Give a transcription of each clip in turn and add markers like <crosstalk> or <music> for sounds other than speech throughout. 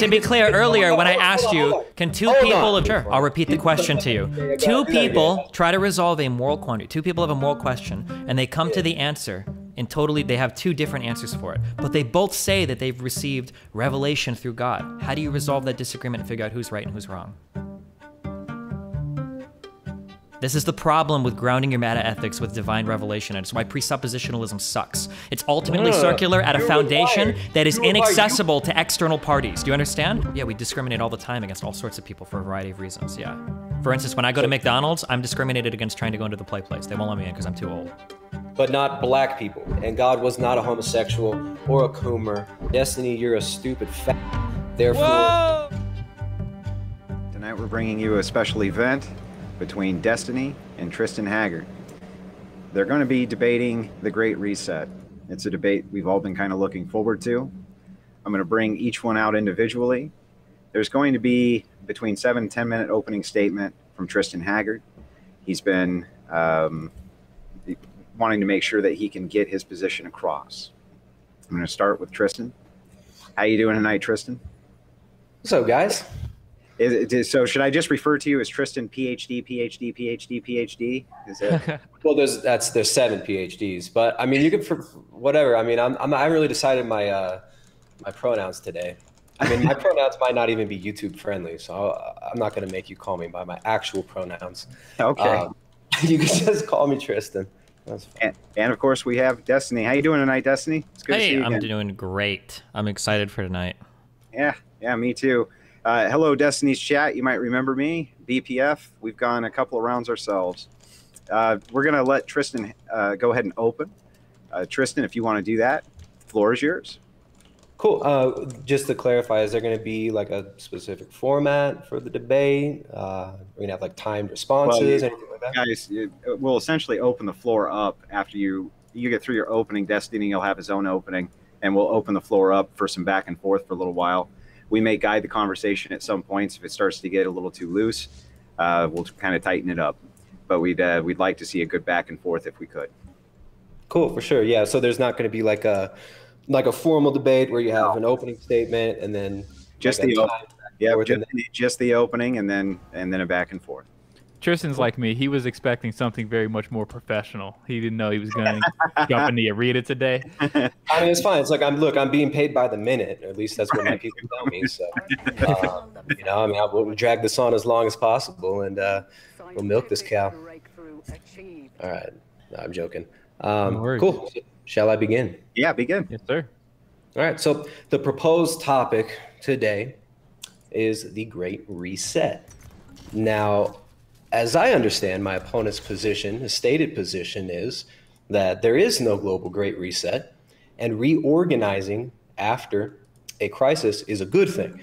To be clear, earlier when I asked you, can two people, on. sure, I'll repeat the question to you. <laughs> Two people try to resolve a moral quandary. Two people have a moral question, and they come to the answer, and totally, they have two different answers for it. But they both say that they've received revelation through God. How do you resolve that disagreement and figure out who's right and who's wrong? This is the problem with grounding your meta ethics with divine revelation, and it's why presuppositionalism sucks. It's ultimately Ugh. circular at a foundation required. that is You're inaccessible to external parties. Do you understand? Yeah, we discriminate all the time against all sorts of people for a variety of reasons. Yeah. For instance, when I go to McDonald's, I'm discriminated against trying to go into the play place. They won't let me in because I'm too old. but not black people. And God was not a homosexual or a coomer. Destiny, you're a stupid fat. Therefore, Tonight we're bringing you a special event between Destiny and Tristan Haggard. They're going to be debating the Great Reset. It's a debate we've all been kind of looking forward to. I'm going to bring each one out individually. There's going to be between seven and 10 minute opening statement from Tristan Haggard. He's been um, wanting to make sure that he can get his position across. I'm going to start with Tristan. How you doing tonight, Tristan? what's up, guys? Is it, is- so should I just refer to you as Tristan PhD, PhD, PhD, PhD? Is it? <laughs> Well, there's that's there's seven PhDs, but I mean, you could for whatever. I mean, I'm, I'm I haven't really decided my uh, my pronouns today. I mean, my pronouns might not even be YouTube friendly, so I'll, I'm not going to make you call me by my actual pronouns. okay. Um, <laughs> you can just call me Tristan. That's and, and of course we have Destiny. How you doing tonight, Destiny? It's good to see Hey, you I'm again. doing great. I'm excited for tonight. yeah, yeah, me too. Uh, hello, Destiny's chat. You might remember me, BPF. We've gone a couple of rounds ourselves. Uh, we're gonna let Tristan uh, go ahead and open. Uh, Tristan, if you want to do that, floor is yours. Cool. Uh, just to clarify, is there going to be like a specific format for the debate? Uh, we're going to have like timed responses, you- anything like that? guys you- we'll essentially open the floor up after you you get through your opening destiny you'll have his own opening and we'll open the floor up for some back and forth for a little while we may guide the conversation at some points if it starts to get a little too loose uh, we'll kind of tighten it up but we'd uh, we'd like to see a good back and forth if we could Cool, for sure. Yeah. So there's not going to be like a like a formal debate where you have an opening statement and then just like the yeah just, just the opening and then and then a back and forth Tristan's like me. He was expecting something very much more professional. He didn't know he was going to jump <laughs> in the arena today. <laughs> I mean, it's fine. It's like I'm look, I'm being paid by the minute. Or at least that's what my people tell me. So, <laughs> um, you know, I mean, I will drag this on as long as possible, and uh, we'll milk this cow. All right, no, I'm joking. No Um, worries. cool. Shall I begin? yeah begin Yes, sir. All right. So the proposed topic today is the Great Reset. Now, as I understand my opponent's position, his stated position is that there is no global Great Reset, and reorganizing after a crisis is a good thing.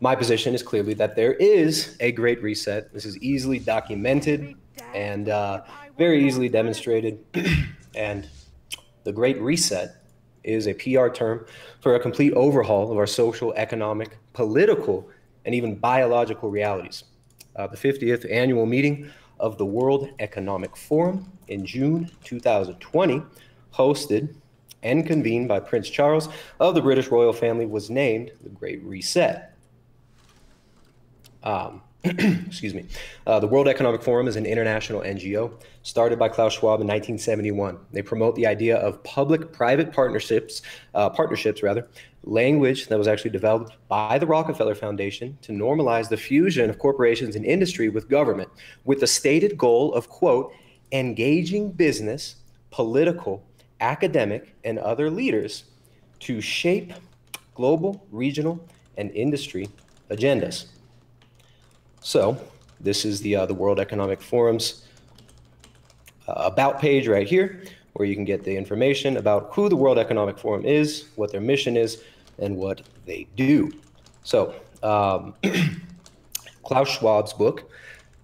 My position is clearly that there is a Great Reset. This is easily documented and uh, very easily demonstrated. <clears throat> and the Great Reset is a PR term for a complete overhaul of our social, economic, political, and even biological realities. Uh, the 50th annual meeting of the World Economic Forum in June 2020, hosted and convened by Prince Charles of the British royal family, was named the Great Reset. Um, <clears throat> excuse me. Uh, the World Economic Forum is an international NGO started by Klaus Schwab in 1971. They promote the idea of public-private partnerships, uh, partnerships rather, language that was actually developed by the Rockefeller Foundation to normalize the fusion of corporations and industry with government, with the stated goal of quote engaging business, political, academic, and other leaders to shape global, regional, and industry agendas. So, this is the uh, the World Economic Forum's uh, about page right here, where you can get the information about who the World Economic Forum is, what their mission is, and what they do. So, um, <clears throat> Klaus Schwab's book,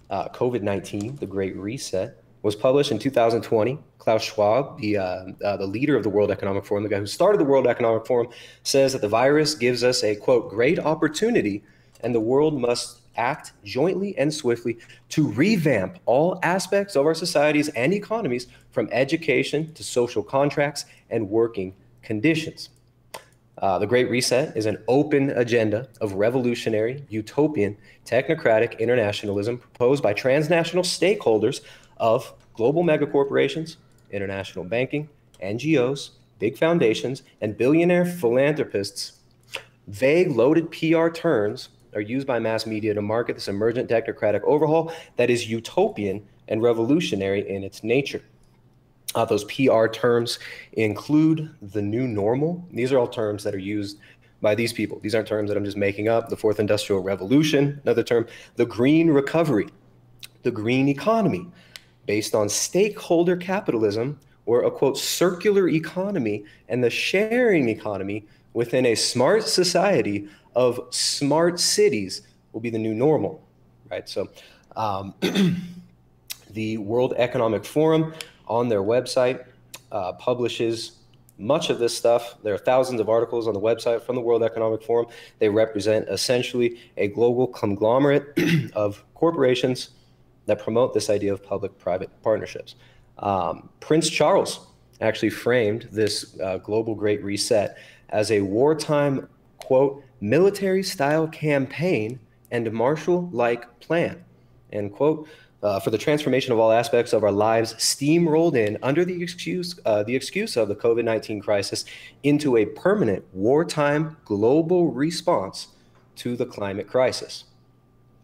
uh, COVID 19, The Great Reset, was published in 2020. Klaus Schwab, the, uh, uh, the leader of the World Economic Forum, the guy who started the World Economic Forum, says that the virus gives us a quote, great opportunity, and the world must act jointly and swiftly to revamp all aspects of our societies and economies from education to social contracts and working conditions. Uh, the Great Reset is an open agenda of revolutionary, utopian, technocratic internationalism proposed by transnational stakeholders of global megacorporations, international banking, NGOs, big foundations, and billionaire philanthropists. Vague, loaded PR terms are used by mass media to market this emergent technocratic overhaul that is utopian and revolutionary in its nature. Uh, those PR terms include the new normal. These are all terms that are used by these people. These aren't terms that I'm just making up. The fourth industrial revolution, another term, the green recovery, the green economy, based on stakeholder capitalism or a quote circular economy and the sharing economy within a smart society of smart cities will be the new normal, right? So, um, <clears throat> the World Economic Forum on their website uh, publishes much of this stuff. There are thousands of articles on the website from the World Economic Forum. They represent essentially a global conglomerate <clears throat> of corporations that promote this idea of public private partnerships. Um, Prince Charles actually framed this uh, global Great Reset as a wartime, quote, military style campaign and Marshall like plan, end quote uh, for the transformation of all aspects of our lives steamrolled in under the excuse, uh, the excuse of the COVID 19 crisis into a permanent wartime global response to the climate crisis.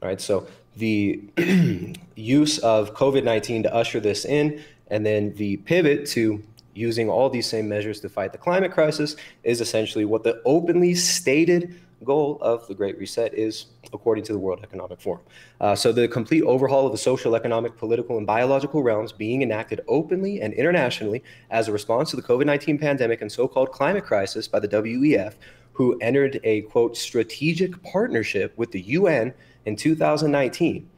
All right, so the <clears throat> use of COVID 19 to usher this in, and then the pivot to using all these same measures to fight the climate crisis is essentially what the openly stated goal of the Great Reset is, according to the World Economic Forum. Uh, so the complete overhaul of the social, economic, political, and biological realms being enacted openly and internationally as a response to the COVID-19 pandemic and so-called climate crisis by the WEF, who entered a, quote, strategic partnership with the UN in 2019.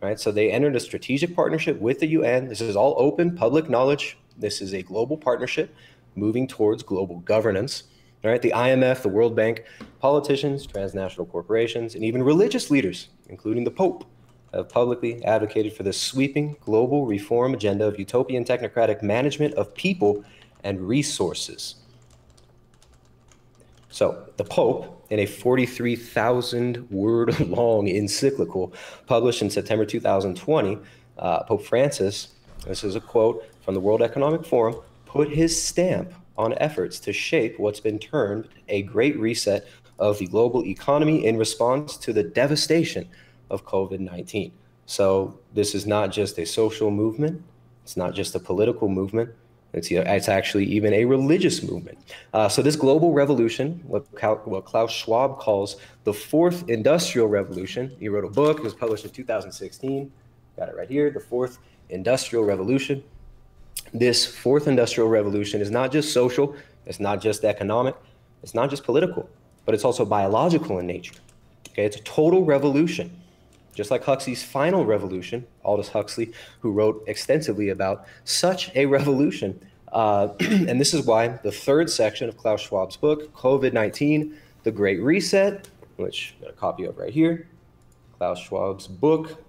Right, so they entered a strategic partnership with the UN. This is all open, public knowledge. This is a global partnership moving towards global governance. Right, the IMF, the World Bank, politicians, transnational corporations, and even religious leaders, including the Pope, have publicly advocated for the sweeping global reform agenda of utopian technocratic management of people and resources. So, the Pope, in a 43,000 word <laughs> long encyclical published in September 2020, uh, Pope Francis, this is a quote from the World Economic Forum, put his stamp on efforts to shape what's been termed a great reset of the global economy in response to the devastation of COVID 19. So, this is not just a social movement, it's not just a political movement. It's, it's actually even a religious movement. Uh, so, this global revolution, what, what Klaus Schwab calls the fourth industrial revolution, he wrote a book, it was published in 2016. Got it right here The Fourth Industrial Revolution this fourth industrial revolution is not just social, it's not just economic, it's not just political, but it's also biological in nature. Okay, it's a total revolution. Just like Huxley's final revolution, Aldous Huxley, who wrote extensively about such a revolution. Uh, <clears throat> and this is why the third section of Klaus Schwab's book, COVID 19, The Great Reset, which I got a copy of right here, Klaus Schwab's book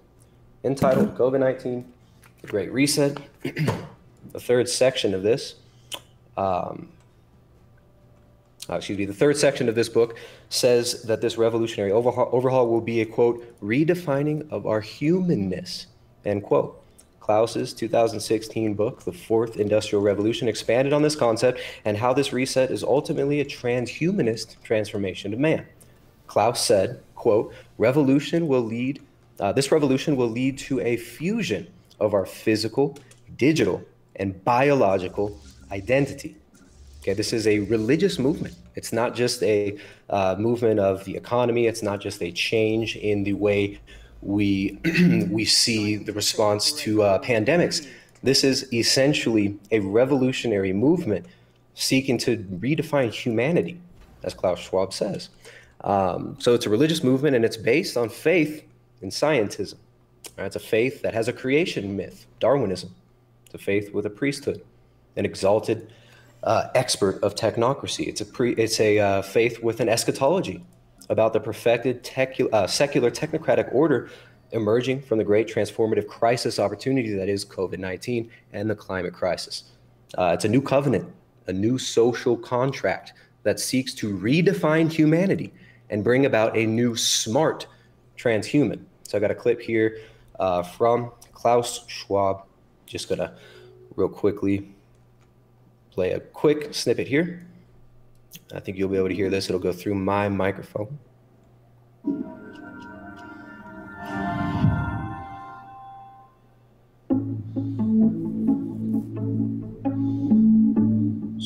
entitled COVID 19, The Great Reset. <clears throat> the third section of this, um, uh, excuse me, the third section of this book says that this revolutionary overhaul, overhaul will be a quote, redefining of our humanness, end quote. Klaus's 2016 book, The Fourth Industrial Revolution, expanded on this concept and how this reset is ultimately a transhumanist transformation of man. Klaus said, quote, revolution will lead, uh, this revolution will lead to a fusion of our physical, digital, and biological identity. Okay, this is a religious movement. It's not just a uh, movement of the economy. It's not just a change in the way we <clears throat> we see the response to uh, pandemics. This is essentially a revolutionary movement seeking to redefine humanity, as Klaus Schwab says. Um, so it's a religious movement, and it's based on faith in scientism. Right? It's a faith that has a creation myth, Darwinism the faith with a priesthood, an exalted uh, expert of technocracy. It's a pre, it's a uh, faith with an eschatology about the perfected tecu- uh, secular technocratic order emerging from the great transformative crisis opportunity that is COVID 19 and the climate crisis. Uh, it's a new covenant, a new social contract that seeks to redefine humanity and bring about a new smart transhuman. So I got a clip here uh, from Klaus Schwab. Just gonna real quickly play a quick snippet here. I think you'll be able to hear this. It'll go through my microphone.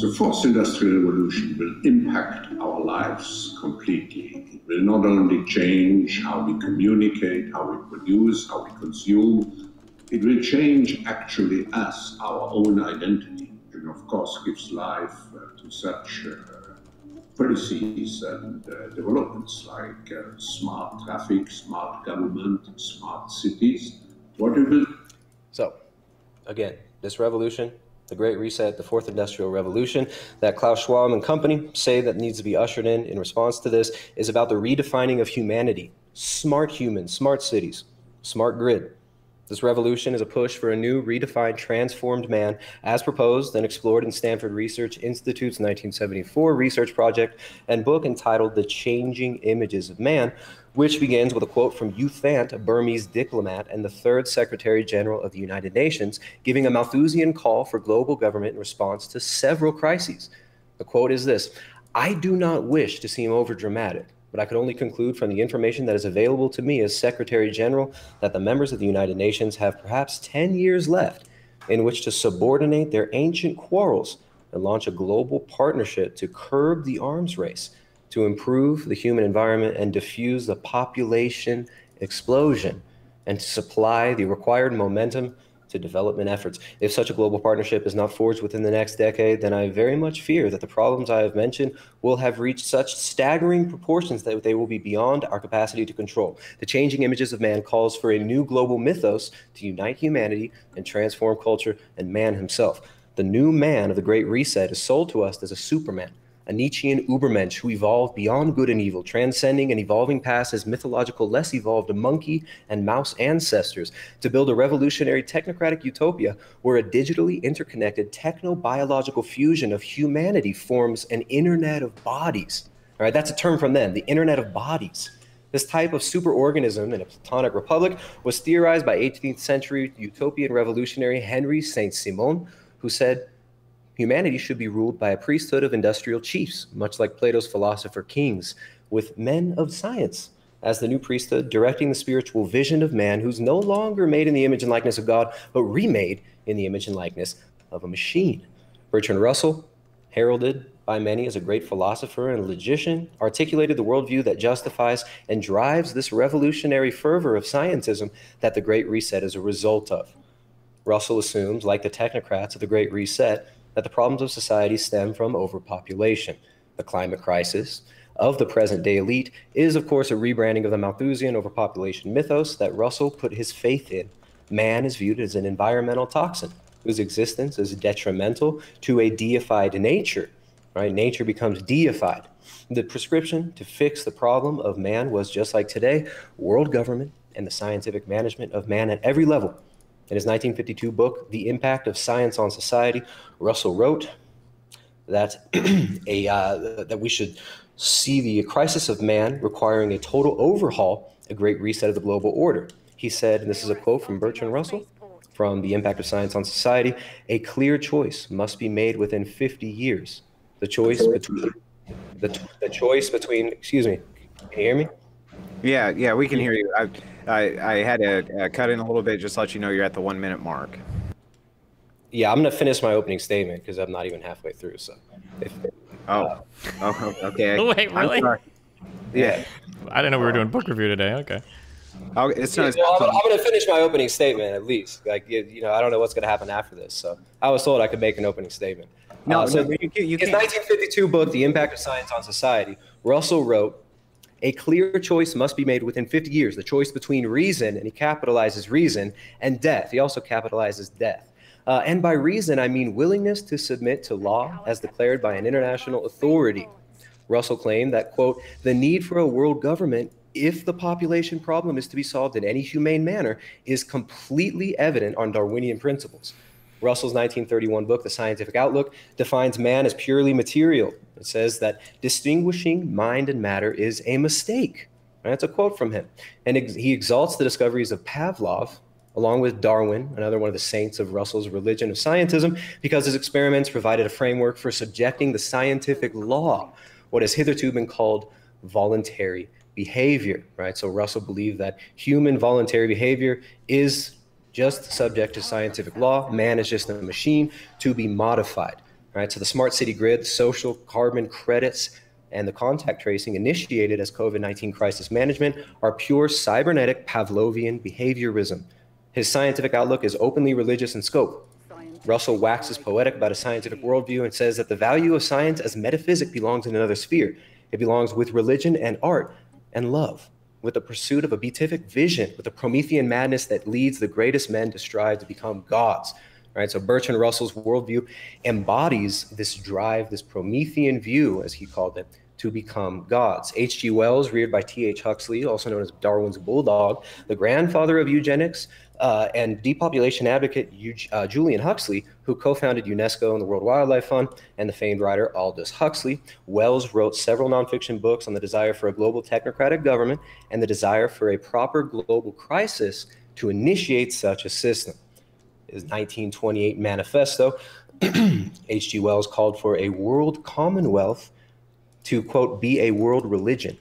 The fourth industrial revolution will impact our lives completely. It will not only change how we communicate, how we produce, how we consume, it will change actually us, our own identity, and of course gives life uh, to such uh, policies and uh, developments like uh, smart traffic, smart government, smart cities. What it will So, again, this revolution, the Great Reset, the Fourth Industrial Revolution, that Klaus Schwab and company say that needs to be ushered in in response to this is about the redefining of humanity. Smart humans, smart cities, smart grid. This revolution is a push for a new, redefined, transformed man, as proposed and explored in Stanford Research Institute's 1974 research project and book entitled The Changing Images of Man, which begins with a quote from U Thant, a Burmese diplomat and the third Secretary General of the United Nations, giving a Malthusian call for global government in response to several crises. The quote is this I do not wish to seem overdramatic, but I could only conclude from the information that is available to me as Secretary General that the members of the United Nations have perhaps 10 years left in which to subordinate their ancient quarrels and launch a global partnership to curb the arms race to improve the human environment and diffuse the population explosion and to supply the required momentum to development efforts. If such a global partnership is not forged within the next decade, then I very much fear that the problems I have mentioned will have reached such staggering proportions that they will be beyond our capacity to control. The changing images of man calls for a new global mythos to unite humanity and transform culture and man himself. The new man of the Great Reset is sold to us as a Superman a Nietzschean Ubermensch who evolved beyond good and evil, transcending and evolving past his mythological, less evolved monkey and mouse ancestors to build a revolutionary technocratic utopia where a digitally interconnected techno-biological fusion of humanity forms an internet of bodies. All right, that's a term from them, the internet of bodies. This type of superorganism in a Platonic republic was theorized by 18th century utopian revolutionary Henry Saint Simon, who said, Humanity should be ruled by a priesthood of industrial chiefs, much like Plato's philosopher kings, with men of science as the new priesthood, directing the spiritual vision of man who's no longer made in the image and likeness of God, but remade in the image and likeness of a machine. Bertrand Russell, heralded by many as a great philosopher and logician, articulated the worldview that justifies and drives this revolutionary fervor of scientism that the Great Reset is a result of. Russell assumes, like the technocrats of the Great Reset, that the problems of society stem from overpopulation. The climate crisis of the present day elite is, of course, a rebranding of the Malthusian overpopulation mythos that Russell put his faith in. Man is viewed as an environmental toxin whose existence is detrimental to a deified nature. Right? Nature becomes deified. The prescription to fix the problem of man was just like today world government and the scientific management of man at every level in his 1952 book, The Impact of Science on Society, Russell wrote that, <clears throat> a, uh, that we should see the crisis of man requiring a total overhaul, a great reset of the global order. He said, and this is a quote from Bertrand Russell from The Impact of Science on Society a clear choice must be made within 50 years. The choice between, the, the choice between, excuse me, can you hear me? Yeah, yeah, we can hear you. I, I, I had to uh, cut in a little bit, just to let you know you're at the one minute mark. Yeah, I'm gonna finish my opening statement because I'm not even halfway through. So, if, oh, oh, okay. <laughs> Wait, really? Yeah, I didn't know we were doing book review today. Okay. Oh, it's yeah, not. well, I'm, I'm, gonna finish my opening statement at least. Like, you, you, know, I don't know what's gonna happen after this. So, I was told I could make an opening statement. No, uh, so no, you, you his 1952 book, The Impact of Science on Society, Russell wrote a clear choice must be made within 50 years the choice between reason, and he capitalizes reason, and death. He also capitalizes death. Uh, and by reason, I mean willingness to submit to law as declared by an international authority. Russell claimed that, quote, the need for a world government, if the population problem is to be solved in any humane manner, is completely evident on Darwinian principles. Russell's 1931 book, The Scientific Outlook, defines man as purely material. It says that distinguishing mind and matter is a mistake. That's a quote from him. And he exalts the discoveries of Pavlov, along with Darwin, another one of the saints of Russell's religion of scientism, because his experiments provided a framework for subjecting the scientific law, what has hitherto been called voluntary behavior, right? So Russell believed that human voluntary behavior is just subject to scientific law. Man is just a machine to be modified, right? So the smart city grid, social carbon credits, and the contact tracing initiated as COVID 19 crisis management are pure cybernetic Pavlovian behaviorism. His scientific outlook is openly religious in scope. Russell waxes poetic about a scientific worldview and says that the value of science as metaphysic belongs in another sphere. It belongs with religion and art and love, with the pursuit of a beatific vision, with the Promethean madness that leads the greatest men to strive to become gods. Right? So Bertrand Russell's worldview embodies this drive, this Promethean view, as he called it, to become gods. H.G. Wells, reared by T.H. Huxley, also known as Darwin's bulldog, the grandfather of eugenics, uh, and depopulation advocate uh, Julian Huxley, who co founded UNESCO and the World Wildlife Fund, and the famed writer Aldous Huxley. Wells wrote several nonfiction books on the desire for a global technocratic government and the desire for a proper global crisis to initiate such a system. His 1928 manifesto, <clears throat> H.G. Wells called for a world commonwealth to, quote, be a world religion.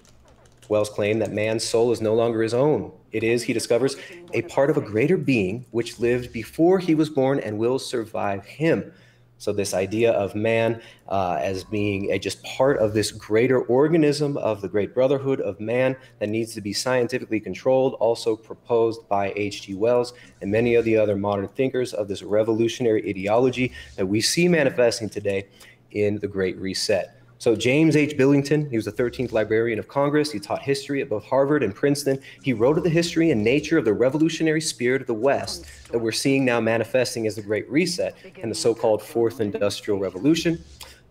Wells claimed that man's soul is no longer his own. It is, he discovers, a part of a greater being which lived before he was born and will survive him. So, this idea of man uh, as being a just part of this greater organism of the great brotherhood of man that needs to be scientifically controlled, also proposed by H.G. Wells and many of the other modern thinkers of this revolutionary ideology that we see manifesting today in the Great Reset. So James H. Billington, he was the 13th Librarian of Congress. He taught history at both Harvard and Princeton. He wrote of the history and nature of the revolutionary spirit of the West that we're seeing now manifesting as the Great Reset and the so-called Fourth Industrial Revolution.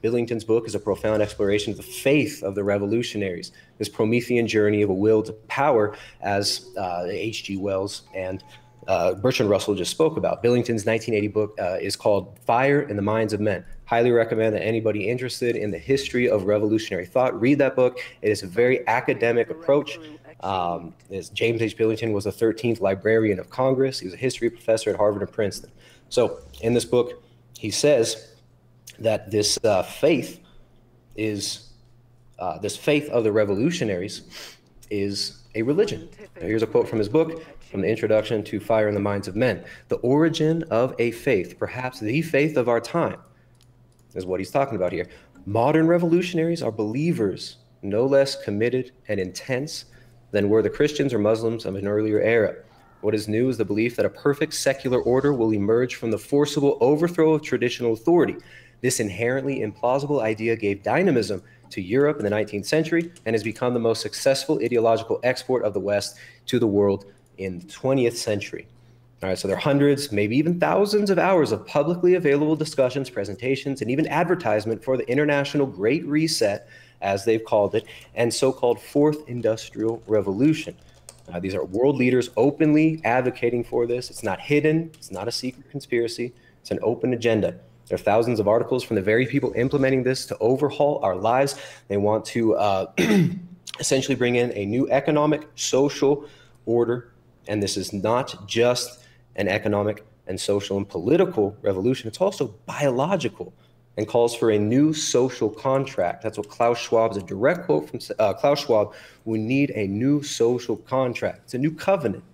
Billington's book is a profound exploration of the faith of the revolutionaries, this Promethean journey of a will to power, as H.G. Uh, Wells and uh, Bertrand Russell just spoke about. Billington's 1980 book uh, is called Fire in the Minds of Men. Highly recommend that anybody interested in the history of revolutionary thought read that book. It is a very academic approach. Um, James H. Billington was the 13th Librarian of Congress. He was a history professor at Harvard and Princeton. So, in this book, he says that this uh, faith is uh, this faith of the revolutionaries is a religion. Now, here's a quote from his book from the introduction to Fire in the Minds of Men. The origin of a faith, perhaps the faith of our time, is what he's talking about here. Modern revolutionaries are believers, no less committed and intense than were the Christians or Muslims of an earlier era. What is new is the belief that a perfect secular order will emerge from the forcible overthrow of traditional authority. This inherently implausible idea gave dynamism to Europe in the 19th century and has become the most successful ideological export of the West to the world in the 20th century. All right, so there are hundreds, maybe even thousands of hours of publicly available discussions, presentations, and even advertisement for the International Great Reset, as they've called it, and so called Fourth Industrial Revolution. Uh, these are world leaders openly advocating for this. It's not hidden, it's not a secret conspiracy, it's an open agenda. There are thousands of articles from the very people implementing this to overhaul our lives. They want to uh, <clears throat> essentially bring in a new economic, social order. And this is not just an economic and social and political revolution, it's also biological and calls for a new social contract. That's what Klaus Schwab is a direct quote from uh, Klaus Schwab. We need a new social contract. It's a new covenant.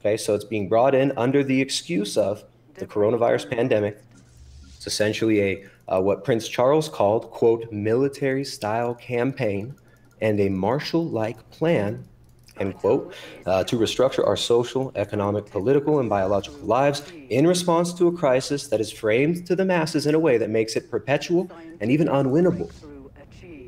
Okay, so it's being brought in under the excuse of the coronavirus pandemic. It's essentially a uh, what Prince Charles called quote military style campaign and a Marshall-like plan end quote, uh, to restructure our social, economic, political, and biological lives in response to a crisis that is framed to the masses in a way that makes it perpetual and even unwinnable.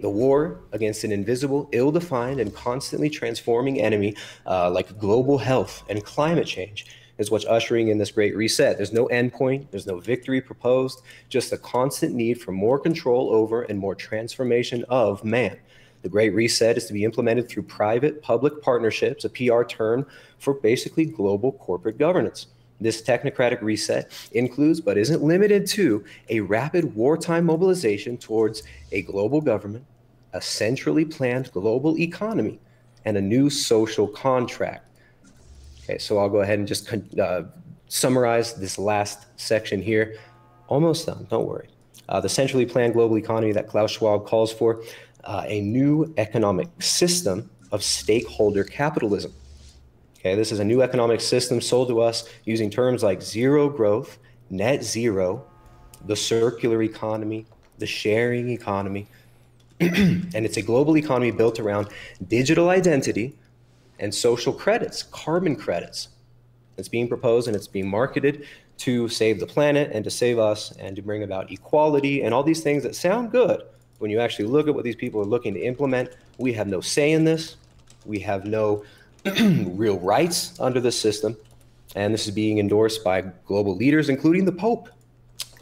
The war against an invisible, ill defined, and constantly transforming enemy uh, like global health and climate change is what's ushering in this great reset. There's no endpoint, there's no victory proposed, just a constant need for more control over and more transformation of man. The Great Reset is to be implemented through private public partnerships, a PR term for basically global corporate governance. This technocratic reset includes, but isn't limited to, a rapid wartime mobilization towards a global government, a centrally planned global economy, and a new social contract. Okay, so I'll go ahead and just uh, summarize this last section here. Almost done, don't worry. Uh, the centrally planned global economy that Klaus Schwab calls for, uh, a new economic system of stakeholder capitalism. Okay, this is a new economic system sold to us using terms like zero growth, net zero, the circular economy, the sharing economy. <clears throat> and it's a global economy built around digital identity and social credits, carbon credits. It's being proposed and it's being marketed to save the planet and to save us and to bring about equality and all these things that sound good. When you actually look at what these people are looking to implement, we have no say in this. We have no <clears throat> real rights under the system. And this is being endorsed by global leaders, including the Pope.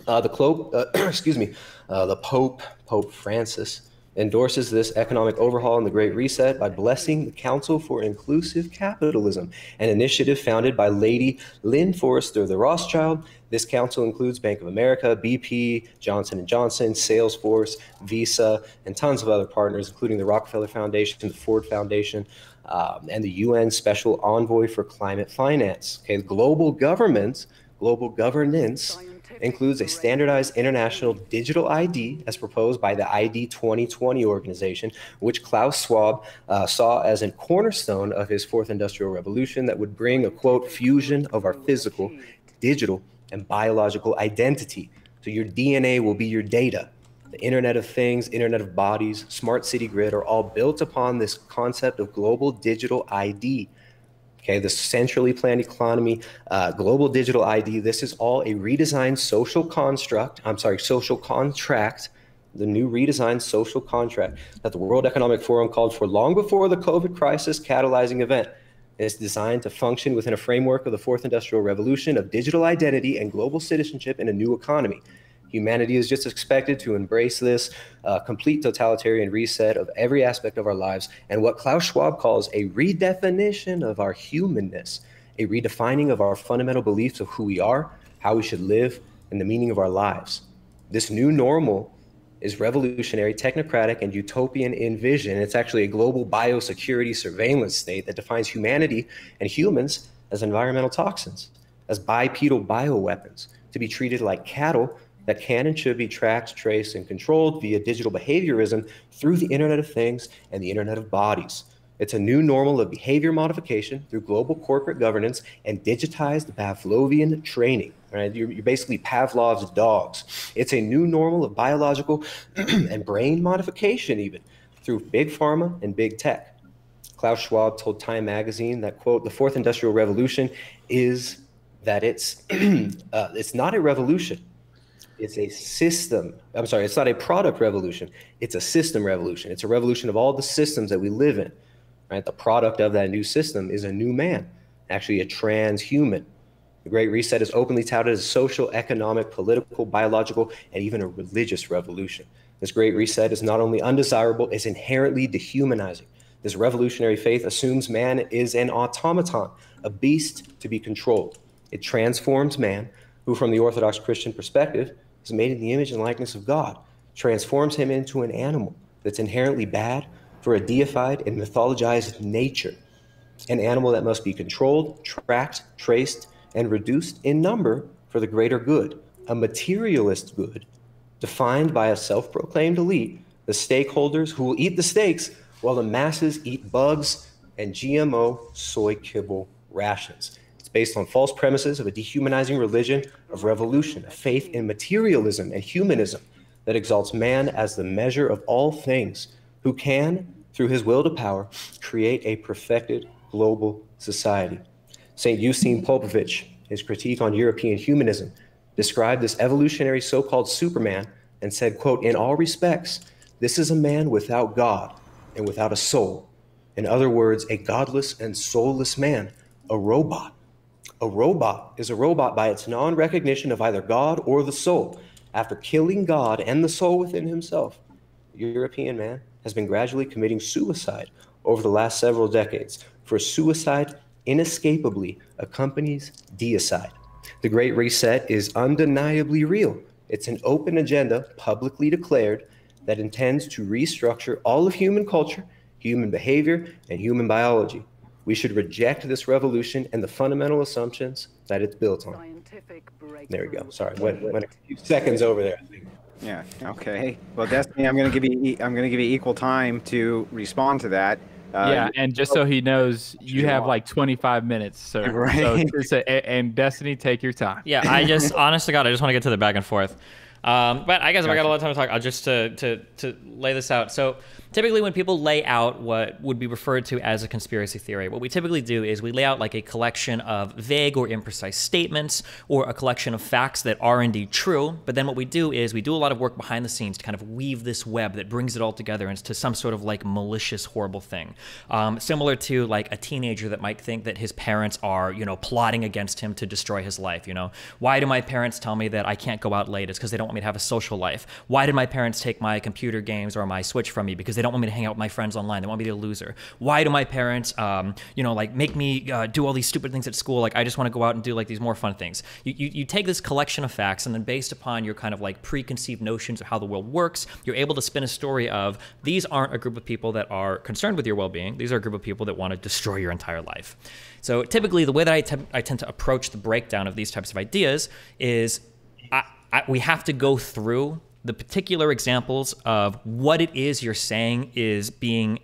Uh, the Pope, uh, <clears throat> excuse me, uh, the Pope, Pope Francis, endorses this economic overhaul and the Great Reset by blessing the Council for Inclusive Capitalism, an initiative founded by Lady Lynn Forester de Rothschild. This council includes Bank of America, BP, Johnson & Johnson, Salesforce, Visa, and tons of other partners, including the Rockefeller Foundation, the Ford Foundation, um, and the UN Special Envoy for Climate Finance. Okay, global government, global governance includes a standardized international digital ID as proposed by the ID 2020 organization, which Klaus Schwab uh, saw as a cornerstone of his fourth industrial revolution that would bring a quote fusion of our physical, digital, and biological identity. So your DNA will be your data. The Internet of Things, Internet of Bodies, Smart City Grid are all built upon this concept of global digital ID. Okay, the centrally planned economy, uh, global digital ID, this is all a redesigned social construct, I'm sorry, social contract, the new redesigned social contract that the World Economic Forum called for long before the COVID crisis catalyzing event. It's designed to function within a framework of the fourth industrial revolution of digital identity and global citizenship in a new economy. Humanity is just expected to embrace this uh, complete totalitarian reset of every aspect of our lives and what Klaus Schwab calls a redefinition of our humanness, a redefining of our fundamental beliefs of who we are, how we should live, and the meaning of our lives. This new normal is revolutionary, technocratic, and utopian in vision. It's actually a global biosecurity surveillance state that defines humanity and humans as environmental toxins, as bipedal bioweapons, to be treated like cattle that can and should be tracked, traced, and controlled via digital behaviorism through the Internet of Things and the Internet of Bodies. It's a new normal of behavior modification through global corporate governance and digitized Pavlovian training. Right? You're, you're basically Pavlov's dogs. It's a new normal of biological <clears throat> and brain modification, even through big pharma and big tech. Klaus Schwab told Time magazine that, quote, the fourth industrial revolution is that it's, <clears throat> uh, it's not a revolution, it's a system. I'm sorry, it's not a product revolution. It's a system revolution. It's a revolution of all the systems that we live in. Right? The product of that new system is a new man, actually a transhuman. The Great Reset is openly touted as a social, economic, political, biological, and even a religious revolution. This Great Reset is not only undesirable, it's inherently dehumanizing. This revolutionary faith assumes man is an automaton, a beast to be controlled. It transforms man, who, from the Orthodox Christian perspective, is made in the image and likeness of God, transforms him into an animal that's inherently bad for a deified and mythologized nature, an animal that must be controlled, tracked, traced, and reduced in number for the greater good, a materialist good defined by a self proclaimed elite, the stakeholders who will eat the steaks while the masses eat bugs and GMO soy kibble rations. It's based on false premises of a dehumanizing religion of revolution, a faith in materialism and humanism that exalts man as the measure of all things, who can, through his will to power, create a perfected global society. St. Eugene Popovich, his critique on European humanism, described this evolutionary so-called Superman and said, quote, in all respects, this is a man without God and without a soul. In other words, a godless and soulless man, a robot. A robot is a robot by its non recognition of either God or the soul. After killing God and the soul within himself, the European man has been gradually committing suicide over the last several decades, for suicide inescapably accompanies deicide. The Great Reset is undeniably real. It's an open agenda, publicly declared, that intends to restructure all of human culture, human behavior, and human biology. We should reject this revolution and the fundamental assumptions that it's built on. There we go. Sorry, went, went a few seconds over there. Yeah. Okay. Well, Destiny, I'm going to give you I'm going to give you equal time to respond to that. Uh, yeah, and just so he knows, you have like 25 minutes, so, <laughs> right. so and Destiny, take your time. Yeah, I just, <laughs> honest to God, I just want to get to the back and forth. Um, but I guess gotcha. if I got a lot of time to talk, I'll just to, to, to lay this out. So typically when people lay out what would be referred to as a conspiracy theory, what we typically do is we lay out like a collection of vague or imprecise statements or a collection of facts that are indeed true. But then what we do is we do a lot of work behind the scenes to kind of weave this web that brings it all together into some sort of like malicious, horrible thing. Um, similar to like a teenager that might think that his parents are, you know, plotting against him to destroy his life. You know, why do my parents tell me that I can't go out late? It's because they don't want me to have a social life. Why did my parents take my computer games or my Switch from me? Because they don't want me to hang out with my friends online. They want me to be a loser. Why do my parents, um, you know, like make me uh, do all these stupid things at school? Like I just want to go out and do like these more fun things. You, you, you take this collection of facts and then based upon your kind of like preconceived notions of how the world works, you're able to spin a story of these aren't a group of people that are concerned with your well-being. These are a group of people that want to destroy your entire life. So typically, the way that I, te- I tend to approach the breakdown of these types of ideas is I, I, we have to go through the particular examples of what it is you're saying is being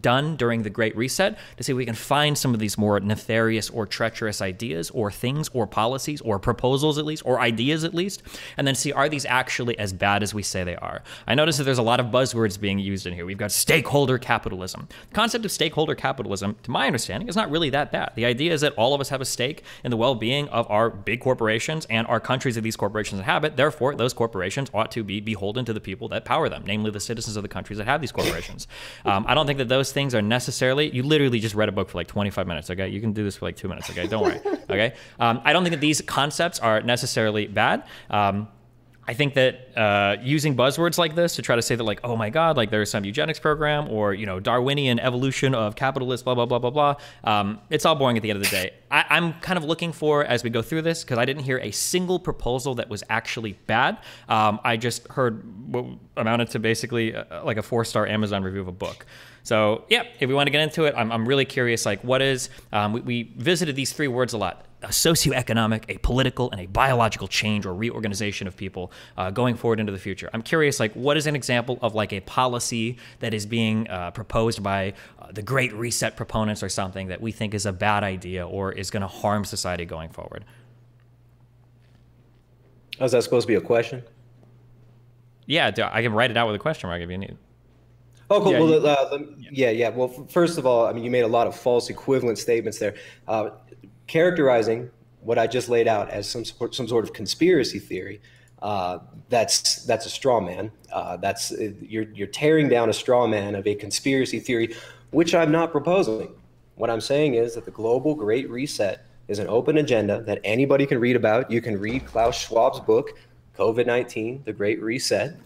done during the Great Reset to see if we can find some of these more nefarious or treacherous ideas or things or policies or proposals at least or ideas at least, and then see are these actually as bad as we say they are. I notice that there's a lot of buzzwords being used in here. We've got stakeholder capitalism. The concept of stakeholder capitalism, to my understanding, is not really that bad. The idea is that all of us have a stake in the well-being of our big corporations and our countries that these corporations inhabit. Therefore, those corporations ought to be beholden to the people that power them, namely the citizens of the countries that have these corporations. Um, I don't think that those those things are necessarily, you literally just read a book for like 25 minutes, okay? You can do this for like two minutes, okay? Don't worry, <laughs> okay? Um, I don't think that these concepts are necessarily bad. Um, I think that uh, using buzzwords like this to try to say that, like, oh my God, like there's some eugenics program or, you know, Darwinian evolution of capitalists, blah, blah, blah, blah, blah, um, it's all boring at the end of the day. I, am kind of looking for, as we go through this, because I didn't hear a single proposal that was actually bad. Um, I just heard what amounted to basically uh, like a four star Amazon review of a book. So yeah, if we want to get into it, I'm, I'm really curious. Like, what is? Um, we, we visited these three words a lot: a socioeconomic, a political, and a biological change or reorganization of people uh, going forward into the future. I'm curious, like, what is an example of like a policy that is being uh, proposed by uh, the Great Reset proponents or something that we think is a bad idea or is going to harm society going forward? Oh, is that supposed to be a question? Yeah, I can write it out with a question mark if you need. Oh, cool. Yeah, well, you, uh, yeah, yeah. Well, first of all, I mean, you made a lot of false equivalent statements there, uh, characterizing what I just laid out as some sort, some sort of conspiracy theory. Uh, that's that's a straw man. Uh, that's uh, you're you're tearing down a straw man of a conspiracy theory, which I'm not proposing. What I'm saying is that the global Great Reset is an open agenda that anybody can read about. You can read Klaus Schwab's book, COVID 19, The Great Reset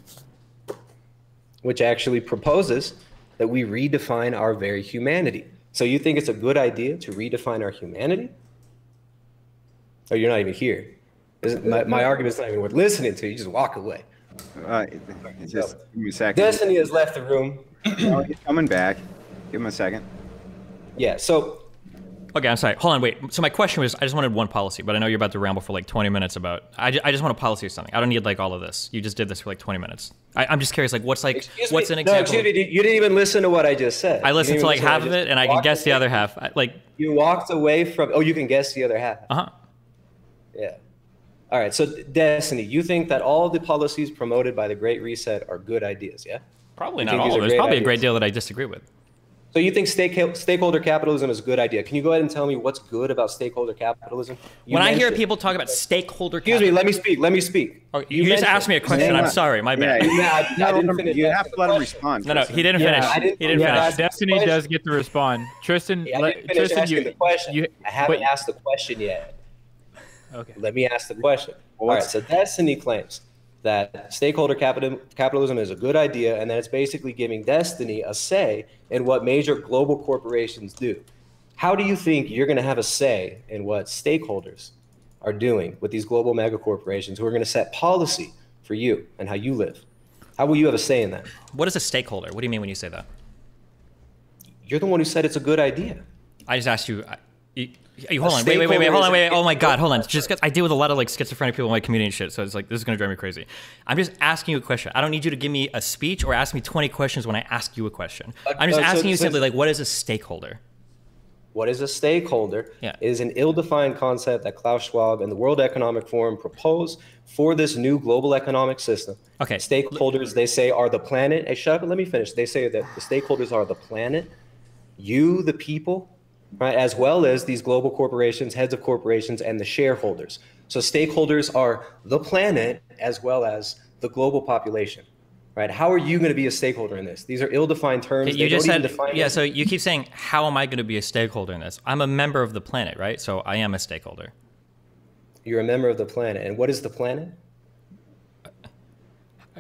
which actually proposes that we redefine our very humanity. So you think it's a good idea to redefine our humanity? Oh, you're not even here. My, my argument's not even worth listening to. You just walk away. Uh, just give me a second. Destiny has left the room. no, he's coming back. Give him a second. Yeah. So Okay, I'm sorry. Hold on, wait. So my question was, I just wanted one policy, but I know you're about to ramble for like 20 minutes about. I just, I just want a policy or something. I don't need like all of this. You just did this for like 20 minutes. I, am just curious, like what's like, excuse what's me. an example? No, excuse me. You didn't even listen to what I just said. I listened to like half of it, and I can guess the other half. I, like you walked away from. Oh, you can guess the other half. Uh huh. Yeah. All right. So Destiny, you think that all the policies promoted by the Great Reset are good ideas? Yeah. Probably not all. Of them. There's probably ideas. a great deal that I disagree with. So you think stake, stakeholder capitalism is a good idea? Can you go ahead and tell me what's good about stakeholder capitalism? You when I hear people talk about stakeholder, excuse me, let me speak. Let me speak. Oh, you, you just asked me a question. I'm sorry, my bad. Yeah, yeah I, I didn't finish. You have to let him respond. No, no, he didn't finish. Yeah, didn't, he didn't yeah, finish. Destiny does get to respond. Tristan, yeah, I didn't Tristan, you, the question. You, I haven't but, asked the question yet. Okay. Let me ask the question. All right. So Destiny claims that stakeholder capitalism is a good idea and that it's basically giving Destiny a say in what major global corporations do. How do you think you're going to have a say in what stakeholders are doing with these global mega corporations who are going to set policy for you and how you live? How will you have a say in that? What is a stakeholder? What do you mean when you say that? You're the one who said it's a good idea. I just asked you. Hold on, wait, wait, wait, wait, hold on, wait, wait. Oh my God, hold on. Just I deal with a lot of like schizophrenic people in my community and shit, so it's like this is gonna drive me crazy. I'm just asking you a question. I don't need you to give me a speech or ask me 20 questions when I ask you a question. I'm just uh, asking you simply like, what is a stakeholder? What is a stakeholder Yeah. is an ill-defined concept that Klaus Schwab and the World Economic Forum propose for this new global economic system. Okay. Stakeholders, they say, are the planet. Hey, shut up and let me finish. They say that the stakeholders are the planet, you, the people, right, as well as these global corporations, heads of corporations, and the shareholders. So stakeholders are the planet as well as the global population. Right? How are you going to be a stakeholder in this? These are ill-defined terms. You They just said, yeah. it. So you keep saying, how am I going to be a stakeholder in this? I'm a member of the planet, right? So I am a stakeholder. You're a member of the planet. And what is the planet? Uh,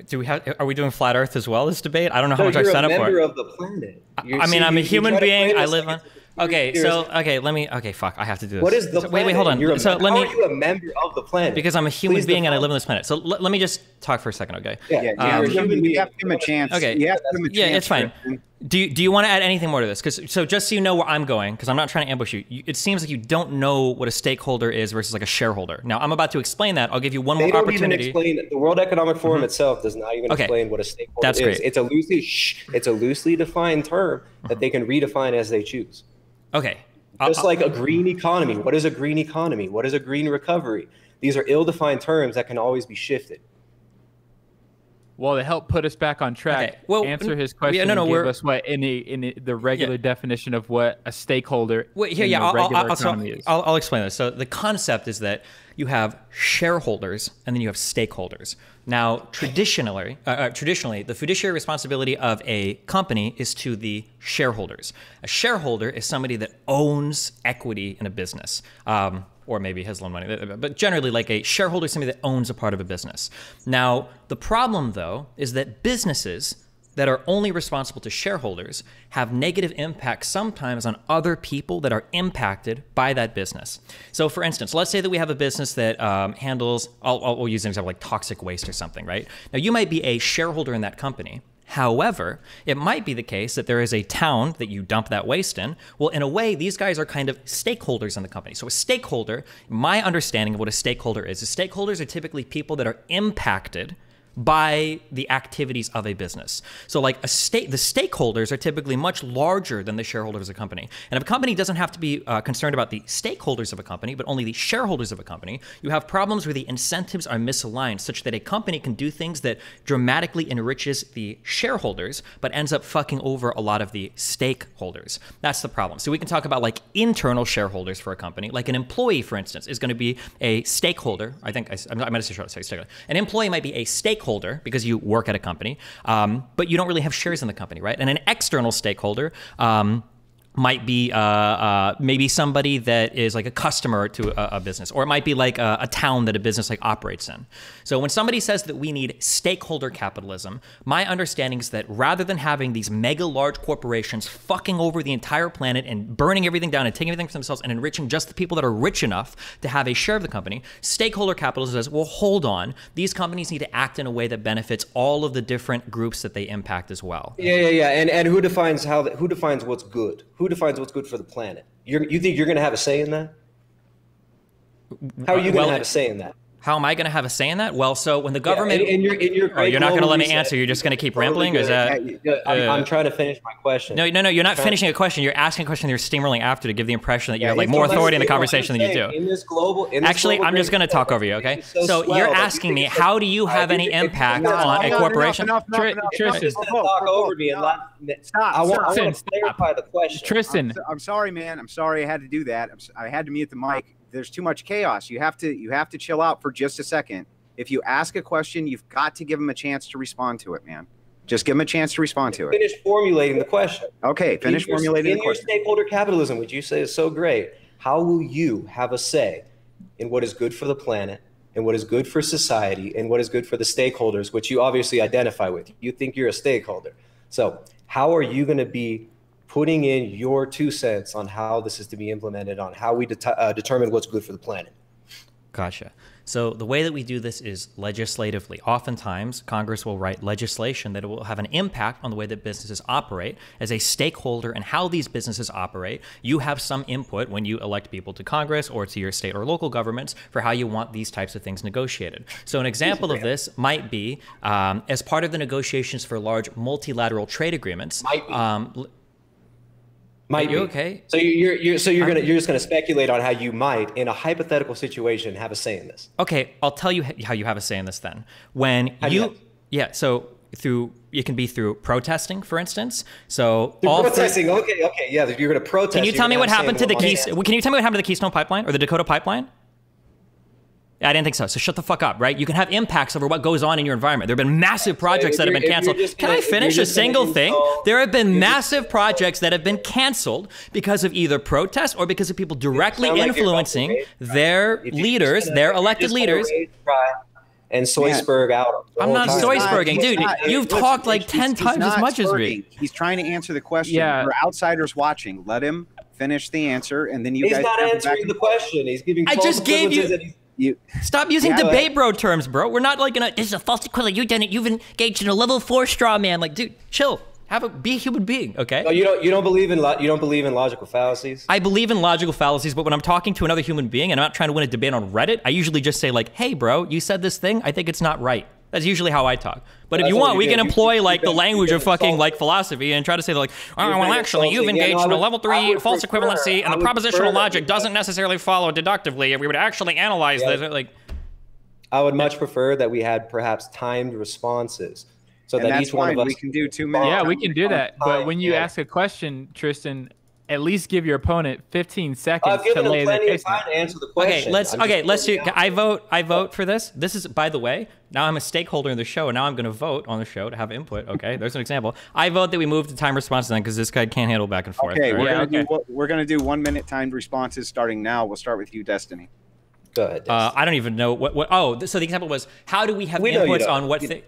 do we have? Are we doing flat Earth as well? This debate? I don't know how No, much I you're signed a up for. member it. of the planet. You're- I mean, see, I'm a human being. I live on. It's a Okay, conspiracy. so okay, let me. Okay, fuck. I have to do this. what is the So, wait, wait, hold on. You're a, so let how me. are you a member of the planet? Because I'm a human Please being and I live on this planet. So let, let me just talk for a second, okay? Yeah, Yeah, you're you, a have to give human him, you have to give him a chance. Okay. You have to give him a Yeah, chance. it's fine. Tristan. Do you, do you want to add anything more to this? Because so just so you know where I'm going, because I'm not trying to ambush you, you. It seems like you don't know what a stakeholder is versus like a shareholder. Now I'm about to explain that. I'll give you one They more don't even opportunity. explain. The World Economic Forum mm-hmm. itself does not even Okay. explain what a stakeholder That's is. great. It's a loosely shh, it's a loosely defined term that mm-hmm. they can redefine as they choose. okay. I'll- Just uh, like a uh, green mm-hmm. economy. What is a green economy? What is a green recovery? These are ill-defined terms that can always be shifted. Well, to help put us back on track, Okay, well, answer his yeah, question no, no, and give us what in the in the, the regular definition of what a stakeholder Wait, here, in yeah, the I'll, I'll, regular I'll, so economy is. I'll, I'll explain this. So the concept is that you have shareholders and then you have stakeholders. Now, traditionally, uh, uh, traditionally, the fiduciary responsibility of a company is to the shareholders. A shareholder is somebody that owns equity in a business. Um, or maybe has loan money, but generally, like a shareholder somebody that owns a part of a business. Now, the problem, though, is that businesses that are only responsible to shareholders have negative impacts sometimes on other people that are impacted by that business. So, for instance, let's say that we have a business that um, handles, I'll, I'll use an example like toxic waste or something, right? Now, you might be a shareholder in that company. However, it might be the case that there is a town that you dump that waste in. Well, in a way, these guys are kind of stakeholders in the company. So, a stakeholder, my understanding of what a stakeholder is, is stakeholders are typically people that are impacted by the activities of a business. So like a state the stakeholders are typically much larger than the shareholders of a company. And if a company doesn't have to be uh, concerned about the stakeholders of a company, but only the shareholders of a company, you have problems where the incentives are misaligned such that a company can do things that dramatically enriches the shareholders but ends up fucking over a lot of the stakeholders. That's the problem. So we can talk about like internal shareholders for a company. Like an employee for instance is going to be a stakeholder. I think I, I might have say stakeholder. An employee might be a stakeholder because you work at a company, um, but you don't really have shares in the company, right? And an external stakeholder um, might be uh, uh, maybe somebody that is like a customer to a, a business, or it might be like a, a town that a business like operates in. So when somebody says that we need stakeholder capitalism, my understanding is that rather than having these mega large corporations fucking over the entire planet and burning everything down and taking everything for themselves and enriching just the people that are rich enough to have a share of the company, stakeholder capitalism says, well, hold on, these companies need to act in a way that benefits all of the different groups that they impact as well. Yeah, yeah, yeah. And and who defines how? Who defines what's good? Who defines what's good for the planet? You're, you think you're going to have a say in that? How are you going to Well, have a say in that? How am I going to have a say in that? Well, so when the Yeah, government, in, in your in your oh, you're not going to let me reset, answer. You're just going to keep totally rambling. Is that? Yeah, yeah, I'm, uh, I'm trying to finish my question. No, no, no. You're not Trying- finishing a question. You're asking a question. You're steamrolling after to give the impression that you Yeah, have like more authority in the that's what I'm conversation than you do. In this global, in this Actually, global I'm just going to talk over you. Okay. So So swell you're asking me, so- how do you have any if you- if you impact guys- on a corporation? enough, enough, Tri- enough, Tristan. to talk over me and. Stop, I want, I to clarify the question. Tristan, I'm, sorry, man. I'm sorry I had to do that. I'm, s- I had to mute the mic. There's too much chaos. You have to you have to chill out for just a second. If you ask a question, you've got to give them a chance to respond to it, man. Just give them a chance to respond to it. Finish formulating the question. Okay, finish in your, formulating in the your question. stakeholder capitalism, which you say is so great. How will you have a say in what is good for the planet, and what is good for society, and what is good for the stakeholders, which you obviously identify with? You think you're a stakeholder. So, how are you going to be putting in your two cents on how this is to be implemented, on how we det- uh, determine what's good for the planet? Gotcha. So the way that we do this is legislatively. Oftentimes, Congress will write legislation that will have an impact on the way that businesses operate. As a stakeholder in how these businesses operate, you have some input when you elect people to Congress or to your state or local governments for how you want these types of things negotiated. So an example of this might be um, as part of the negotiations for large multilateral trade agreements. Might be. Um, Might Are you be. okay? So you're, you're so you're gonna you're just gonna speculate on how you might in a hypothetical situation have a say in this. Okay, I'll tell you how you have a say in this then. When How you yeah, so through it can be through protesting, for instance. So You're all three- protesting. okay, okay, yeah. You're gonna protest. can you tell me what have a say happened to the Keystone? Can you tell me what happened to the Keystone Pipeline or the Dakota Pipeline? Yeah, I didn't think so. So shut the fuck up, right? You can have impacts over what goes on in your environment. There have been massive projects if that have been canceled. Can gonna- I finish a just gonna single thing? There have been you're just- massive projects that have been canceled because of either protest or because of people directly sound like you're about to influencing raise their If you're just leaders, gonna- their elected leaders. raise pride And Soisberg out. I'm not time. Soisberging, He's dude. not- you've listen, talked like he's- 10 he's times as not much as me. spurting. He's trying to answer the question. Yeah. For outsiders watching, let him finish the answer, and then you He's guys not have it back answering the question. He's giving. I just gave you- equivalences and he's- You, Stop using Yeah, debate bro terms, bro. We're not like gonna. This is a false equivalent. You've done it. You've engaged in a level four straw man. Like, dude, chill. Have a be a human being, okay? No, you don't. You don't believe in. Lo- you don't believe in logical fallacies. I believe in logical fallacies, but when I'm talking to another human being and I'm not trying to win a debate on Reddit, I usually just say like, "Hey, bro, you said this thing. I think it's not right." That's usually how I talk. But if you want, we do. can You- employ you- like you've the language of fucking insulted. like philosophy and try to say like, "Oh, You've well, been actually, you've insulting. Yeah, engaged no, I in a level three false prefer- equivalency, and I the propositional logic doesn't necessarily follow deductively. If we would actually analyze Yeah. this, like." I would much prefer that we had perhaps timed responses, so and that that's each one of us. We can do two minutes. Yeah, we can do that. But when you Yeah. ask a question, Tristan, at least give your opponent 15 seconds I've to given him lay their plenty of time to answer the question. Okay, let's I'm okay, let's do. out- I vote. I vote for this. This is, by the way, now I'm a stakeholder in the show. and Now I'm going to vote on the show to have input. Okay, there's an example. I vote that we move to time response then because this guy can't handle back and forth. Okay, all we're right? Yeah, gonna okay. do we're gonna do one minute timed responses starting now. We'll start with you, Destiny. Go ahead. Des. Uh, I don't even know what. what oh, so the example was how do we have We know you inputs don't. on what You- thing?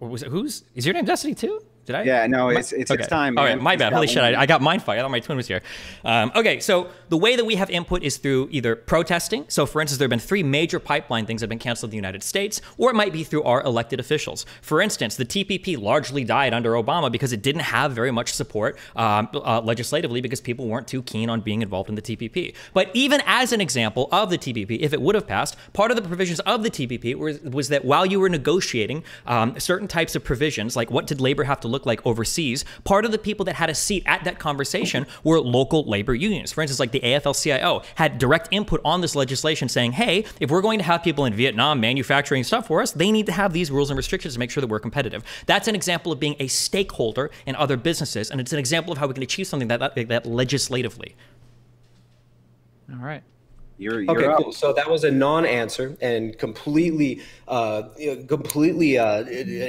Was it who's? Is your name Destiny too? Did I? Yeah, no, it's it's okay. it's time. All man. right, my bad. Holy shit, I. I got mind fight. I thought my twin was here. Um, okay, so the way that we have input is through either protesting. So, for instance, there have been three major pipeline things that have been canceled in the United States, or it might be through our elected officials. For instance, the TPP largely died under Obama because it didn't have very much support um, uh, legislatively because people weren't too keen on being involved in the TPP. But even as an example of the TPP, if it would have passed, part of the provisions of the TPP was, was that while you were negotiating um, certain types of provisions, like what did labor have to look like overseas, part of the people that had a seat at that conversation were local labor unions. For instance, like the AFL-CIO had direct input on this legislation saying, hey, if we're going to have people in Vietnam manufacturing stuff for us, they need to have these rules and restrictions to make sure that we're competitive. That's an example of being a stakeholder in other businesses, and it's an example of how we can achieve something that, that, that legislatively. All right. You're, you're Okay, up. cool. So that was a non-answer and completely, uh, completely uh,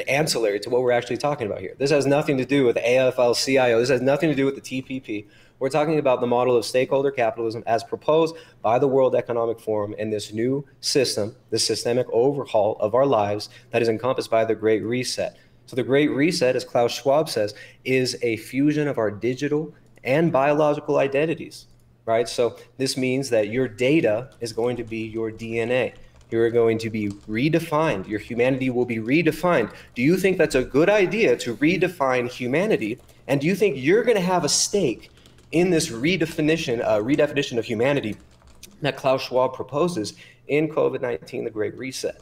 ancillary to what we're actually talking about here. This has nothing to do with AFL-CIO. This has nothing to do with the TPP. We're talking about the model of stakeholder capitalism as proposed by the World Economic Forum and this new system, the systemic overhaul of our lives that is encompassed by the Great Reset. So the Great Reset, as Klaus Schwab says, is a fusion of our digital and biological identities right? So this means that your data is going to be your DNA. You're going to be redefined. Your humanity will be redefined. Do you think that's a good idea to redefine humanity? And do you think you're going to have a stake in this redefinition, uh, redefinition of humanity that Klaus Schwab proposes in COVID-19, the Great Reset?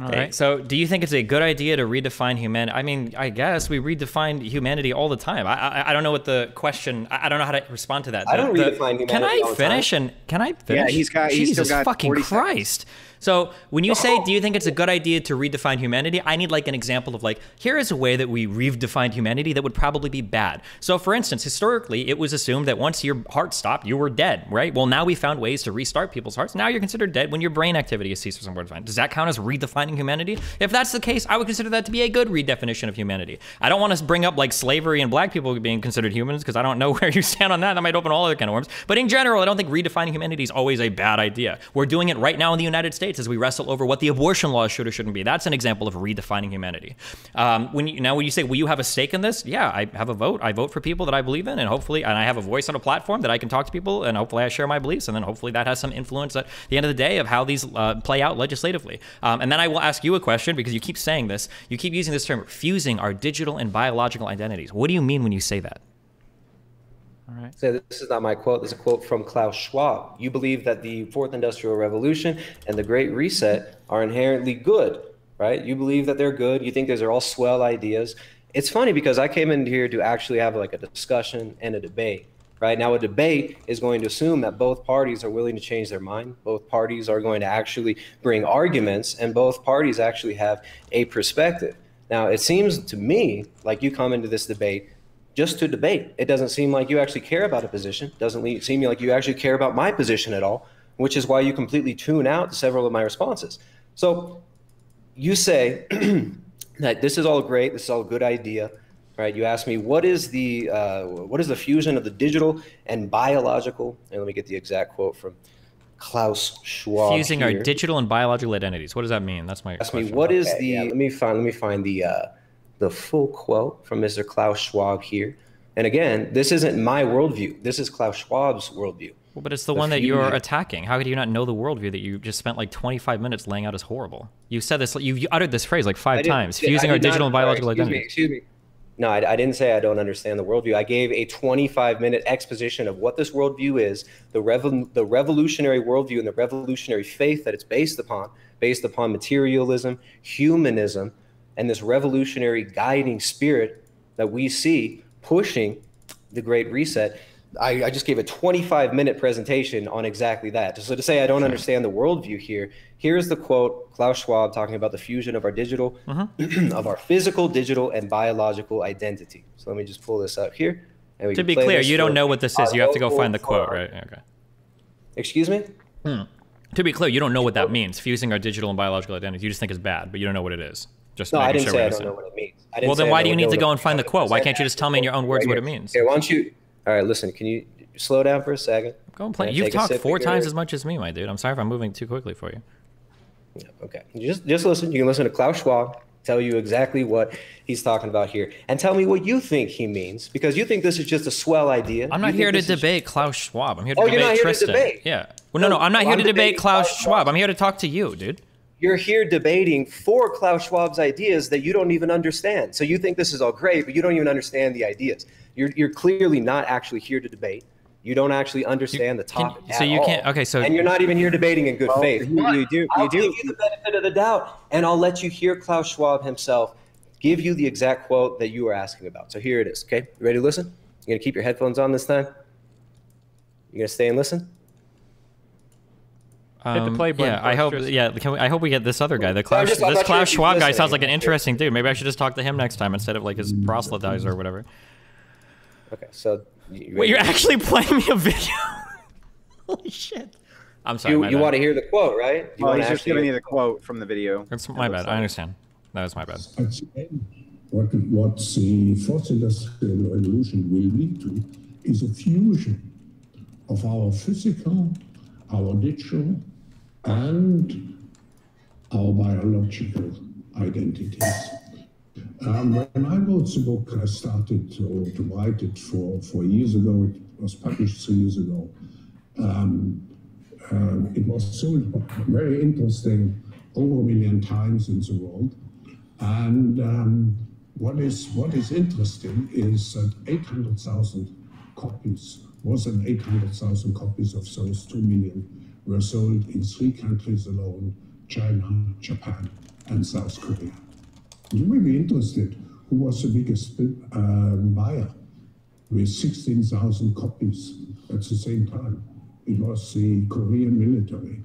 All Okay, right. So, do you think it's a good idea to redefine humanity? I mean, I guess we redefine humanity all the time. I, I, I don't know what the question. I I don't know how to respond to that. I don't the- redefine humanity. Can I all the finish? And can I finish? Yeah, he's got- he's still Jesus got fucking 40 seconds. So, when you say, oh. do you think it's a good idea to redefine humanity? I need like an example of like, here is a way that we redefined humanity that would probably be bad. So, for instance, historically, it was assumed that once your heart stopped, you were dead, right? Well, now we found ways to restart people's hearts. Now you're considered dead when your brain activity has ceased for some time. Does that count as redefining redefining humanity? If that's the case, I would consider that to be a good redefinition of humanity. I don't want to bring up like slavery and black people being considered humans because I don't know <laughs> where you stand on that. That might open all other kind of worms. But in general, I don't think redefining humanity is always a bad idea. We're doing it right now in the United States as we wrestle over what the abortion laws should or shouldn't be. That's an example of redefining humanity. Um, when you, now, when you say, "Will you have a stake in this?" Yeah, I have a vote. I vote for people that I believe in, and hopefully, and I have a voice on a platform that I can talk to people, and hopefully, I share my beliefs, and then hopefully that has some influence at the end of the day of how these uh, play out legislatively. Um, and then I will ask you a question because you keep saying this. You keep using this term, fusing our digital and biological identities. What do you mean when you say that? All right. So this is not my quote. This is a quote from Klaus Schwab. You believe that the fourth industrial revolution and the Great Reset are inherently good, right? You believe that they're good. You think those are all swell ideas. It's funny because I came in here to actually have like a discussion and a debate right? Now, a debate is going to assume that both parties are willing to change their mind. Both parties are going to actually bring arguments, and both parties actually have a perspective. Now, it seems to me like you come into this debate just to debate. It doesn't seem like you actually care about a position. Doesn't seem like you actually care about my position at all, which is why you completely tune out several of my responses. So you say <clears throat> that this is all great, this is all a good idea right? You ask me what is the uh, what is the fusion of the digital and biological? And let me get the exact quote from Klaus Schwab. Fusing here. our digital and biological identities. What does that mean? That's my. Ask question. me what is okay, the? Yeah, let me find. Let me find the uh, the full quote from Mr. Klaus Schwab here. And again, this isn't my worldview. This is Klaus Schwab's worldview. Well, but it's the, the one that you're attacking. How could you not know the worldview that you just spent like 25 minutes laying out as horrible? You said this. You, you uttered this phrase like five times. Fusing our digital and biological excuse identities. Me, excuse me. No, I, I, didn't say I don't understand the worldview. I gave a 25 minute exposition of what this worldview is, the, revo- the revolutionary worldview and the revolutionary faith that it's based upon, based upon materialism, humanism, and this revolutionary guiding spirit that we see pushing the Great Reset. I, I just gave a 25 minute presentation on exactly that. So to say I don't understand the worldview here Here's the quote Klaus Schwab talking about the fusion of our digital, uh-huh. <clears throat> of our physical, digital, and biological identity. So let me just pull this up here. to be clear, you don't know what this is. You have to go find the quote, right? Okay. Excuse me? Hmm. To be clear, you don't know what that means. Fusing our digital and biological identity. You just think it's bad, but you don't know what it is. Just no, I didn't sure say I don't know what it means. Well, then why do you need to go and find the quote? Why can't you just tell me in your own words right what it means? Here, why don't you? All right, listen. Can you slow down for a second? Go and play. You've talked four times as much as me, my dude. I'm sorry if I'm moving too quickly for you. Yeah, okay. Just just listen. You can listen to Klaus Schwab tell you exactly what he's talking about here, and tell me what you think he means because you think this is just a swell idea. I'm not here to debate is... Klaus Schwab. I'm here to oh, debate you're not here Tristan. To debate. Yeah. Well, no, no, I'm not here I'm to debate Klaus Schwab. I'm here to talk to you, dude. You're here debating for Klaus Schwab's ideas that you don't even understand. So you think this is all great, but you don't even understand the ideas. You're, you're clearly not actually here to debate. You don't actually understand the topic. Can, so you all. can't. Okay, so and you're not even here debating in good well, faith. You, you do. You I'll do. give you the benefit of the doubt, and I'll let you hear Klaus Schwab himself give you the exact quote that you were asking about. So here it is. Okay, you ready to listen? You're gonna keep your headphones on this time? You're gonna stay and listen? Um, yeah, I hope. Yeah, we, I hope we get this other guy. The Klaus, just, this Klaus Schwab guy sounds like an interesting dude. Maybe I should just talk to him next time instead of like his proselytizer or whatever. Okay, so you Wait, you're actually playing me a video? <laughs> Holy shit. I'm sorry. You, you want to hear the quote, right? You well, he's just giving you the quote from the video. That's my bad. I understand. That was my bad. What, what the fourth industrial revolution will lead to is a fusion of our physical, our digital, and our biological identities. Um, when I wrote the book, I started to, to, write it for, four years ago. It was published three years ago. Um, uh, it was sold very interesting over a million times in the world. And um, what is what is interesting is that 800,000 copies, more than 800,000 copies of those two million were sold in three countries alone: China, Japan, and South Korea. You may be interested who was the biggest uh, buyer with 16,000 copies at the same time. It was the Korean military.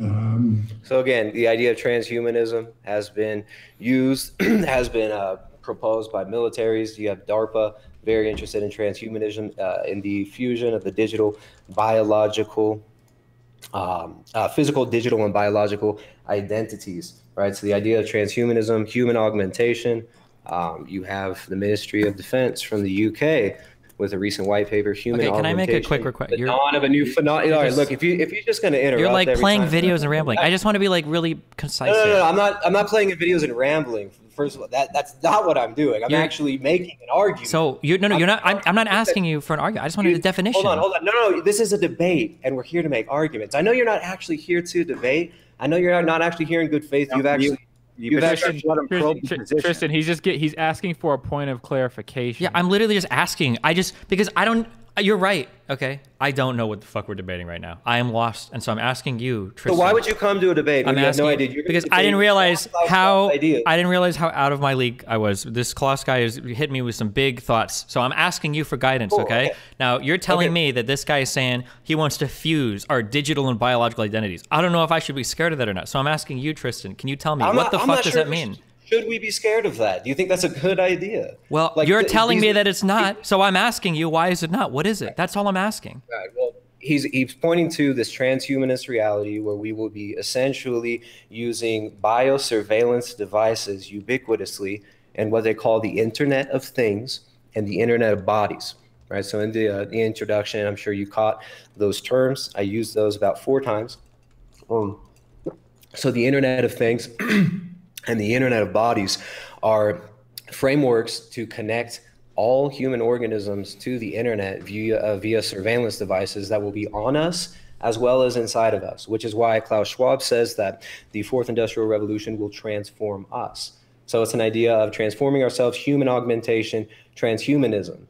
Um, so again, the idea of transhumanism has been used, <clears throat> has been uh, proposed by militaries. You have DARPA, very interested in transhumanism, uh, in the fusion of the digital, biological, um, uh, physical, digital, and biological identities. right? So the idea of transhumanism, human augmentation. Um, you have the Ministry of Defense from the UK with a recent white paper, human Okay, can I make a quick request? The You're- dawn of a new phenomenon. All right, look, if you if you're just gonna interrupt, You're like playing videos and rambling. I just want to be like really concise. No, no, no, no, I'm not. I'm not playing videos and rambling. First of all, that that's not what I'm doing. I'm You're- actually making an argument. So you no no you're not. I'm, I'm not asking you for an argument. I just wanted a definition. Hold on, hold on. No, no, this is a debate, and we're here to make arguments. I know you're not actually here to debate. I know you're not actually here in good faith. You've actually. You You've better actually- let him probe. Tristan. Tristan, he's just get he's asking for a point of clarification. Yeah, I'm literally just asking. I just because I don't. Uh, you're right. Okay, I don't know what the fuck we're debating right now. I am lost, and so I'm asking you, Tristan. So why would you come to a debate I'm you have asking no you- idea? You're because I didn't realize how ideas. I didn't realize how out of my league I was. This Klaus guy has hit me with some big thoughts, so I'm asking you for guidance. Cool, okay? okay. now you're telling Okay. me that this guy is saying he wants to fuse our digital and biological identities. I don't know if I should be scared of that or not. So I'm asking you, Tristan. Can you tell me I'm what not- the I'm fuck does sure that if we mean? Should- we be scared of that? Do you think that's a good idea? Well, Like, you're th- telling me that it's not, so I'm asking you, why is it not? What is it? That's all I'm asking. Right, well, he's he's pointing to this transhumanist reality where we will be essentially using biosurveillance devices ubiquitously and what they call the Internet of Things and the Internet of Bodies. Right. So in the, uh, the introduction, I'm sure you caught those terms. I used those about four times. Um, so the Internet of Things <clears throat> and the Internet of Bodies are frameworks to connect all human organisms to the internet via uh, via surveillance devices that will be on us as well as inside of us, which is why Klaus Schwab says that the fourth industrial revolution will transform us. So it's an idea of transforming ourselves, human augmentation, transhumanism.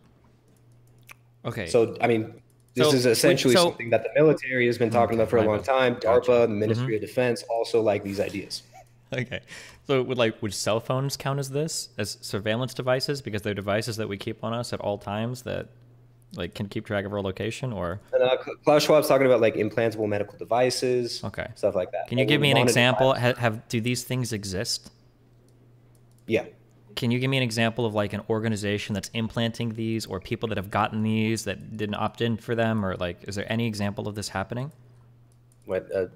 Okay. So I mean, this So- is essentially so- something that the military has been talking about for a long time. DARPA, the Ministry Mm-hmm. of Defense, also like these ideas. <laughs> Okay. So would like would cell phones count as this as surveillance devices because they're devices that we keep on us at all times that like can keep track of our location or And uh, Klaus Schwab's talking about like implantable medical devices, Okay. stuff like that. can you Like, give me an example have- have, have do these things exist? Yeah. Can you give me an example of like an organization that's implanting these or people that have gotten these that didn't opt in for them or like is there any example of this happening? What uh,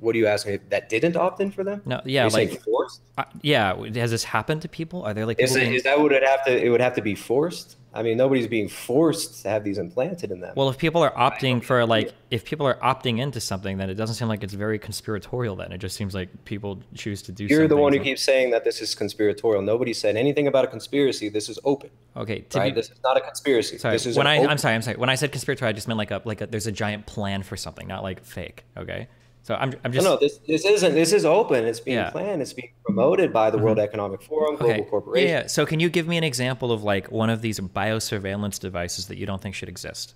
What are you asking? That didn't opt in for them? No, yeah, like forced. uh, yeah, has this happened to people? Are there like Is, it, being- is that what it have to? It would have to be forced. I mean, nobody's being forced to have these implanted in them. Well, if people are opting for like, if people are opting into something, then it doesn't seem like it's very conspiratorial. Then it just seems like people choose to do. You're some the one who things. keeps saying that this is conspiratorial. Nobody said anything about a conspiracy. This is open, Okay, to right? be, this is not a conspiracy. sorry. This is When I, open- I'm sorry, I'm sorry. When I said conspiratorial, I just meant like a like a, there's a giant plan for something, not like fake. Okay, so I'm I'm just no, this this isn't. This is open. It's being Yeah. Mm-hmm. planned. It's being promoted by the World Economic Forum, global okay. corporation. Yeah, yeah. So can you give me an example of like one of these biosurveillance devices that you don't think should exist?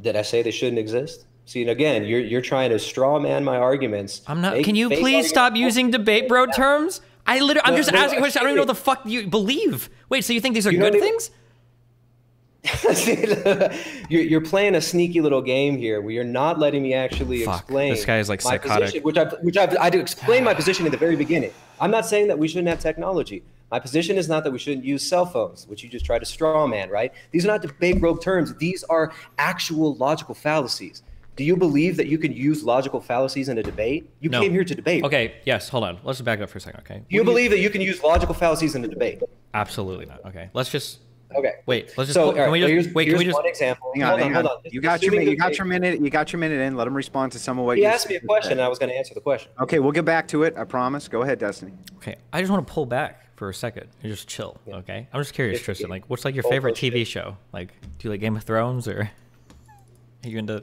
Did I say they shouldn't exist? See, and again, you're you're trying to straw man my arguments. I'm not. make Can you please stop using debate bro terms? I literally, I'm just no, asking questions. I don't even know what the fuck you believe. Wait, so you think these are good even- things? <laughs> you're, you're playing a sneaky little game here where you're not letting me actually Fuck, explain. this guy is, like, psychotic. Position, which I which I I did explain my <sighs> position in the very beginning. I'm not saying that we shouldn't have technology. My position is not that we shouldn't use cell phones, which you just tried to straw man, right? These are not debate rogue terms. These are actual logical fallacies. Do you believe that you can use logical fallacies in a debate? You No. came here to debate. Okay. Yes. Hold on. Let's back up for a second. Okay. Do you believe that you can use logical fallacies in a debate? Absolutely not. Okay. Let's just Okay. wait. Let's just. So, pull- all can we well, just here's, wait? Can we just? one example. Hang on, hold hang on, on. hold on. You got your minute. You got your minute. You got your minute in. Let him respond to some of what He you asked me a question. and I was going to answer the question. Okay, we'll get back to it. I promise. Go ahead, Destiny. Okay. I just want to pull back for a second and just chill. Okay. I'm just curious, It's Tristan. Like, what's like your favorite bullshit. TV show? Like, do you like Game of Thrones or? Are <laughs> you into?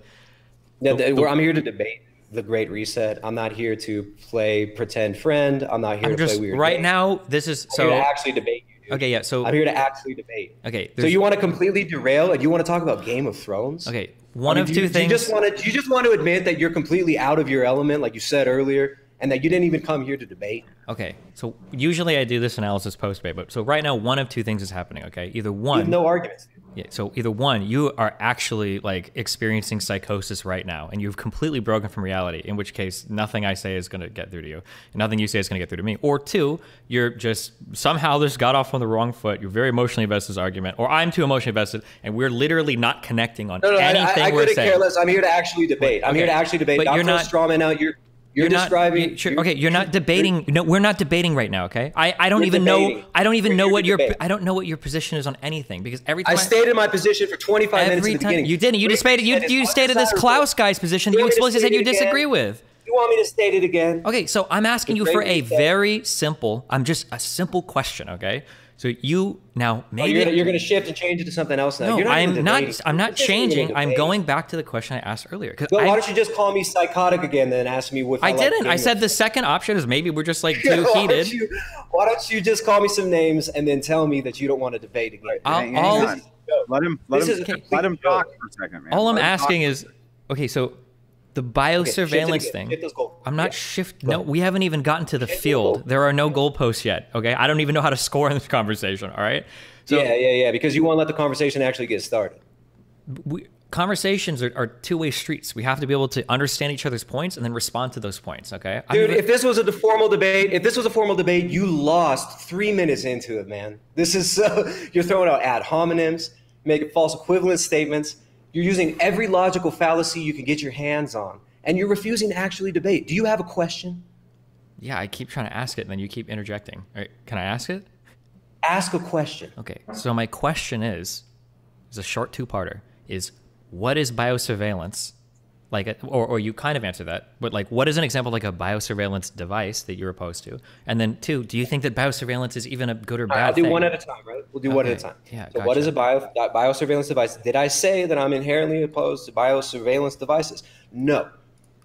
Yeah, The- th- the- I'm here to debate the Great Reset. I'm not here to play pretend friend. I'm not here I'm to just play weird. right games. now. This is I'm here so. to actually debate you. Dude. Okay. Yeah. So. I'm here to actually debate. Okay. So you want to completely derail and you want to talk about Game of Thrones? Okay. One I mean, of do two you, things. You just want to you just want to admit that you're completely out of your element, like you said earlier, and that you didn't even come here to debate. Okay, so usually I do this analysis post debate, but so right now one of two things is happening. Okay, either You one, have no arguments. Yeah, so either one, you are actually like experiencing psychosis right now, and you've completely broken from reality. In which case, nothing I say is going to get through to you, and nothing you say is going to get through to me. Or two, you're just somehow just got off on the wrong foot. You're very emotionally invested in this argument, or I'm too emotionally invested, and we're literally not connecting on No, no, I, anything I, I we're couldn't saying. care less. I'm here to actually debate. I'm here to actually debate. but not you're not- straw man out. You're You're, not- describing. you're- okay, you're not debating. No, we're not debating right now. Okay, I, I don't even know. I don't even know what your. I don't know what your position is on anything because every time I stated my position for 25 minutes in the beginning. you didn't. You just stated you you stated this. Klaus guy's position that You you want me to explicitly said you disagree with. You want me to state it again? Okay, so I'm asking you for a very simple. I'm just a simple question. Okay, so you now Oh, maybe you're, gonna, you're gonna shift and change it to something else now. no, you're not I'm not. I'm not This isn't even a changing. I'm going back to the question I asked earlier. 'cause Well, why don't you just call me psychotic again, then ask me what I like didn't. I said the second option is maybe we're just like <laughs> why too don't heated. you- why don't you just call me some names and then tell me that you don't want to debate again? I'll- Hang- I'll- Let him. Let This is him. a Let him talk for a second, man. All I'm Let asking is, okay, so the biosurveillance again. thing. I'm not Yeah. shift. Go No, we haven't even gotten to the Shift field. There are no goalposts yet. Okay, I don't even know how to <laughs> score in this conversation. All right, so yeah, yeah, yeah. Because you won't let the conversation actually get started. we, conversations are, are two-way streets. We have to be able to understand each other's points and then respond to those points. Okay, Dude, even- if this was a formal debate, if this was a formal debate, you lost three minutes into it, man. This is so <laughs> you're throwing out ad hominems, making false equivalent statements. You're using every logical fallacy you can get your hands on, and you're refusing to actually debate. Do you have a question? yeah, I keep trying to ask it, and then you keep interjecting. All right, can I ask it? Ask a question. Okay, so my question is, is a short two-parter. Is what is biosurveillance? Like, a- or, or you kind of answer that, but like, what is an example of like a biosurveillance device that you're opposed to? And then two, do you think that biosurveillance is even a good or bad I'll do thing? one at a time, right? We'll do one at a time. Yeah, So, what is a gotcha. bio, biosurveillance device? Did I say that I'm inherently opposed to biosurveillance devices? No.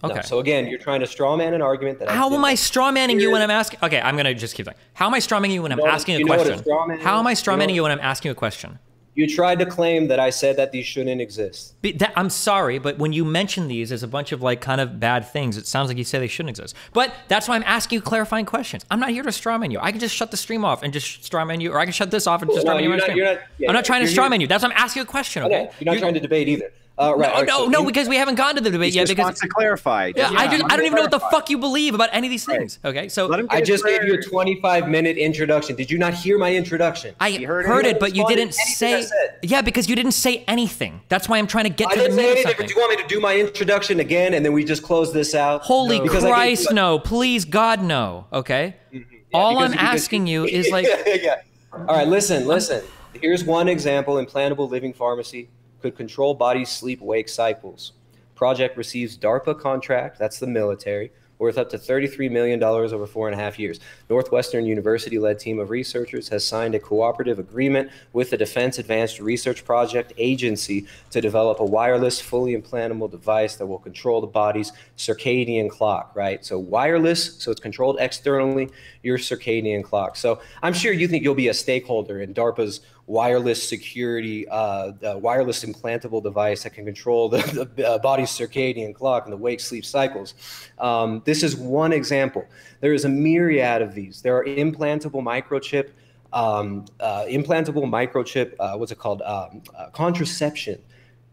No. Okay. So again, you're trying to strawman an argument that How did am I strawmanning you when I'm asking? Okay, I'm gonna just keep going. How am I strawmanning you when I'm asking a you know what a question? How am I is? You know- strawmanning you when I'm asking a question? You tried to claim that I said that these shouldn't exist. That, I'm sorry, but when you mention these as a bunch of like kind of bad things, it sounds like you say they shouldn't exist. But that's why I'm asking you clarifying questions. I'm not here to strawman you. I can just shut the stream off and just strawman you, or I can shut this off and just No, strawman you. not- you're not- yeah, I'm not trying to you're- strawman you. That's why I'm asking you a question. Okay. Okay. You're not trying to debate either. Uh, right. No, all right, no, so no, you- because we haven't gone to the debate He yet. Because wants to clarify. yeah, Just- I, just, I don't even know what the fuck you believe about any of these things. Okay, so I get just gave you a 25 minute introduction. Did you not hear my introduction? I You heard heard, it? it, but you didn't to anything I say. Yeah, because you didn't say anything. That's why I'm trying to get I to the didn't say meat of anything. But do you want me to do my introduction again and then we just close this out? Holy Because I gave Christ, no! Please, God, no. Okay. Yeah, All I'm asking you <laughs> is like, yeah, yeah. All right, listen, listen. Here's one example: implantable living pharmacy could control body sleep-wake cycles. Project receives DARPA contract. That's the military. Worth up to $33 million over four and a half years. Northwestern University led team of researchers has signed a cooperative agreement with the Defense Advanced Research Project Agency to develop a wireless, fully implantable device that will control the body's circadian clock, right? So, wireless, so it's controlled externally, your circadian clock. So, I'm sure you think you'll be a stakeholder in DARPA's wireless security, uh, wireless implantable device that can control the, the uh, body's circadian clock and the wake sleep cycles. Um, this is one example. There is a myriad of these. There are implantable microchip, um, uh, implantable microchip, uh, what's it called? Um, uh, contraception.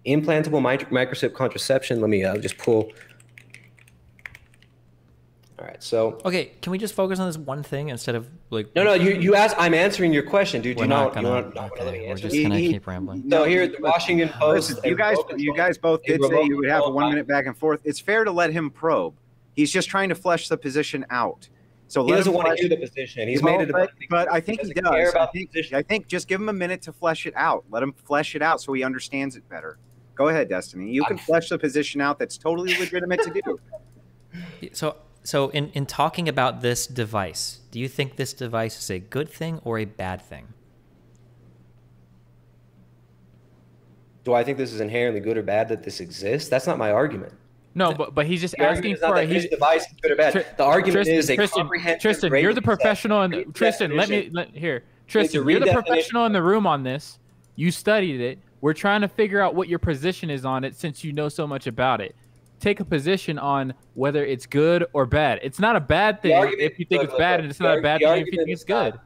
Implantable mic- microchip contraception. Let me uh, just pull. All right. So okay, can we just focus on this one thing instead of like? no, no. You you asked. I'm answering your question, dude. We're you not know, gonna. you want, not okay, let me we're answer. just He- gonna he- keep rambling. No, here, at the Washington Post. Listen, you guys, you guys both did say you would have a one minute back and forth. It's fair to let him probe. He's just trying to flesh the position out. So He doesn't him want to do the position. He's Well, made it. but, about- but I think he doesn't does. care I about the think, position. I think just give him a minute to flesh it out. Let him flesh it out so he understands it better. Go ahead, Destiny. You can flesh the position out. That's totally legitimate to do. <laughs> So, so in in talking about this device, do you think this device is a good thing or a bad thing? Do I think this is inherently good or bad that this exists? That's not my argument. No, but but he's just The asking for a he's device is good or bad. Tr- the argument Tristan, is a Tristan, comprehensive. Tristan, you're the professional in the, Great Tristan, let me let, here. Tristan, you're the professional in the room on this. You studied it. We're trying to figure out what your position is on it since you know so much about it. Take a position on whether it's good or bad. It's not a bad thing argument- if you think look, it's look, bad, look, and it's not a bad thing if you think it's not- good.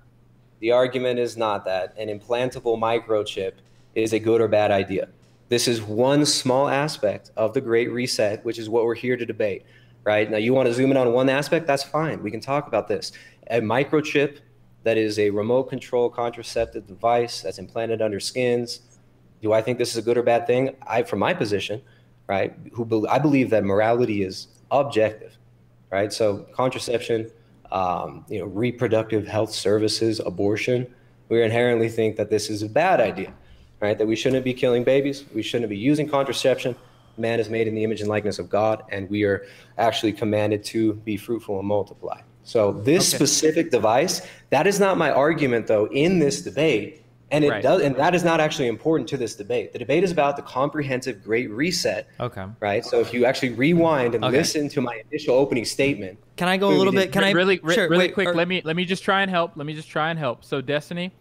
The argument is not that an implantable microchip is a good or bad idea. This is one small aspect of the Great Reset, which is what we're here to debate. Right now, you want to zoom in on one aspect? That's fine. We can talk about this. A microchip that is a remote control contraceptive device that's implanted under skins. Do I think this is a good or bad thing? I, from my position, right, who be, I believe that morality is objective, right? So contraception, um, you know, reproductive health services, abortion, we inherently think that this is a bad idea, right? That we shouldn't be killing babies, we shouldn't be using contraception. Man is made in the image and likeness of God, and we are actually commanded to be fruitful and multiply. So this okay. specific device, that is not my argument though in this debate. And it right. does and that is not actually important to this debate. The debate is about the comprehensive great reset. Okay. Right? So if you actually rewind and okay. listen to my initial opening statement. Can I go a little bit? Can I really sure, really wait, quick, or, let me let me just try and help. Let me just try and help. So Destiny,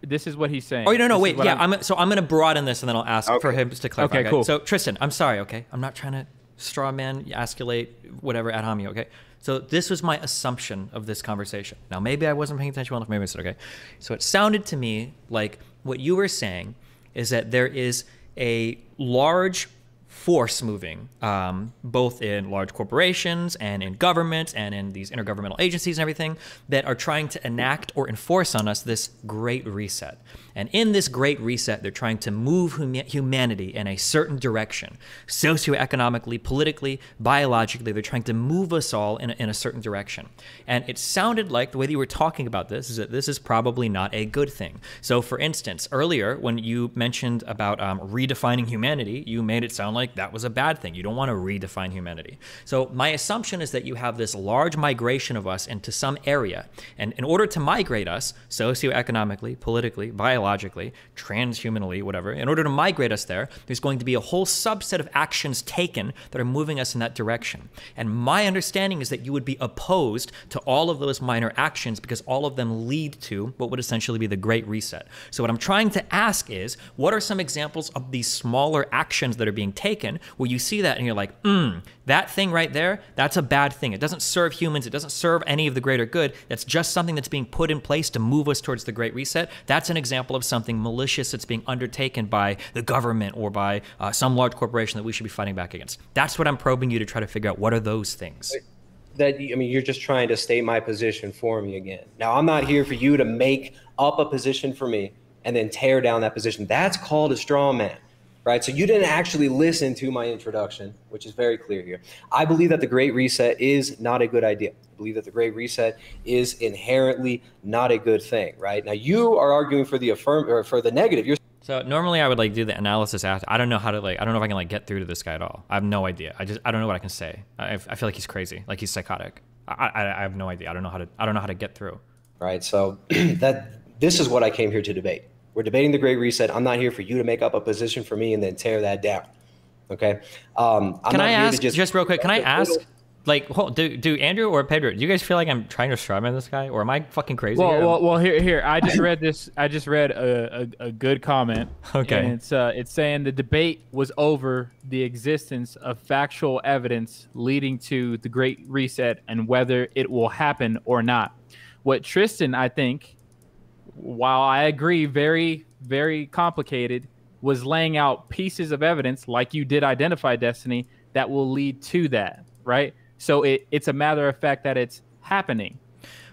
this is what he's saying. Oh no no this wait yeah I'm, so I'm gonna broaden this and then I'll ask okay. for him to clarify. Okay, cool. So Tristan, I'm sorry. Okay, I'm not trying to straw man, escalate, whatever ad hominem. Okay, so this was my assumption of this conversation. Now maybe I wasn't paying attention well enough. Maybe I said okay. So it sounded to me like what you were saying is that there is a large force moving, um, both in large corporations and in governments and in these intergovernmental agencies and everything, that are trying to enact or enforce on us this great reset. And in this great reset, they're trying to move hum- humanity in a certain direction, socioeconomically, politically, biologically. They're trying to move us all in a, in a certain direction. And it sounded like the way that you were talking about this is that this is probably not a good thing. So, for instance, earlier when you mentioned about um, redefining humanity, you made it sound like that was a bad thing. You don't want to redefine humanity. So, my assumption is that you have this large migration of us into some area. And in order to migrate us socioeconomically, politically, biologically, biologically, transhumanly, whatever, in order to migrate us there, there's going to be a whole subset of actions taken that are moving us in that direction. And my understanding is that you would be opposed to all of those minor actions because all of them lead to what would essentially be the Great Reset. So, what I'm trying to ask is what are some examples of these smaller actions that are being taken where you see that and you're like, hmm, that thing right there, that's a bad thing. It doesn't serve humans, it doesn't serve any of the greater good. That's just something that's being put in place to move us towards the Great Reset. That's an example example of something malicious that's being undertaken by the government or by uh, some large corporation that we should be fighting back against. That's what I'm probing you to try to figure out. What are those things? That I mean, you're just trying to state my position for me again. Now, I'm not here for you to make up a position for me and then tear down that position. That's called a straw man right? So you didn't actually listen to my introduction, which is very clear here. I believe that the Great Reset is not a good idea I believe that the Great Reset is inherently not a good thing, right? Now you are arguing for the affirm or for the negative. You're so normally I would like do the analysis after. I don't know how to like. I don't know if I can like get through to this guy at all. I have no idea. I just I don't know what I can say. I, I feel like he's crazy. Like he's psychotic. I, I, I have no idea. I don't know how to. I don't know how to get through. Right. So <clears throat> that this is what I came here to debate. We're debating the Great Reset. I'm not here for you to make up a position for me and then tear that down. Okay. Um, can I ask just, just real quick? Can I ask? like, hold, do do Andrew or Pedro? Do you guys feel like I'm trying to strawman this guy, or am I fucking crazy? Well, well, well, here, here. I just read this. I just read a, a, a good comment. <laughs> Okay. And it's uh, it's saying the debate was over the existence of factual evidence leading to the Great Reset and whether it will happen or not. What Tristan, I think, while I agree, very very complicated, was laying out pieces of evidence, like you did identify Destiny, that will lead to that. Right so it, it's a matter of fact that it's happening.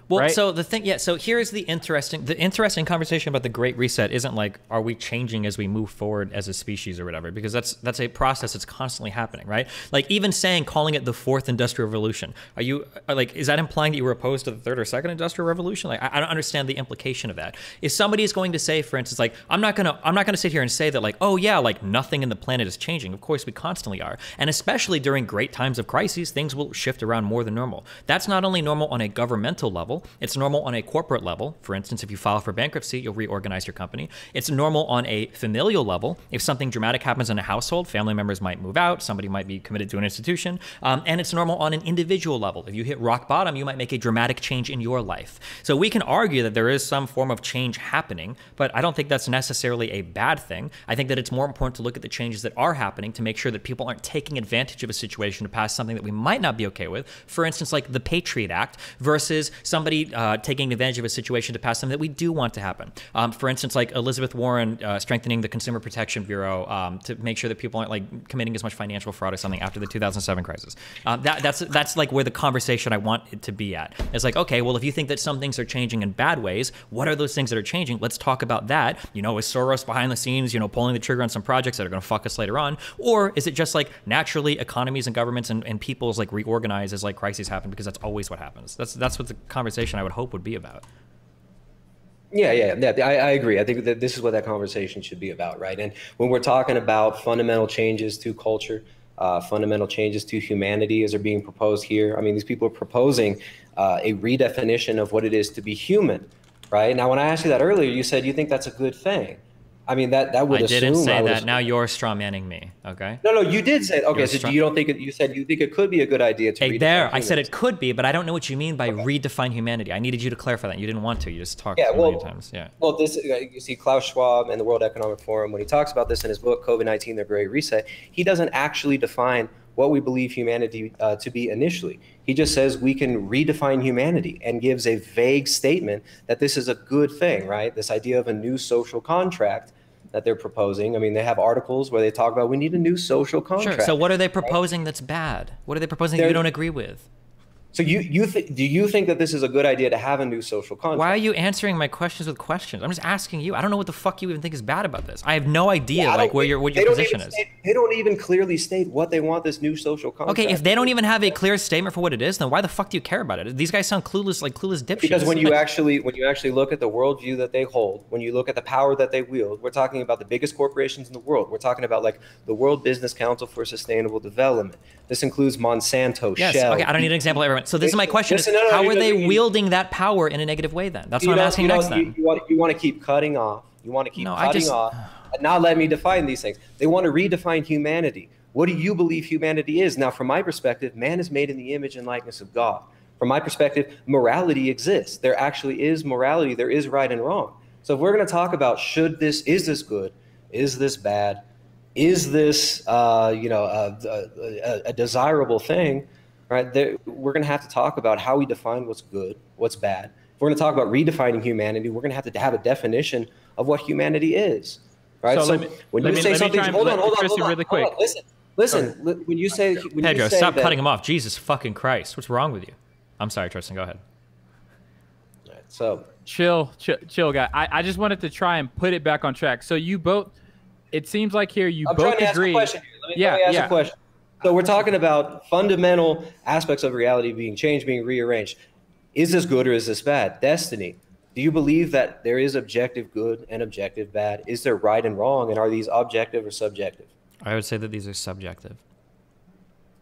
Well, right? so the thing, yeah. So here's the interesting, the interesting conversation about the Great Reset isn't like, are we changing as we move forward as a species or whatever? Because that's that's a process that's constantly happening, right? Like even saying, calling it the fourth industrial revolution, are you like, is that implying that you were opposed to the third or second industrial revolution? Like, I, I don't understand the implication of that. If somebody is going to say, for instance, like, I'm not gonna, I'm not gonna sit here and say that, like, oh yeah, like nothing in the planet is changing. Of course, we constantly are, and especially during great times of crises, things will shift around more than normal. That's not only normal on a governmental level level. It's normal on a corporate level. For instance, if you file for bankruptcy, you'll reorganize your company. It's normal on a familial level. If something dramatic happens in a household, family members might move out, somebody might be committed to an institution. Um, and it's normal on an individual level. If you hit rock bottom, you might make a dramatic change in your life. So we can argue that there is some form of change happening, but I don't think that's necessarily a bad thing. I think that it's more important to look at the changes that are happening to make sure that people aren't taking advantage of a situation to pass something that we might not be okay with. For instance, like the Patriot Act versus something somebody uh, taking advantage of a situation to pass something that we do want to happen. Um, for instance, like Elizabeth Warren uh, strengthening the Consumer Protection Bureau um, to make sure that people aren't like committing as much financial fraud or something after the 2007 crisis. Um, that, that's that's like where the conversation I want it to be at. It's like, okay, well, if you think that some things are changing in bad ways, what are those things that are changing? Let's talk about that. You know, is Soros behind the scenes, you know, pulling the trigger on some projects that are going to fuck us later on, or is it just like naturally economies and governments and, and peoples like reorganize as like crises happen because that's always what happens. That's that's what the conversation I would hope would be about. Yeah, yeah, yeah. I, I agree. I think that this is what that conversation should be about, right? And when we're talking about fundamental changes to culture, uh, fundamental changes to humanity as are being proposed here, I mean, these people are proposing uh, a redefinition of what it is to be human, right? Now, when I asked you that earlier, you said you think that's a good thing. I mean, that that would I assume. didn't say I that. Now you're strawmanning me. Okay. No, no, you did say. Okay, You're so you don't think it, you said you think it could be a good idea to Hey, there. I said it could be, but I don't know what you mean by redefine humanity. I needed you to clarify that. You didn't want to. You just talked Yeah, a million well- times. Yeah. Well, this uh, you see Klaus Schwab and the World Economic Forum when he talks about this in his book COVID nineteen: The Great Reset. He doesn't actually define what we believe humanity uh, to be initially. He just says we can redefine humanity and gives a vague statement that this is a good thing, right? This idea of a new social contract that they're proposing. I mean, they have articles where they talk about we need a new social contract. Sure. So what are they proposing that's bad? What are they proposing that you They're- don't agree with? So you you th- do you think that this is a good idea to have a new social contract? Why are you answering my questions with questions? I'm just asking you. I don't know what the fuck you even think is bad about this. I have no idea I like where your what your position is. state- they don't even clearly state what they want this new social contract. Okay, if they don't even have a clear statement for what it is, then why the fuck do you care about it? These guys sound clueless, like clueless dipshits. because when you actually when you actually look at the worldview that they hold, when you look at the power that they wield, we're talking about the biggest corporations in the world. We're talking about like the World Business Council for Sustainable Development. This includes Monsanto, yes, Shell. okay, I don't need an example, everyone. So this is my question: Listen, is no, no, How are know, they you- wielding that power in a negative way? Then that's what I'm asking you next. Then you want you want to keep cutting off. You want to keep No, cutting just- off and not let me define these things. They want to redefine humanity. What do you believe humanity is? Now, from my perspective, man is made in the image and likeness of God. From my perspective, morality exists. There actually is morality. There is right and wrong. So if we're going to talk about should this, is this good, is this bad, is this uh, you know a, a, a desirable thing, right? There, we're going to have to talk about how we define what's good, what's bad. If we're going to talk about redefining humanity, we're going to have to have a definition of what humanity is, right? So So, me- when you me- say something, try hold on, hold on, hold on, really hold on, listen, listen. li- When you say when Pedro, you say stop that, cutting him off. Jesus fucking Christ, what's wrong with you? I'm sorry, Tristan. Go ahead. So chill, chill, chill, guy. I, I just wanted to try and put it back on track. So you both, it seems like here you I'm both trying to ask agree. a question here. Let me, Yeah, let me ask yeah. So we're talking about fundamental aspects of reality being changed, being rearranged. Is this good or is this bad? Destiny. Do you believe that there is objective good and objective bad? Is there right and wrong? And are these objective or subjective? I would say that these are subjective.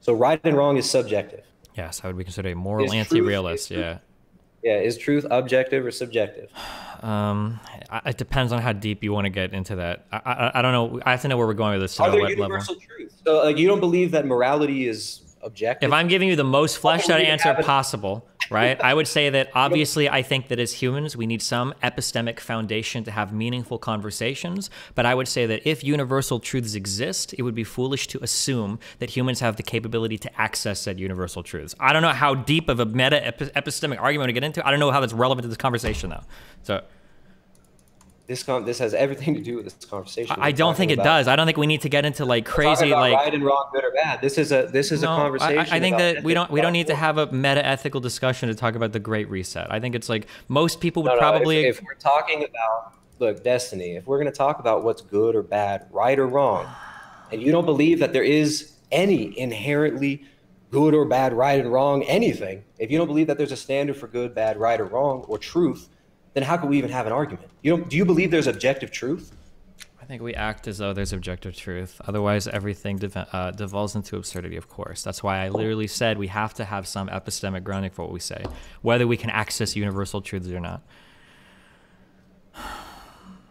So right and wrong is subjective. Yes, I would be considered a moral anti-realist. is Yeah. Yeah, is truth objective or subjective? Um, it depends on how deep you want to get into that. I, I, I don't know. I have to know where we're going with this. Are there what level. universal truths? So like you don't believe that morality is objective? If I'm giving you the most fleshed out oh, answer have it- possible, right? I would say that obviously I think that as humans we need some epistemic foundation to have meaningful conversations, but I would say that if universal truths exist, it would be foolish to assume that humans have the capability to access said universal truths. I don't know how deep of a meta epistemic argument to get into. I don't know how that's relevant to this conversation though. So this con- this has everything to do with this conversation. I don't think it does. I don't think we need to get into like crazy like right and wrong, good or bad. This is a this is a No, I- conversation. I, I think that we don't we don't need to have a meta ethical discussion to talk about the Great Reset. I think it's like most people would No, no, probably if, if we're talking about look destiny, if we're going to talk about what's good or bad, right or wrong, and you don't believe that there is any inherently good or bad, right and wrong, anything, if you don't believe that there's a standard for good, bad, right or wrong, or truth, then how can we even have an argument? You don't, do you believe there's objective truth? I think we act as though there's objective truth. Otherwise, everything dev- uh, devolves into absurdity, of course. That's why I literally said we have to have some epistemic grounding for what we say, whether we can access universal truths or not.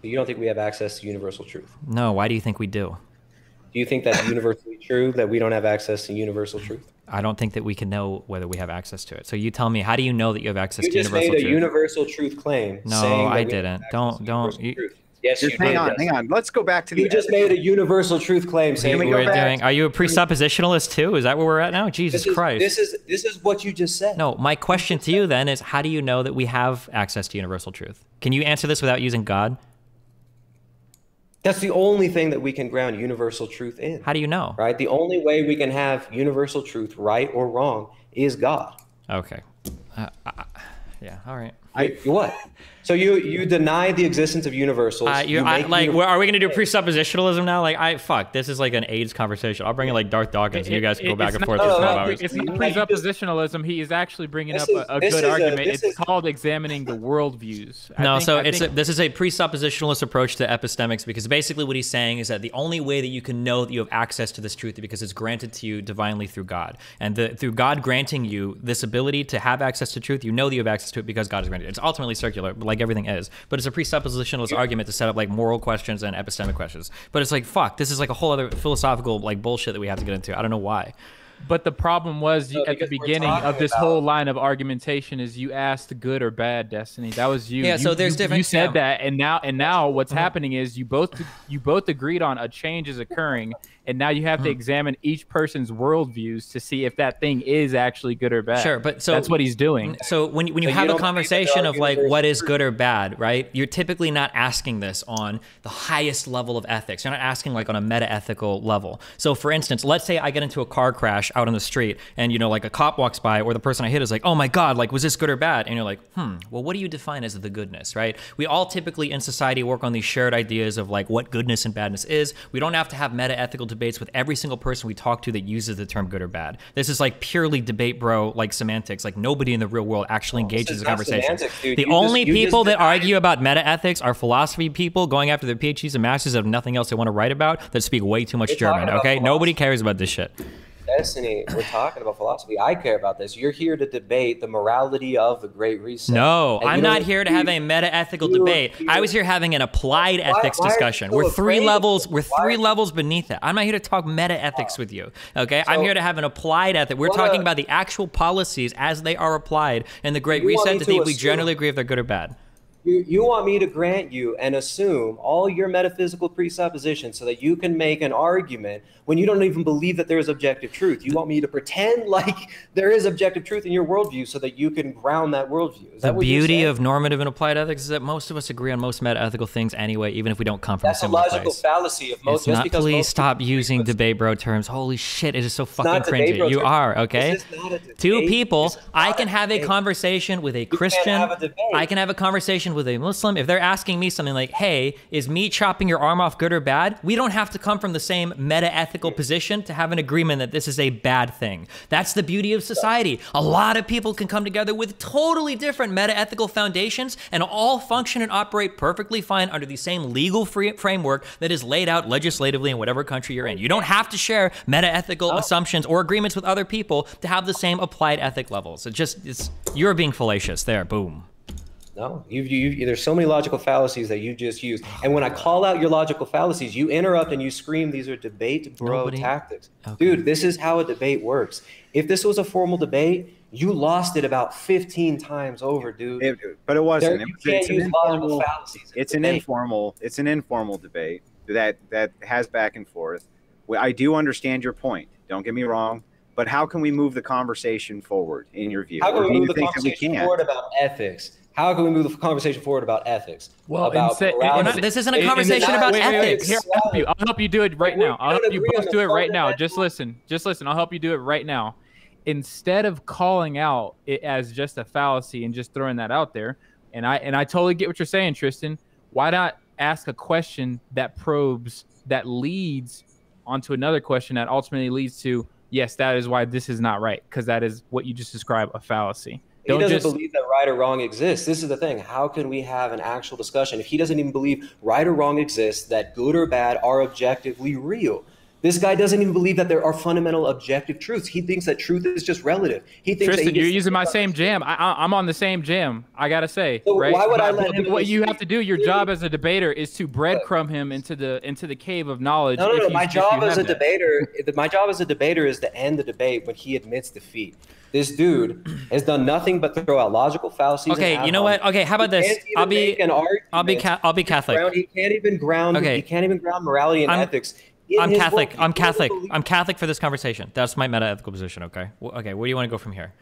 You don't think we have access to universal truth? No, why do you think we do? Do you think that's universally true that we don't have access to universal truth? I don't think that we can know whether we have access to it. So you tell me, how do you know that you have access You to just universal made a truth? universal truth claim. No, saying I didn't. Don't- don't- you- truth. Yes, Just you hang did, on, hang on. Let's go back to the. You just made a universal truth claim saying we we're doing. Are you a presuppositionalist too? Is that where we're at now? Jesus this is, Christ. This is this is what you just said. no, my question to you then is how do you know that we have access to universal truth? Can you answer this without using God? That's the only thing that we can ground universal truth in. How do you know? Right? The only way we can have universal truth, right or wrong, is God. Okay. Uh, uh, yeah, all right. I, what? So you you deny the existence of universals. Uh, you, you I, like, uni- are we gonna do presuppositionalism now? Like, I fuck. This is like an AIDS conversation. I'll bring in like Darth Dawkins, and you guys can go back it's and not- forth no, for twelve no, hours. It's not You- you presuppositionalism. He is actually bringing This up is- a, a good is a- argument. it's is- called examining the worldviews. I No, think- so I it's a, this is a presuppositionalist approach to epistemics because basically what he's saying is that the only way that you can know that you have access to this truth is because it's granted to you divinely through God, and the, through God granting you this ability to have access to truth, you know that you have access to it because God has granted it. It's ultimately circular, like everything is, but it's a presuppositionalist argument to set up like moral questions and epistemic questions. But it's like fuck, this is like a whole other philosophical like bullshit that we have to get into. I don't know why. But the problem was you, No, at the beginning of this about- whole line of argumentation is you asked good or bad Destiny. That was you. Yeah, so there's you, different- You said yeah. Mm-hmm. that, and now and now what's happening is you both you both agreed on a change is occurring, and now you have Mm-hmm. to examine each person's worldviews to see if that thing is actually good or bad. Sure, but so that's what he's doing. So when when you So you have a don't believe that conversation of like what is good or bad, right? You're typically not asking this on the highest level of ethics. You're not asking like on a meta ethical level. So for instance, let's say I get into a car crash out on the street and you know like a cop walks by or the person I hit is like, "Oh my god, like was this good or bad?" And you're like, "Hmm, well what do you define as the goodness, right?" We all typically in society work on these shared ideas of like what goodness and badness is. We don't have to have meta ethical debates with every single person we talk to that uses the term good or bad. This is like purely debate bro like semantics. Like nobody in the real world actually engages in not conversations. The You only just people that argue about meta ethics are philosophy people going after their PhDs and masters have nothing else they want to write about that speak way too much German. Okay, nobody cares about this shit. Destiny, we're talking about philosophy. I care about this. You're here to debate the morality of the Great Reset. No, And I'm not here to have a meta ethical debate. I was here having an applied Why- ethics why discussion. We're three levels. We're Why three levels beneath that. I'm not here to talk meta ethics with you. Okay, I'm here to have an applied ethic. We're talking a- about the actual policies as they are applied in the Great Reset to to see if we generally agree if they're good or bad. You, you want me to grant you and assume all your metaphysical presuppositions so that you can make an argument when you don't even believe that there is objective truth. You want me to pretend <laughs> like there is objective truth in your worldview so that you can ground that worldview. Is The that beauty of normative and applied ethics is that most of us agree on most meta ethical things anyway, even if we don't come from that's a a similar logical place. fallacy of most. It's not. because Please stop using debate bro terms. Holy shit, it is so fucking cringy. You are okay. This is not a debate. Two people. I can have a debate. conversation with a Christian. a. I can have a conversation with a Muslim. If they're asking me something like, "Hey, is me chopping your arm off good or bad?" We don't have to come from the same meta ethical position to have an agreement that this is a bad thing. That's the beauty of society. A lot of people can come together with totally different meta ethical foundations and all function and operate perfectly fine under the same legal free framework that is laid out legislatively in whatever country you're in. You don't have to share meta ethical oh. assumptions or agreements with other people to have the same applied ethic levels. It just it's you're being fallacious there. Boom. No, you, you, there's so many logical fallacies that you just use. And when I call out your logical fallacies, you interrupt and you scream, these are debate bro Nobody- tactics. Okay. Dude, this is how a debate works. If this was a formal debate, you lost it about 15 times over, dude. It- but it wasn't. There- It you was- can't it's an informal. It's an debate. informal. It's an informal debate that that has back and forth. I do understand your point. Don't get me wrong. But how can we move the conversation forward in your view? How can we you move the think that we conversation forward about ethics? How can we move the conversation forward about ethics? Well, about instead- not- this isn't a In- in the conversation not- about wait, wait, wait. ethics. Here, I'll help you. I'll help you do it right now. I'll help you both do it right now. Just listen. Just listen. I'll help you do it right now. Instead of calling out it as just a fallacy and just throwing that out there, and I and I totally get what you're saying, Tristan. Why not ask a question that probes that leads onto another question that ultimately leads to yes, that is why this is not right because that is what you just described a fallacy. He Don't doesn't just believe that right or wrong exists. This is the thing. How can we have an actual discussion if he doesn't even believe right or wrong exists, that good or bad are objectively real? This guy doesn't even believe that there are fundamental objective truths. He thinks that truth is just relative. He thinks Tristan, that he you're using my same jam. I, I'm on the same jam. I gotta say, So right? why would I let but him What you have to do, your job as a debater, is to breadcrumb him into the into the cave of knowledge. No, no, no. you- My job as a that. debater, my job as a debater is to end the debate when he admits defeat. This dude has done nothing but throw out logical fallacies. Okay, you know what? Okay, how about He this? I'll be- I'll be ca- I'll be Catholic. ground- he can't even ground. Okay. He can't even ground morality and I'm- ethics. I'm Catholic. I'm Catholic. I'm Catholic for this conversation. That's my meta ethical position. Okay. Well, okay. Where do you want to go from here?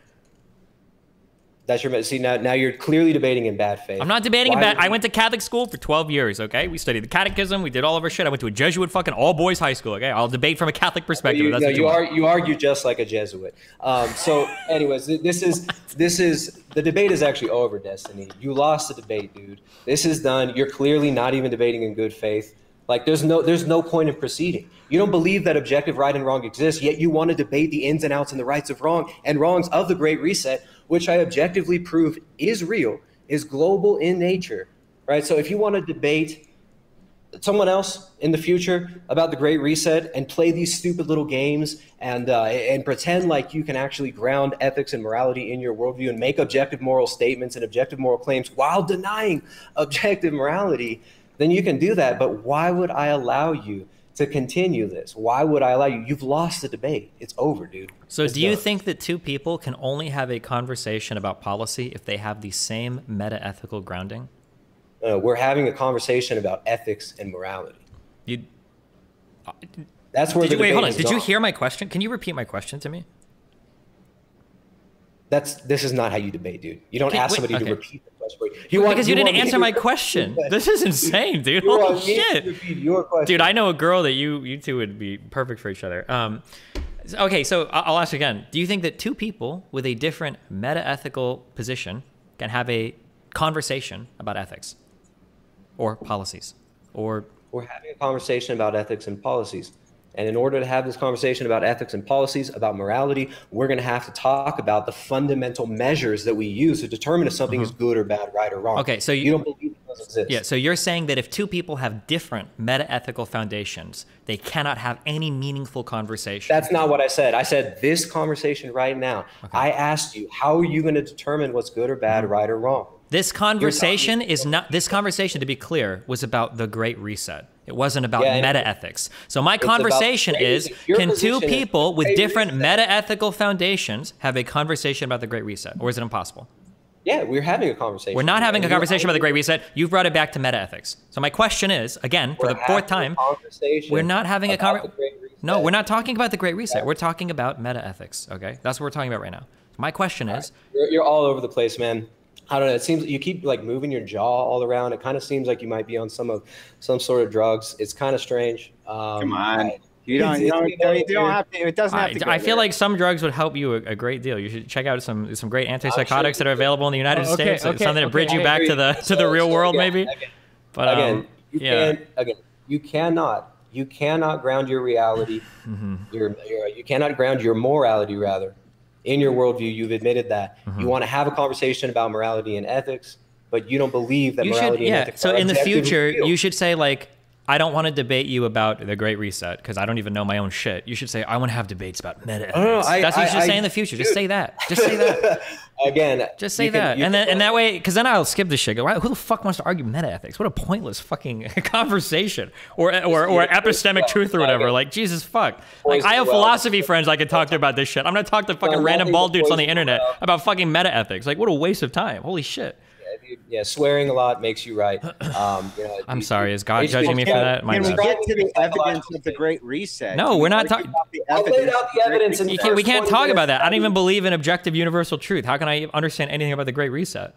That's your see now. Now you're clearly debating in bad faith. I'm not debating Why about. would I went to Catholic school for 12 years. Okay, we studied the Catechism. We did all of our shit. I went to a Jesuit fucking all boys high school. Okay, I'll debate from a Catholic perspective. You, That's no, you are you argue just like a Jesuit. Um, so, anyways, this is this is the debate is actually over, Destiny. You lost the debate, dude. This is done. You're clearly not even debating in good faith. Like there's no there's no point in proceeding. You don't believe that objective right and wrong exists, yet you want to debate the ins and outs and the rights of wrong and wrongs of the Great Reset, which I objectively prove is real, is global in nature. Right. So if you want to debate someone else in the future about the Great Reset and play these stupid little games and uh, and pretend like you can actually ground ethics and morality in your worldview and make objective moral statements and objective moral claims while denying <laughs> objective morality, then you can do that. But why would I allow you to continue this? Why would I allow you? You've lost the debate. It's over, dude. So, It's do you think that two people can only have a conversation about policy if they have the same meta ethical grounding? Uh, we're having a conversation about ethics and morality. You That's where did the you wait? Hold on. Did is you hear my question? Can you repeat my question to me? That's this is not how you debate, dude. You don't Okay, ask wait, somebody okay. to repeat for you. You want- because you, didn't want answer my question. This is insane, <laughs> dude. You Holy want me to shit. Dude, I know a girl that you you two would be perfect for each other. Um, okay, so I'll ask again. Do you think that two people with a different meta ethical position can have a conversation about ethics or policies or We're having a conversation about ethics and policies. And in order to have this conversation about ethics and policies, about morality, we're going to have to talk about the fundamental measures that we use to determine if something is good or bad, right or wrong. Mm-hmm. Okay, so you, you- don't believe those exist. yeah? So you're saying that if two people have different meta ethical foundations, they cannot have any meaningful conversation. That's not what I said. I said this conversation right now. I asked you, how are you going to determine what's good or bad, Mm-hmm. right or wrong? This conversation is not. This conversation, to be clear, was about the Great Reset. It wasn't about Yeah, meta ethics. So my conversation is: Can two people with different meta ethical foundations have a conversation about the Great Reset, or is it impossible? Yeah, we're having a conversation. We're not having a conversation about the Great Reset. You've brought it back to meta ethics. So my question is, again, for We're the fourth time, we're not having a conversation. the Great Reset. No, we're not talking about the Great Reset. We're talking about meta ethics. Okay, that's what we're talking about right now. My question is, You're, you're all over the place, man. I don't know. It seems you keep like moving your jaw all around. It kind of seems like you might be on some of some sort of drugs. It's kind of strange. Um, Come on. I- You don't. You don't, it's getting you don't have to. It doesn't have I, to. go I feel there. like some drugs would help you a, a great deal. You should check out some some great antipsychotics that are available in the United Oh, okay, States. okay, something to okay, bridge you I back to agree. the to So- the real so world, again, maybe. Again, But um, again, you yeah. can again, you cannot you cannot ground your reality, Mm-hmm. your, your you cannot ground your morality rather in your worldview. You've admitted that Mm-hmm. you want to have a conversation about morality and ethics, but you don't believe that you morality should yeah. So in the future, real. you should say like. I don't want to debate you about the Great Reset because I don't even know my own shit. You should say I want to have debates about meta ethics. no, no, I- That's what you I- should say I- in the future. Just say that. Just say that. <laughs> again, Just say you can- that, and then and that way, because then I'll skip this shit. Go, who the fuck wants to argue meta ethics? What a pointless fucking <laughs> conversation, or or or epistemic truth or whatever. Like Jesus fuck. Like I have philosophy friends I could talk to about this shit. I'm gonna talk to fucking random bald dudes on the internet about fucking meta ethics. Like what a waste of time. Holy shit. Yeah, swearing a lot makes you right. Um, you know, <clears throat> I'm you- sorry. Is God judging me for that? My Can we bad. bad. get to the evidence of the Great Reset? No, we're not talking. about the I laid evidence out the evidence You the can't, we can't talk about that. I don't even believe in objective universal truth. How can I understand anything about the Great Reset?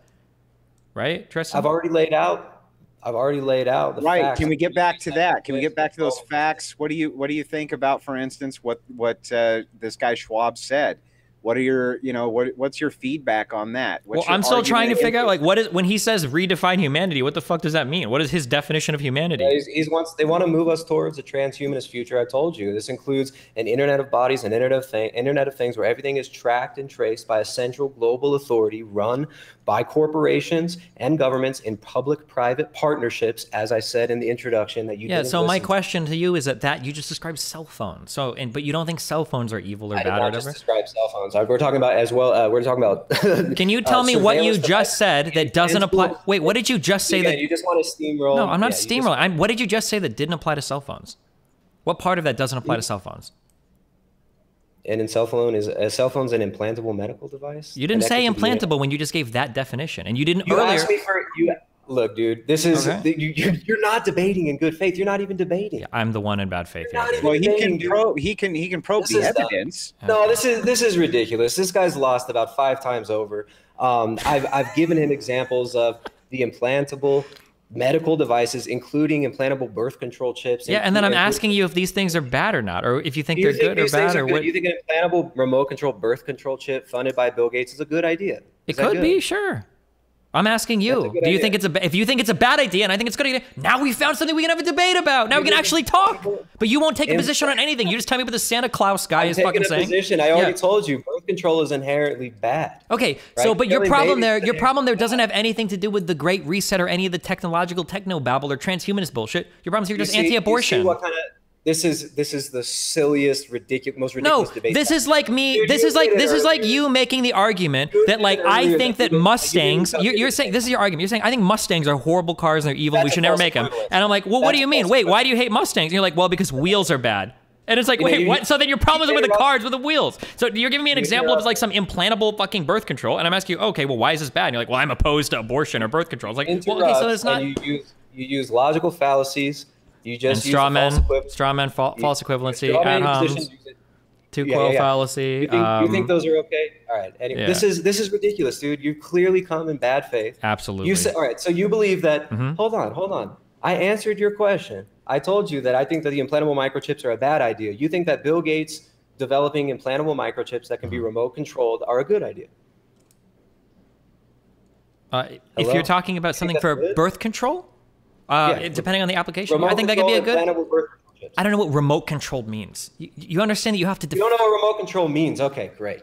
Right, Tristan? I've already laid out. I've already laid out the Right. facts. Can we get back to that? Can we get back to those facts? What do you What do you think about, for instance, what what uh, this guy Schwab said? What are your, you know, what what's your feedback on that? What's well, I'm still trying to figure out like what is when he says redefine humanity. What the fuck does that mean? What is his definition of humanity? Yeah, he's, he's wants they want to move us towards a transhumanist future. I told you this includes an internet of bodies, an internet of thing, internet of things, where everything is tracked and traced by a central global authority run by corporations and governments in public-private partnerships. As I said in the introduction, that you yeah. didn't So my to. question to you is that that you just described cell phones. So and but you don't think cell phones are evil or I bad or just whatever. describe cell phones. Uh, We're talking about as well. Uh, we're talking about. <laughs> Can you uh, tell me what you just said that doesn't apply? Wait, what did you just say Again, that? you just want to steamroll. No, I'm not yeah, just- steamrolling. I'm, what did you just say that didn't apply to cell phones? What part of that doesn't apply to cell phones? And in cell phone is a cell phone's an implantable medical device. You didn't say connected to the internet. implantable when you just gave that definition, and you didn't You earlier. asked me for you. Look, dude, this is Okay. you, you're, you're not debating in good faith. You're not even debating. I'm the one in bad faith. You're here. Well, he can probe. He can he can probe This the is dumb. evidence. No, this is this is ridiculous. This guy's lost about five times over. Um, I've I've given him examples of the implantable medical devices, including implantable birth control chips. Yeah, and then I'm asking you if these things are bad or not, or if you think you they're think good or bad, or good? what. You think an implantable remote control birth control chip funded by Bill Gates is a good idea? It Is that could be, sure. I'm asking you. Do you idea. think it's a if you think it's a bad idea and I think it's a good idea? Now we found something we can have a debate about. Now we can actually talk. But you won't take a position on anything. You just tell me what the Santa Claus guy I'm is fucking a saying. position. I already Yeah. told you birth control is inherently bad. Okay, so Right? but your problem there, your problem there doesn't have anything to do with the Great Reset or any of the technological techno babble or transhumanist bullshit. Your problem is you're just you see anti-abortion. what kind of this is this is the silliest, ridiculous, most No, ridiculous debate. this is like me. Dude, this is like this is like earlier. you making the argument You that like I think that that you did- you didn't Mustangs. You're, you're saying this is your argument. You're saying I think Mustangs are horrible cars and they're evil. we should never make them. And I'm like, well, what do you mean? Wait, why do you hate Mustangs? And you're like, well, because wheels are bad. And it's like, You know, wait, you- what? So then your problem is with the cars with the wheels. So you're giving me an You example of like some implantable fucking birth control, and I'm asking you, okay, well, why is this bad? And you're like, well, I'm opposed to abortion or birth control. It's like, well, okay, so it's not. you use you use logical fallacies. You just straw men, false straw men, fa- false equivalency, straw homs, two Yeah, quo yeah, yeah. fallacy. You think, you think um, those are okay? All right. Anyway, this is this is ridiculous, dude. You clearly come in bad faith. Absolutely. You said all right. So you believe that? Mhm. Hold on, hold on. I answered your question. I told you that I think that the implantable microchips are a bad idea. You think that Bill Gates developing implantable microchips that can Mm-hmm. be remote controlled are a good idea. Uh, if you're talking about something for good? birth control, uh, Yeah. depending on the application, Remote I think that could be a good. implantable birth control chips. I don't know what remote controlled means. You, you understand that you have to. You don't know what remote control means? Okay, great.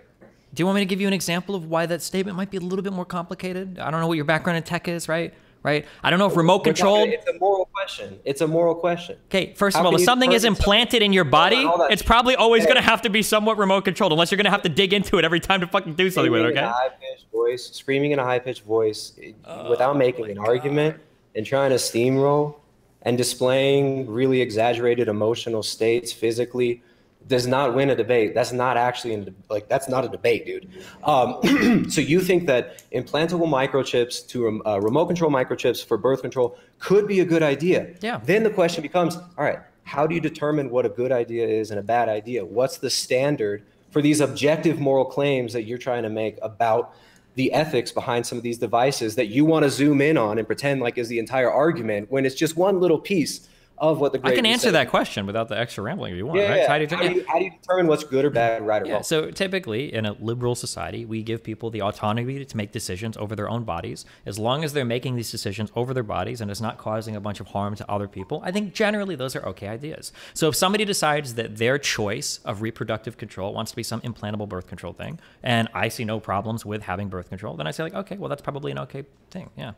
Do you want me to give you an example of why that statement might be a little bit more complicated? I don't know what your background in tech is, right? Right. I don't know if remote controlled. It's a moral question. It's a moral question. Okay, first How of all, if something is implanted in your body, it's probably always Hey. going to have to be somewhat remote controlled, unless you're going to have to dig into it every time to fucking do something with it. Screaming in Okay. a high-pitched voice, screaming in a high-pitched voice, Oh without making an argument and trying to steamroll and displaying really exaggerated emotional states physically does not win a debate. That's not actually in like that's not a debate, dude. Um, <clears throat> so you think that implantable microchips to uh, remote control microchips for birth control could be a good idea? Yeah. Then the question becomes, all right, how do you determine what a good idea is and a bad idea? What's the standard for these objective moral claims that you're trying to make about the ethics behind some of these devices that you want to zoom in on and pretend like is the entire argument when it's just one little piece of what the I can answer that question without the extra rambling if you want, Yeah, right? yeah. How do you- How, do you, how do you determine what's good or bad, right or Yeah, wrong? so typically in a liberal society, we give people the autonomy to make decisions over their own bodies. As long as they're making these decisions over their bodies and it's not causing a bunch of harm to other people, I think generally those are okay ideas. So if somebody decides that their choice of reproductive control wants to be some implantable birth control thing, and I see no problems with having birth control, then I say like, okay, well that's probably an okay thing. Yeah.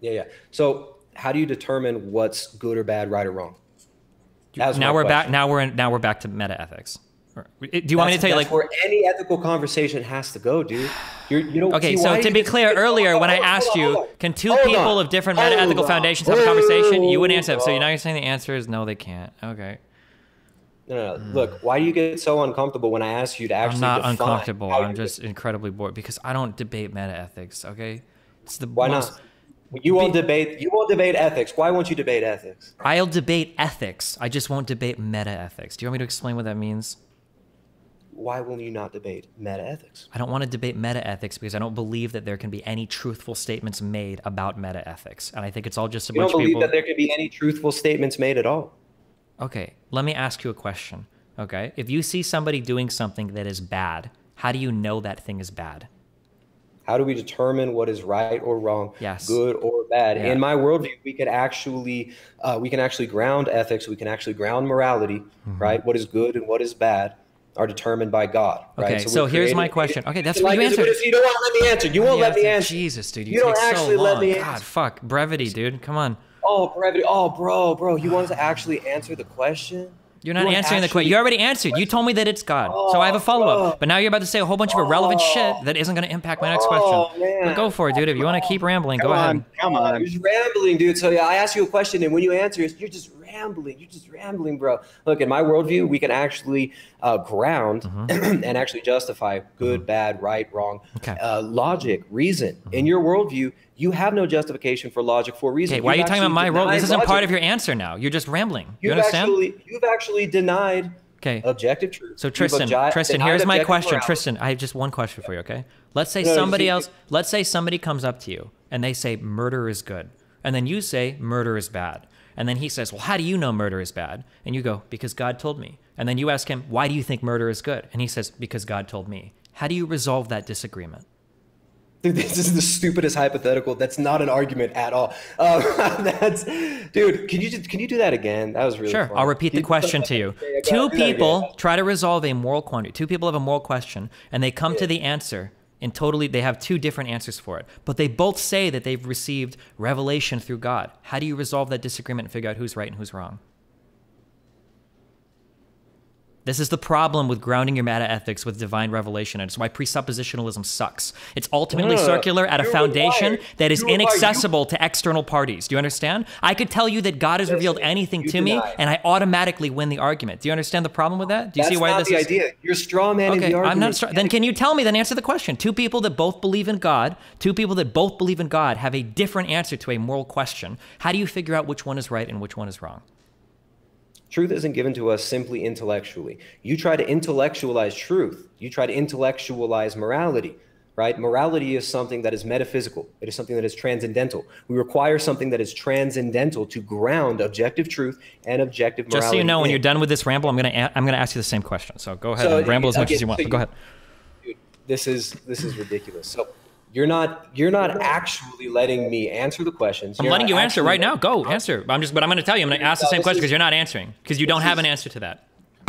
yeah, yeah. So how do you determine what's good or bad, right or wrong? That's now we're back. Now we're in, now we're back to meta ethics. Do you want me to tell you like? where any ethical conversation has to go, dude? You're, you don't. Okay, see, so to be clear, earlier when I asked you, can two people of different hold meta-ethical on, foundations have a conversation? You wouldn't answer. So hold now you're saying the answer is no, they can't. Okay. No, no, no. Hmm. Look, why do you get so uncomfortable when I ask you to actually I'm not uncomfortable. I'm just incredibly bored because I don't debate meta ethics. Okay, it's the Why most, not? You won't debate. You won't debate ethics. Why won't you debate ethics? I'll debate ethics. I just won't debate meta ethics. Do you want me to explain what that means? Why will you not debate meta ethics? I don't want to debate meta ethics because I don't believe that there can be any truthful statements made about meta ethics, and I think it's all just a You don't believe that there can be any truthful statements made at all. Okay, let me ask you a question. Okay, if you see somebody doing something that is bad How do you know that thing is bad? How do we determine what is right or wrong, Yes. good or bad? Yeah. In my worldview, we can actually uh, we can actually ground ethics, we can actually ground morality, Mm-hmm. right? What is good and what is bad are determined by God. Okay, right? so we're here's my question. Okay, that's like you answered. You don't want to let me answer. You won't let me answer. Jesus, dude, you, You don't actually so let me God, fuck, brevity, dude. Come on. Oh, brevity. Oh, bro, bro, you wanted to actually answer the question? You're not You want answering the question. You already answered. You told me that it's God. so I have a follow up. Oh, But now you're about to say a whole bunch of irrelevant oh. shit that isn't going to impact my next question. Oh, man. But go for it, dude. If you want to keep rambling, Come go on, ahead. come on. You're just rambling, dude. So yeah, I ask you a question, and when you answer, you're just rambling. You're just rambling, bro. Look, in my worldview, we can actually uh, ground Mm-hmm. <clears throat> and actually justify good, bad, right, wrong, Okay. Mm-hmm. uh, logic, reason. In your worldview, you have no justification for logic for reason. Okay, why are you talking about my role? This isn't part of your answer now. You're just rambling. You You've understand? actually, you've actually denied Okay. objective truth. So Tristan, Tristan, here's my question. morality. Tristan, I have just one question for you, okay? Let's say No, somebody see- else, let's say somebody comes up to you and they say murder is good. And then you say murder is bad. And then he says, "Well, how do you know murder is bad?" And you go, "Because God told me." And then you ask him, "Why do you think murder is good?" And he says, "Because God told me." How do you resolve that disagreement? Dude, this is the stupidest hypothetical. That's not an argument at all. <laughs> Um, that's, dude. Can you just can you do that again? That was really Sure, fun. I'll repeat Can the question to you. Okay, I got Two it. Do that again. people try to resolve a moral quandary. Two people have a moral question, and they come to the answer in totally. They have two different answers for it, but they both say that they've received revelation through God. How do you resolve that disagreement and figure out who's right and who's wrong? This is the problem with grounding your meta ethics with divine revelation, and it's why presuppositionalism sucks. It's ultimately circular at a foundation that is you're inaccessible to external parties. Do you understand? I could tell you that God has revealed anything you to me, and I automatically win the argument. Do you understand the problem with that? Do you That's see why not this the is? idea. You're straw man Okay, the argument. I'm not. Str- then can you tell me? Then answer the question. Two people that both believe in God, two people that both believe in God, have a different answer to a moral question. How do you figure out which one is right and which one is wrong? Truth isn't given to us simply intellectually. You try to intellectualize truth. You try to intellectualize morality, right? Morality is something that is metaphysical. It is something that is transcendental. We require something that is transcendental to ground objective truth and objective morality. Just so you know, when you're done with this ramble, I'm gonna a- I'm gonna ask you the same question. So go ahead So, and ramble as much okay, as you want. so but go ahead. Dude, this is this is ridiculous. So you're not you're not actually letting me answer the questions. I'm You're letting you answer right now. Go answer. I'm just, but I'm going to tell you. I'm going to ask the same question because you're not answering because you don't have an answer to that.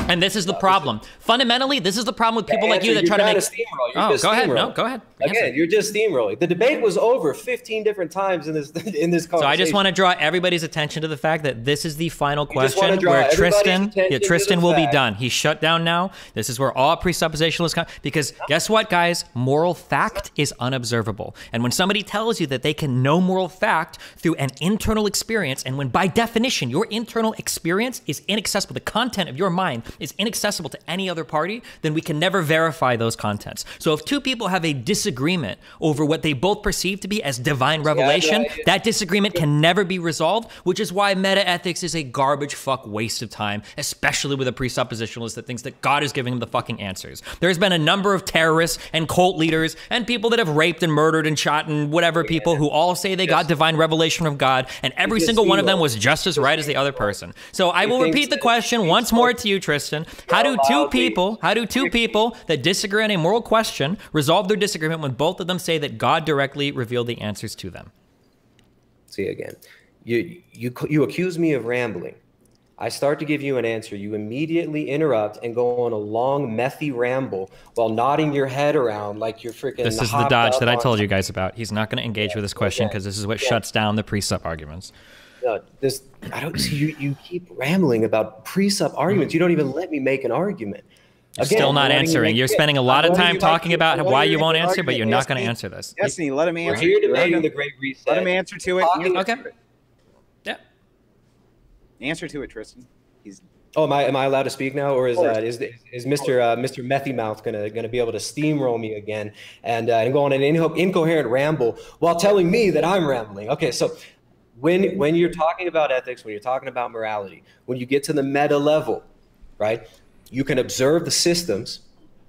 And this is the problem. Fundamentally, this is the problem with people like you that try to make. trying steamroll. You're Oh, just go ahead. No, go ahead. Again, you're just steamrolling. The debate was over 15 different times in this <laughs> in this conversation. So I just want to draw everybody's attention to the fact that this is the final You just wanna question where Tristan, yeah, Tristan will be done. He's shut down now. This is where all presuppositionalists come because guess what, guys? Moral fact is unobservable. And when somebody tells you that they can know moral fact through an internal experience, and when by definition your internal experience is inaccessible, the content of your mind is inaccessible to any other party, then we can never verify those contents. So if two people have a disagreement over what they both perceive to be as divine revelation, idea. that disagreement can never be resolved, which is why meta ethics is a garbage fuck waste of time, especially with a presuppositionalist that thinks that God is giving them the fucking answers. There's been a number of terrorists and cult leaders and people that have raped and murdered and shot and whatever people who all say they got divine revelation from God, and every single one of them was just as right as the other person. So I will repeat the question once more to you, Tristan. How do two people, how do two people that disagree on a moral question resolve their disagreement when both of them say that God directly revealed the answers to them? See again. You you you accuse me of rambling. I start to give you an answer. You immediately interrupt and go on a long methy ramble while nodding your head around like you're freaking. This is the dodge that I told you guys about. He's not going to engage with this question because this is what shuts down the presup arguments. No, this I don't see you. You keep rambling about presup arguments. You don't even let me make an argument. You're still not I'm letting you answering. You're spending a I'm lot of time talking about I'm why letting you won't an answer, but you're not going to answer this. Destiny, let him We're answer. here Let debating him- the Great Reset. Let him answer to it. Talking- Okay. answer it. Yeah. Answer to it, Tristan. He's Oh, am I am I allowed to speak now, or is course. uh, is is Mr. Uh, Mr. Methy Mouth gonna gonna be able to steamroll me again and uh, and go on an inco- incoherent ramble while telling me that I'm rambling? Okay, so when when you're talking about ethics, when you're talking about morality, when you get to the meta level, right? You can observe the systems,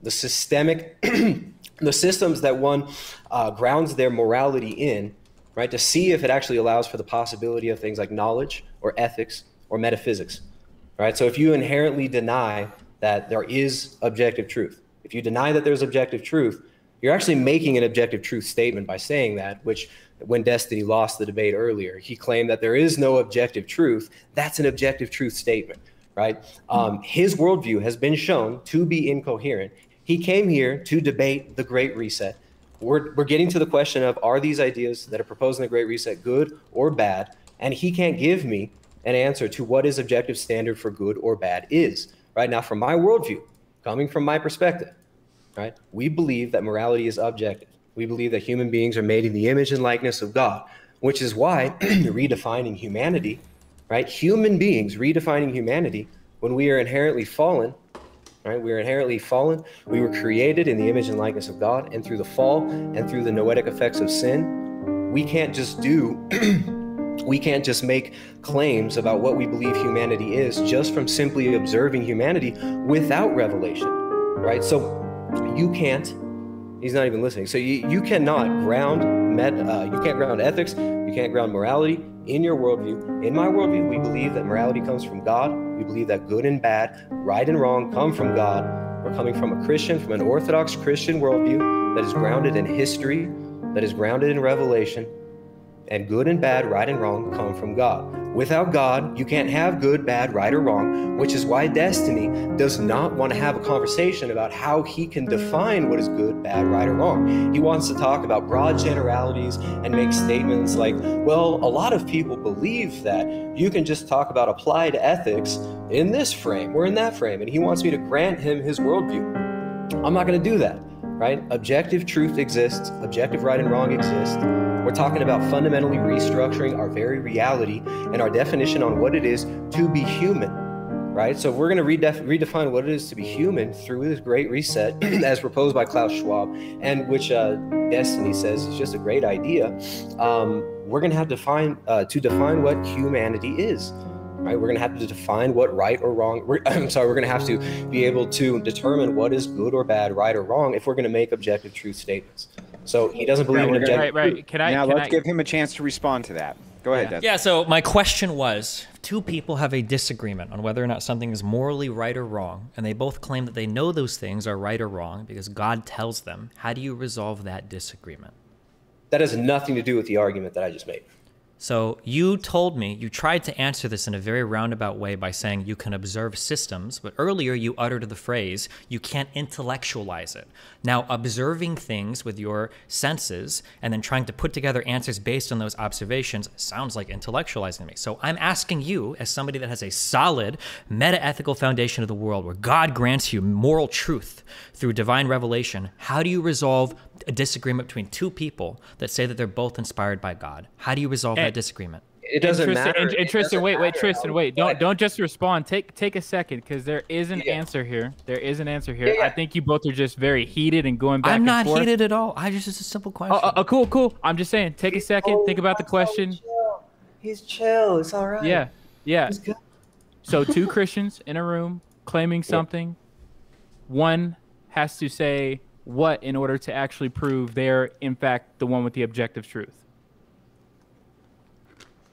the systemic, <clears throat> the systems that one uh, grounds their morality in, right? To see if it actually allows for the possibility of things like knowledge or ethics or metaphysics right? So if you inherently deny that there is objective truth, if you deny that there's objective truth, you're actually making an objective truth statement by saying that, which when Destiny lost the debate earlier, he claimed that there is no objective truth. That's an objective truth statement, right? Um, his worldview has been shown to be incoherent. He came here to debate the Great Reset. We're, we're getting to the question of are these ideas that are proposed in the Great Reset good or bad? And he can't give me an answer to what his objective standard for good or bad is. Right now, from my worldview, coming from my perspective, right, we believe that morality is objective. We believe that human beings are made in the image and likeness of God, which is why <clears throat> redefining humanity, right, human beings redefining humanity when we are inherently fallen, right, we are inherently fallen. We were created in the image and likeness of God, and through the fall and through the noetic effects of sin, we can't just do <clears throat> we can't just make claims about what we believe humanity is just from simply observing humanity without revelation, right? So you can't. He's not even listening. So you, you cannot ground met. Uh, you can't ground ethics. You can't ground morality in your worldview. In my worldview, we believe that morality comes from God. We believe that good and bad, right and wrong, come from God. We're coming from a Christian, from an Orthodox Christian worldview that is grounded in history, that is grounded in revelation, and good and bad, right and wrong come from God. Without God, you can't have good, bad, right, or wrong, which is why Destiny does not want to have a conversation about how he can define what is good, bad, right, or wrong. He wants to talk about broad generalities and make statements like, well, a lot of people believe that you can just talk about applied ethics in this frame or in that frame, and he wants me to grant him his worldview. I'm not going to do that, right? Objective truth exists, objective right and wrong exist. We're talking about fundamentally restructuring our very reality and our definition on what it is to be human, right? So we're going to redef- redefine what it is to be human through this great reset <clears throat> as proposed by Klaus Schwab, and which uh, Destiny says is just a great idea. Um, we're going to have to define uh, to define what humanity is right? We're going to have to define what right or wrong. <clears throat> I'm sorry, we're going to have to be able to determine what is good or bad, right or wrong, if we're going to make objective truth statements. So he doesn't believe yeah, in objective. Right, right. Can I? now can let's I, give him a chance to respond to that. Go ahead, Des. Yeah, so my question was two people have a disagreement on whether or not something is morally right or wrong, and they both claim that they know those things are right or wrong because God tells them. How do you resolve that disagreement? That has nothing to do with the argument that I just made. So you told me you tried to answer this in a very roundabout way by saying you can observe systems, but earlier you uttered the phrase you can't intellectualize it. Now, observing things with your senses and then trying to put together answers based on those observations sounds like intellectualizing to me. So I'm asking you, as somebody that has a solid meta-ethical foundation of the world where God grants you moral truth through divine revelation, how do you resolve a disagreement between two people that say that they're both inspired by God? How do you resolve Eh, that disagreement? It doesn't Tristan, matter. and- and Tristan, doesn't wait, wait, matter Tristan, wait. Don't don't just respond. Take take a second because there is an Yeah. answer here. There is an answer here. Yeah, yeah. I think you both are just very heated and going back I'm and not forth. heated at all. I just it's a simple uh, uh, question. Oh, oh, cool, cool. I'm just saying. Take a second. Think about the question. He's chill. It's all right. Yeah, yeah. He's good. So two <laughs> Christians in a room claiming something. One has to say what in order to actually prove they're in fact the one with the objective truth.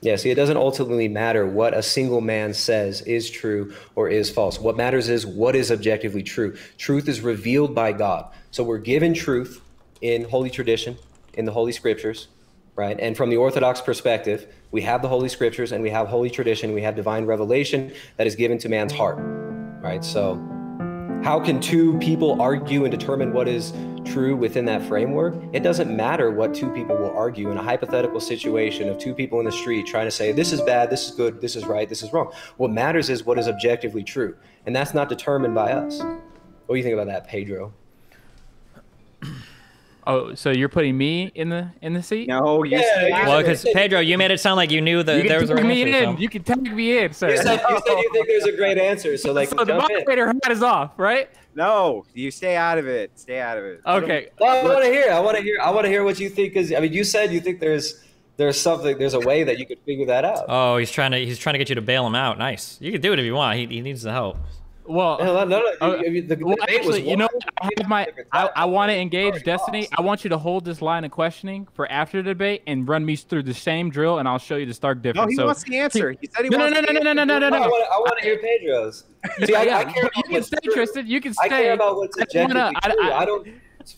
Yeah, see, it doesn't ultimately matter what a single man says is true or is false. What matters is what is objectively true. Truth is revealed by God. So we're given truth in Holy Tradition, in the Holy Scriptures, right? And from the Orthodox perspective, we have the Holy Scriptures and we have Holy Tradition, we have divine revelation that is given to man's heart, right? So how can two people argue and determine what is true within that framework? It doesn't matter what two people will argue in a hypothetical situation of two people in the street trying to say, this is bad, this is good, this is right, this is wrong. What matters is what is objectively true. And that's not determined by us. What do you think about that, Pedro? Oh, so you're putting me in the in the seat? No, you Yeah, stay you out well, because Pedro, you made it sound like you knew that You there was a tag me answer. in. so- You can tag me in, sir. You said, you said you think there's a great answer, so like <laughs> so the jump in. moderator hat is off, right? No, you stay out of it. Stay out of it. Okay. Well, I want to hear. I want to hear. I want to hear what you think. Because I mean, you said you think there's there's something. There's a way that you could figure that out. Oh, he's trying to he's trying to get you to bail him out. Nice. You can do it if you want. He, he needs the help. Well, No, no, no, uh, the, the well, debate was actually, you know. I have my. I, I want to engage Destiny. I want you to hold this line of questioning for after the debate and run me through the same drill, and I'll show you the stark difference. No, he so, wants the answer. He said he no, no, wants no, the no, no, no, no, no, I no, no. I want to hear Pedro's. <laughs> See, I, Yeah, I care you can stay, true. Tristan. You can stay. I care about what's I objectively I- true. I- I, don't.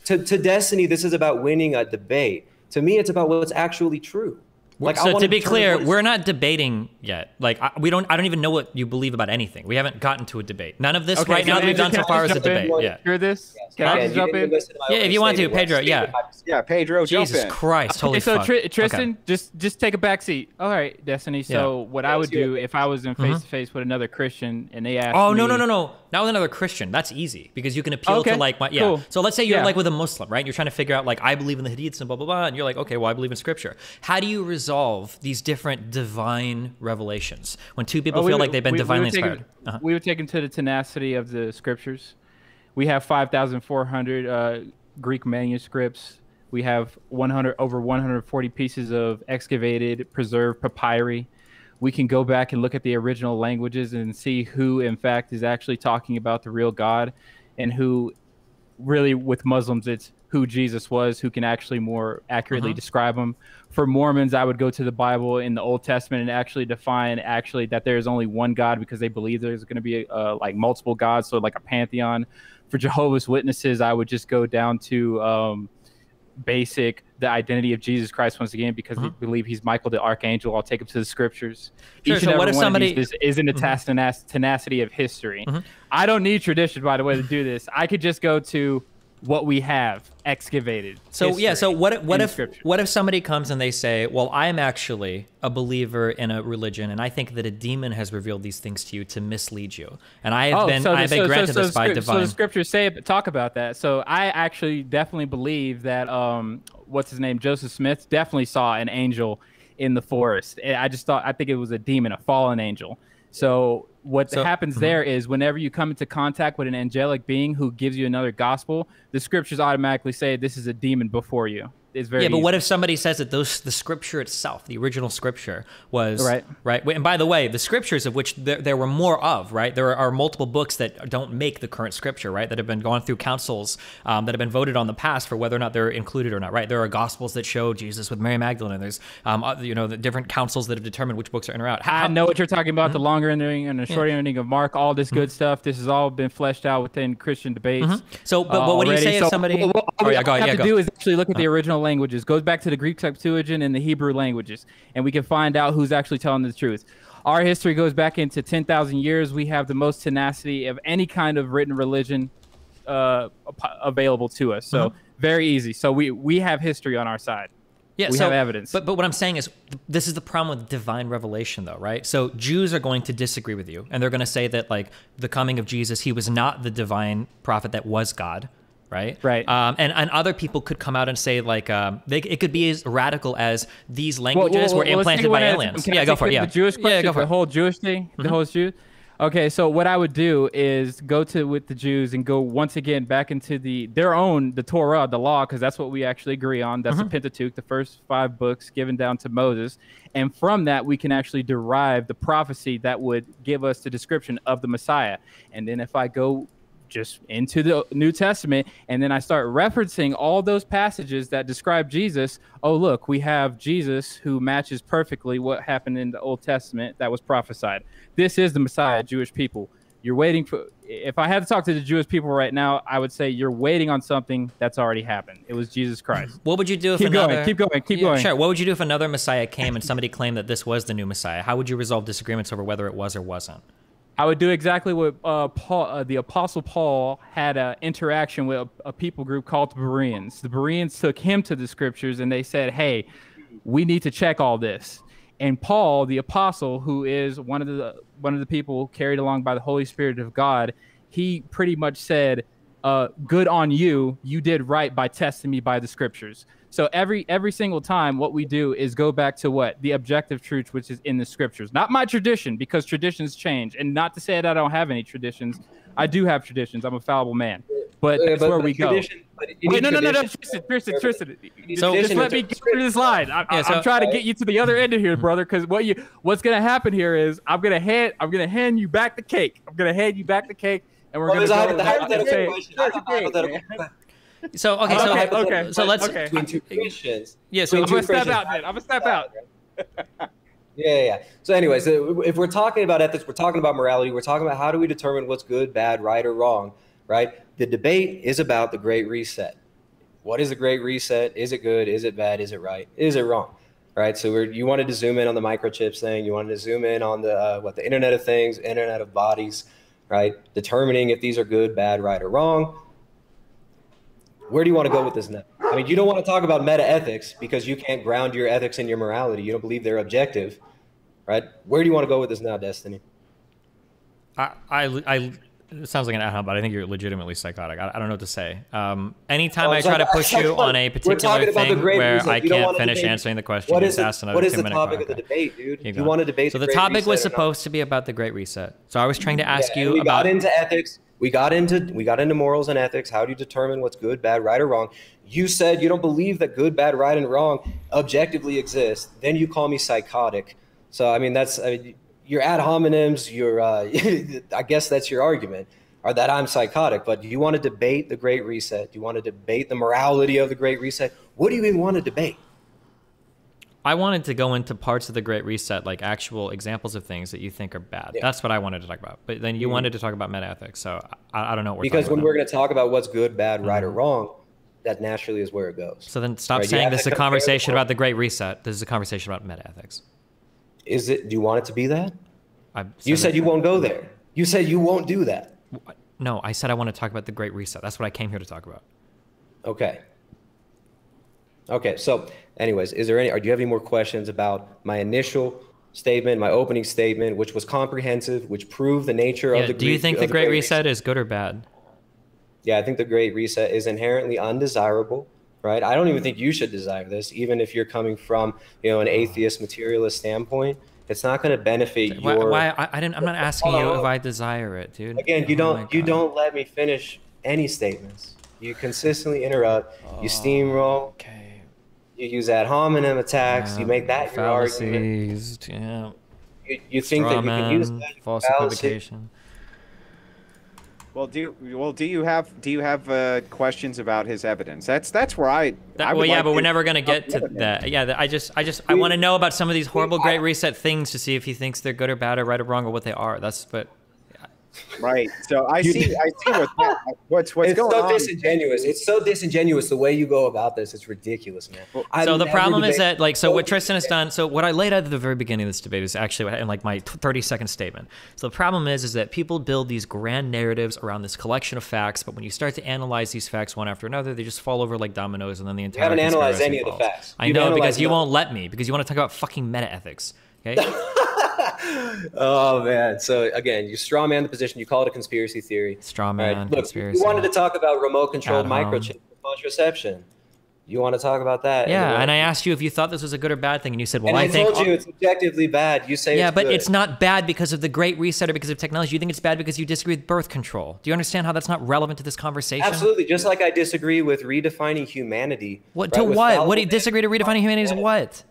To, to Destiny, this is about winning a debate. To me, it's about what's actually true. Like, so wanna be determine clear, what is- we're not debating yet. Like I, we don't. I don't even know what you believe about anything. We haven't gotten to a debate. None of this Okay, right now that we've done so far is a just in? debate. Yeah. Hear this? Can Yeah, I just you jump didn't in? listen to my Yeah, if you want to. Pedro, yeah. Yeah, Pedro, jump Jesus in. Christ, holy Okay, so fuck. Tri- Tristan, Okay. just just take a back seat. All right, Destiny. So what I would do if I was in face to face with another Christian and they asked Oh no no no no! Not with another Christian. That's easy because you can appeal Okay, to like my yeah. cool. So let's say you're Yeah. like with a Muslim, right? You're trying to figure out like I believe in the Hadiths and blah blah blah, and you're like, okay, well I believe in Scripture. How do you resolve these different divine revelations when two people Oh, feel would- like they've been we- we divinely take inspired? Uh-huh. We would take them to the tenacity of the scriptures. We have 5,400 uh, Greek manuscripts. We have 100 over 140 pieces of excavated, preserved papyri. We can go back and look at the original languages and see who, in fact, is actually talking about the real God, and who, really, with Muslims, it's who Jesus was, who can actually more accurately Mhm. describe him. For Mormons, I would go to the Bible in the Old Testament and actually define actually that there is only one God because they believe there's going to be uh, like multiple gods, so like a pantheon. For Jehovah's Witnesses, I would just go down to um, basic the identity of Jesus Christ once again because they believe he's Michael the archangel. I'll take him to the scriptures. Mm-hmm. Sure, Each so and what every if one of these somebody- is, is in the Mhm. tenac- tenacity of history. Mhm. I don't need tradition, by the way, to do this. I could just go to what we have excavated. So yeah, so what if, what if Scripture. what if somebody comes and they say, "Well, I'm actually a believer in a religion, and I think that a demon has revealed these things to you to mislead you, and I have been the- I've been granted this by divine." So the scriptures say talk about that. So I actually definitely believe that um, what's his name, Joseph Smith, definitely saw an angel in the forest. I just thought I think it was a demon, a fallen angel. So what So- happens mhm. there is whenever you come into contact with an angelic being who gives you another gospel, the scriptures automatically say this is a demon before you. It's very yeah, but easy. what if somebody says that those the scripture itself, the original scripture, was Right. right? And by the way, the scriptures of which there, there were more of, right? There are multiple books that don't make the current scripture, right? That have been gone through councils um, that have been voted on the past for whether or not they're included or not, right? There are gospels that show Jesus with Mary Magdalene. And there's um, uh, you know the different councils that have determined which books are in or out. How, I know what you're talking about, the Mm-hmm. longer ending and the short ending of Mark, all this good stuff. This has all been fleshed out within Christian debates. So, but, uh, but what do you already. say if So somebody? What, what oh yeah, go, have yeah, to go. do is actually look at the original languages. Goes back to the Greek Septuagint and the Hebrew languages, and we can find out who's actually telling the truth. Our history goes back into 10,000 years. We have the most tenacity of any kind of written religion uh, available to us. So Mm-hmm. very easy. So we we have history on our side. Yeah, we so, have evidence. But but what I'm saying is, this is the problem with divine revelation, though, right? So Jews are going to disagree with you, and they're going to say that like the coming of Jesus, he was not the divine prophet that was God, right? Right. Um, and and other people could come out and say like um, they, it could be as radical as these languages well, were well, let's implanted by at a time. aliens. Can Yeah, go for it. Yeah, The Jewish yeah, go for the it. whole Jewish thing, the whole Jew. Okay, so what I would do is go to with the Jews and go once again back into the their own the Torah, the law, because that's what we actually agree on. That's the Pentateuch, the first five books given down to Moses, and from that we can actually derive the prophecy that would give us the description of the Messiah. And then if I go just into the New Testament, and then I start referencing all those passages that describe Jesus. Oh, look, we have Jesus who matches perfectly what happened in the Old Testament that was prophesied. This is the Messiah, Jewish people. You're waiting for. If I had to talk to the Jewish people right now, I would say you're waiting on something that's already happened. It was Jesus Christ. What would you do if Keep going, keep going, keep Yeah, going. Sure. What would you do if another Messiah came and somebody claimed that this was the new Messiah? How would you resolve disagreements over whether it was or wasn't? I would do exactly what uh, Paul, uh, the Apostle Paul had an interaction with a, a people group called the Bereans. The Bereans took him to the scriptures and they said, "Hey, we need to check all this." And Paul, the apostle, who is one of the one of the people carried along by the Holy Spirit of God, he pretty much said, uh, "Good on you. You did right by testing me by the scriptures." So every every single time, what we do is go back to what the objective truth, which is in the scriptures, not my tradition, because traditions change. And not to say that I don't have any traditions, I do have traditions. I'm a fallible man, but that's but- where but we go. tradition- but Wait, no, no, no, no. Tristan, Tristan, Tristan. So- just let me a- get through this line. I, Yeah, so- am trying to get you to the other end of here, hmm. brother. Because what you, what's gonna happen here is I'm gonna hand, I'm gonna hand you back the cake. I'm gonna hand you back the cake, and we're Well, gonna there's a go. hypo- I'm gonna hypothetical say- question. Hypothetical- So okay, so Okay, okay, so let's okay. between two Christians. yeah. So I'm gonna step out, then. I'm gonna step out. <laughs> Yeah, yeah, yeah. So, anyways, uh, if we're talking about ethics, we're talking about morality. We're talking about how do we determine what's good, bad, right, or wrong, right? The debate is about the Great Reset. What is the Great Reset? Is it good? Is it bad? Is it right? Is it wrong? Right. So, we're, you wanted to zoom in on the microchips thing. You wanted to zoom in on the uh, what the Internet of Things, Internet of Bodies, right? Determining if these are good, bad, right, or wrong. Where do you want to go with this now? I mean, you don't want to talk about meta ethics because you can't ground your ethics in your morality. You don't believe they're objective, right? Where do you want to go with this now, Destiny? I, I, I it sounds like an ad but I think you're legitimately psychotic. I, I don't know what to say. Um, anytime Oh, I try to push <laughs> you on a particular talking about the thing where Reset. I can't finish debate- answering the question, What you is just the, asked another what is the topic of the debate, dude? Keep you want to debate So the the topic was Reset or not? supposed to be about the Great Reset. So I was trying to ask Yeah, you we about got into ethics. We got into we got into morals and ethics. How do you determine what's good, bad, right, or wrong? You said you don't believe that good, bad, right, and wrong objectively exist. Then you call me psychotic. So I mean that's I mean, your ad hominems. Your uh, <laughs> I guess that's your argument, or that I'm psychotic. But do you want to debate the Great Reset? Do you want to debate the morality of the Great Reset? What do you even want to debate? I wanted to go into parts of the Great Reset, like actual examples of things that you think are bad. Yeah. That's what I wanted to talk about. But then you mm-hmm. wanted to talk about meta ethics. So I, I don't know what we're because when we're going to talk about what's good, bad, mm-hmm. right, or wrong, that naturally is where it goes. So then stop Right, saying this is a conversation about the Great Reset. This is a conversation about meta ethics. Is it? Do you want it to be that? I You said you won't go there. You said you won't do that. No, I said I want to talk about the Great Reset. That's what I came here to talk about. Okay. Okay. So, anyways, is there any? Or do you have any more questions about my initial statement, my opening statement, which was comprehensive, which proved the nature Yeah, of the? do you think of the Great Reset is good or bad? Yeah, I think the Great Reset is inherently undesirable. Right. I don't even think you should desire this, even if you're coming from you know an oh. atheist materialist standpoint. It's not going to benefit Why? your. why I, I didn't. I'm not asking you if. I desire it, dude. Again, you Oh don't you don't let me finish any statements. You consistently interrupt. You oh. steamroll. Okay. You use ad hominem attacks. you make that your argument. fallacies. Yeah. You, you think Straw that you can use that false equivocation. Well, do well. Do you have do you have uh, questions about his evidence? That's that's where I. That, I well, yeah, like but we're never gonna get to that. Yeah, th- I just, I just, I want to know about some of these horrible Great Reset things to see if he thinks they're good or bad or right or wrong or what they are. That's, but Right. So I You- see. I see what, what's what's it's going so on. disingenuous. It's so disingenuous the way you go about this. It's ridiculous, man. I've so the problem is that like so oh, what Tristan has done so what I laid out at the very beginning of this debate is actually in like my 30 second statement. So the problem is is that people build these grand narratives around this collection of facts, but when you start to analyze these facts one after another, they just fall over like dominoes and then the entire haven't analyzed conspiracy any of the facts. I You've know because you none. won't let me because you want to talk about fucking meta ethics. Okay? <laughs> oh man. So again, you straw man the position. You call it a conspiracy theory. Straw man, right. Look, conspiracy. you wanted to talk about remote controlled microchip contraception. You want to talk about that? yeah, and I asked you if you thought this was a good or bad thing, and you said, "Well, and I, I, think." told you it's objectively bad. You say yeah, it's but good. it's not bad because of the Great Reset or because of technology. You think it's bad because you disagree with birth control. Do you understand how that's not relevant to this conversation? Absolutely, just like I disagree with redefining humanity. What right, to with what? What do you disagree to redefining humanity is what?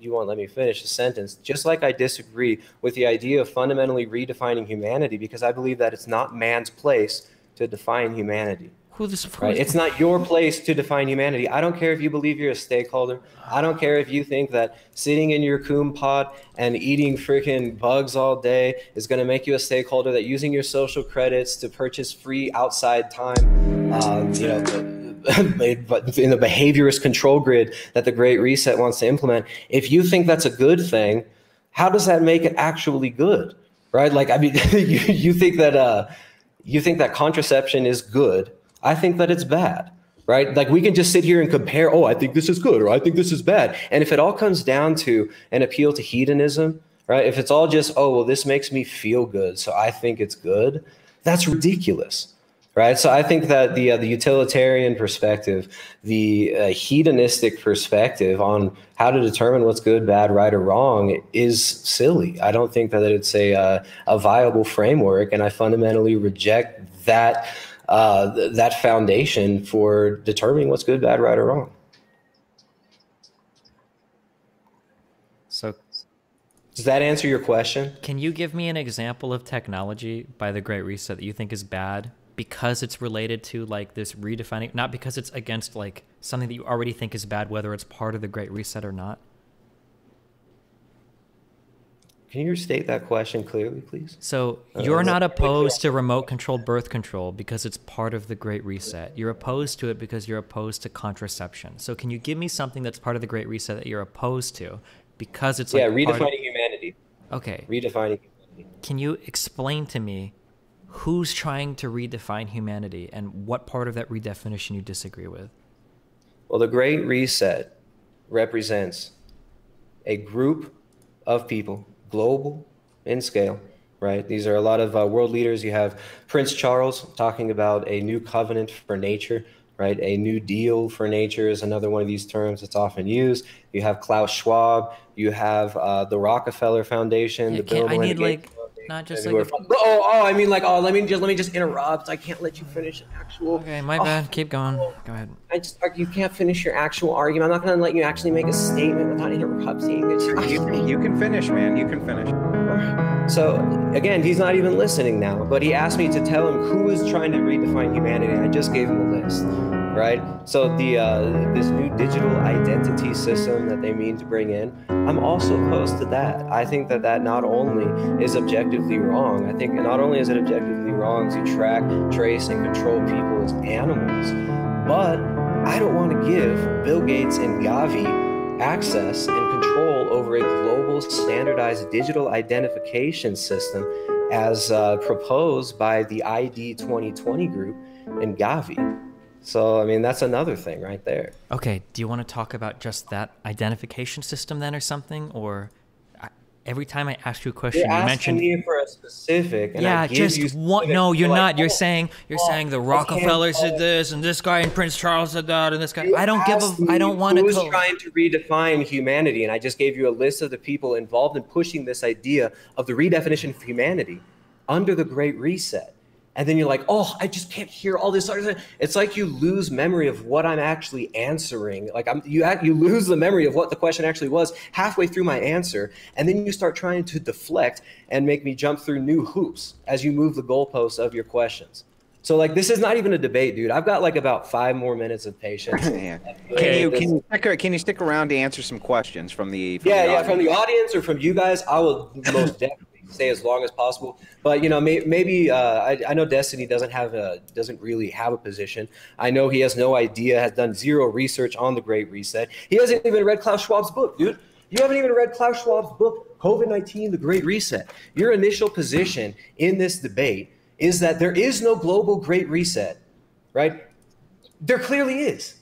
You won't let me finish the sentence. Just like I disagree with the idea of fundamentally redefining humanity because I believe that it's not man's place to define humanity. Who Right? It's not your place to define humanity. I don't care if you believe you're a stakeholder. I don't care if you think that sitting in your coom pod and eating freaking bugs all day is going to make you a stakeholder. That using your social credits to purchase free outside time, uh, you know, <laughs> in the behaviorist control grid that the Great Reset wants to implement. If you think that's a good thing, how does that make it actually good? Right? Like, I mean, <laughs> you, you think that uh, you think that contraception is good. I think that it's bad. Right? Like we can just sit here and compare, oh, I think this is good or I think this is bad. And if it all comes down to an appeal to hedonism, right? If it's all just, oh, well, this makes me feel good, so I think it's good, that's ridiculous. Right, so I think that the uh, the utilitarian perspective, the uh, hedonistic perspective on how to determine what's good, bad, right, or wrong is silly. I don't think that it's a uh, a viable framework, and I fundamentally reject that uh, th- that foundation for determining what's good, bad, right, or wrong. So, Does that answer your question? can you give me an example of technology by the Great Reset that you think is bad because it's related to like this redefining, not because it's against like something that you already think is bad, whether it's part of the Great Reset or not? Can you restate that question clearly, please? So Uh, you're not opposed to remote controlled birth control because it's part of the Great Reset. You're opposed to it because you're opposed to contraception. So can you give me something that's part of the Great Reset that you're opposed to because it's like yeah, part of- redefining humanity. okay. Redefining humanity. Can you explain to me who's trying to redefine humanity and what part of that redefinition you disagree with? Well, the Great Reset represents a group of people, global in scale, right? These are a lot of uh, world leaders. You have Prince Charles talking about a new covenant for nature, right? A new deal for nature is another one of these terms that's often used. You have Klaus Schwab. You have uh, the Rockefeller Foundation. Yeah, the Bill I and need, like, not just like who oh, oh, I mean like oh, let me just let me just interrupt. I can't let you finish an actual. Okay, my Oh, bad. Keep going. Go ahead. I just you can't finish your actual argument. I'm not going to let you actually make a statement without interrupting. It's You you can finish, man. You can finish. So again, he's not even listening now. But he asked me to tell him who is trying to redefine humanity. I just gave him a list, right? So the uh, this new digital identity system that they mean to bring in, I'm also opposed to that. I think that that not only is objectively wrong. I think not only is it objectively wrong to track, trace, and control people as animals, but I don't want to give Bill Gates and Gavi access and control over a global standardized digital identification system as uh, proposed by the ID 2020 group and Gavi. So, I mean, that's another thing right there. Okay, do you want to talk about just that identification system then or something? Or every time I ask you a question, You're you asking mention. me for a specific. Yeah, give just you one. No, you're like, not. You're oh, saying you're oh, saying the Rockefellers did this, and this guy and Prince Charles did that, and this guy. You I don't give a. I don't want to. Who's Co- trying to redefine humanity? And I just gave you a list of the people involved in pushing this idea of the redefinition of humanity under the Great Reset. And then you're like, oh, I just can't hear all this. It's like you lose memory of what I'm actually answering. Like I'm, you you lose the memory of what the question actually was halfway through my answer, and then you start trying to deflect and make me jump through new hoops as you move the goalposts of your questions. So like this is not even a debate, dude. I've got like about five more minutes of patience. <laughs> Yeah. Can you can you, stick, can you stick around to answer some questions from the from yeah, the yeah, from the audience? audience or from you guys, I will most definitely <laughs> stay as long as possible. But you know, may, maybe uh, I, I know Destiny doesn't have a doesn't really have a position. I know he has no idea, has done zero research on the Great Reset. He hasn't even read Klaus Schwab's book, dude. You haven't even read Klaus Schwab's book, COVID nineteen: The Great Reset. Your initial position in this debate is that there is no global Great Reset, right? There clearly is.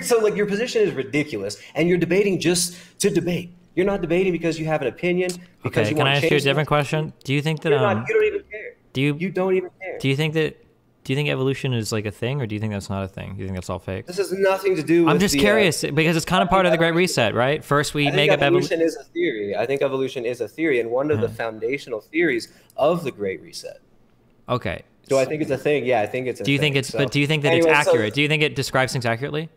<laughs> so like your position is ridiculous, and you're debating just to debate. You're not debating because you have an opinion. Because okay, you can I ask you a different question? Do you think that um, not, you don't even care. do you You don't even care. do you think that do you think evolution is like a thing, or do you think that's not a thing? Do you think that's all fake? this has nothing to do. with I'm just the, uh, curious because it's kind of part of the Great Reset, right? First we make up evolution. evolution is a theory. I think evolution is a theory, and one of the Uh-huh. foundational theories of the Great Reset. Okay. Do I think it's a thing? Yeah, I think it's. A Do you think it's? So- But do you think that Anyway, it's so accurate? do you think it describes things accurately?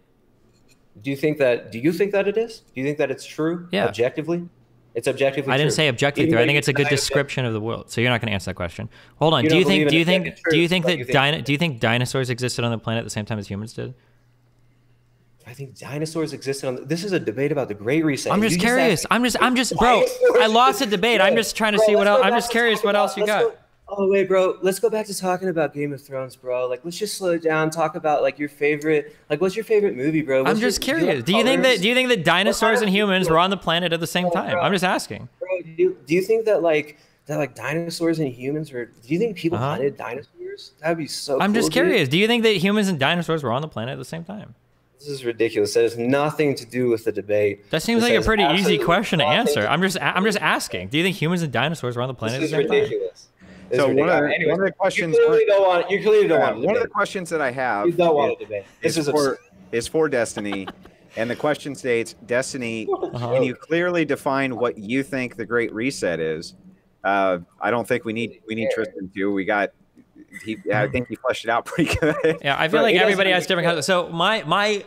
Do you think that? Do you think that it is? Do you think that it's true? Yeah. Objectively, it's objectively. I didn't true. say objectively. Even I think it's a good description of the world. So you're not going to answer that question. Hold on. You do you think? Do you think? Do you think that you think- dino- Do you think dinosaurs existed on the planet at the same time as humans did? I think dinosaurs existed on. This is a debate about the Great Reset. I'm You just asked curious. I'm just. I'm just, <laughs> bro. I lost the debate. I'm just trying to Bro, see what else. I'm just curious what else you got. go- Oh wait, bro. Let's go back to talking about Game of Thrones, bro. Like, let's just slow down. Talk about like your favorite. Like, what's your favorite movie, bro? I'm What's your- just do you like curious. Do you think that? Do you think that dinosaurs and humans were on the planet at the same Oh, time? I'm just asking. Bro, do you, do you think that like that like dinosaurs and humans were? Do you think people Uh-huh. hunted dinosaurs? That'd be so. I'm cool, just dude. curious. Do you think that humans and dinosaurs were on the planet at the same time? This is ridiculous. That has nothing to do with the debate. That seems This like a pretty easy question to answer. I'm just. I'm just asking. Do you think humans and dinosaurs were on the planet This at is the same time? Ridiculous. So is one of, ridiculous. the, one of the questions. You clearly don't want. You clearly don't uh, want. to one of the questions that I have. You don't want is- to debate. This is is for, is for Destiny, and the question states: Destiny, <laughs> can you clearly define what you think the Great Reset is? Uh, I don't think we need we need Tristan to. We got he, I think he fleshed it out <laughs> pretty good. Yeah, I feel But like everybody has different. sense. So my my.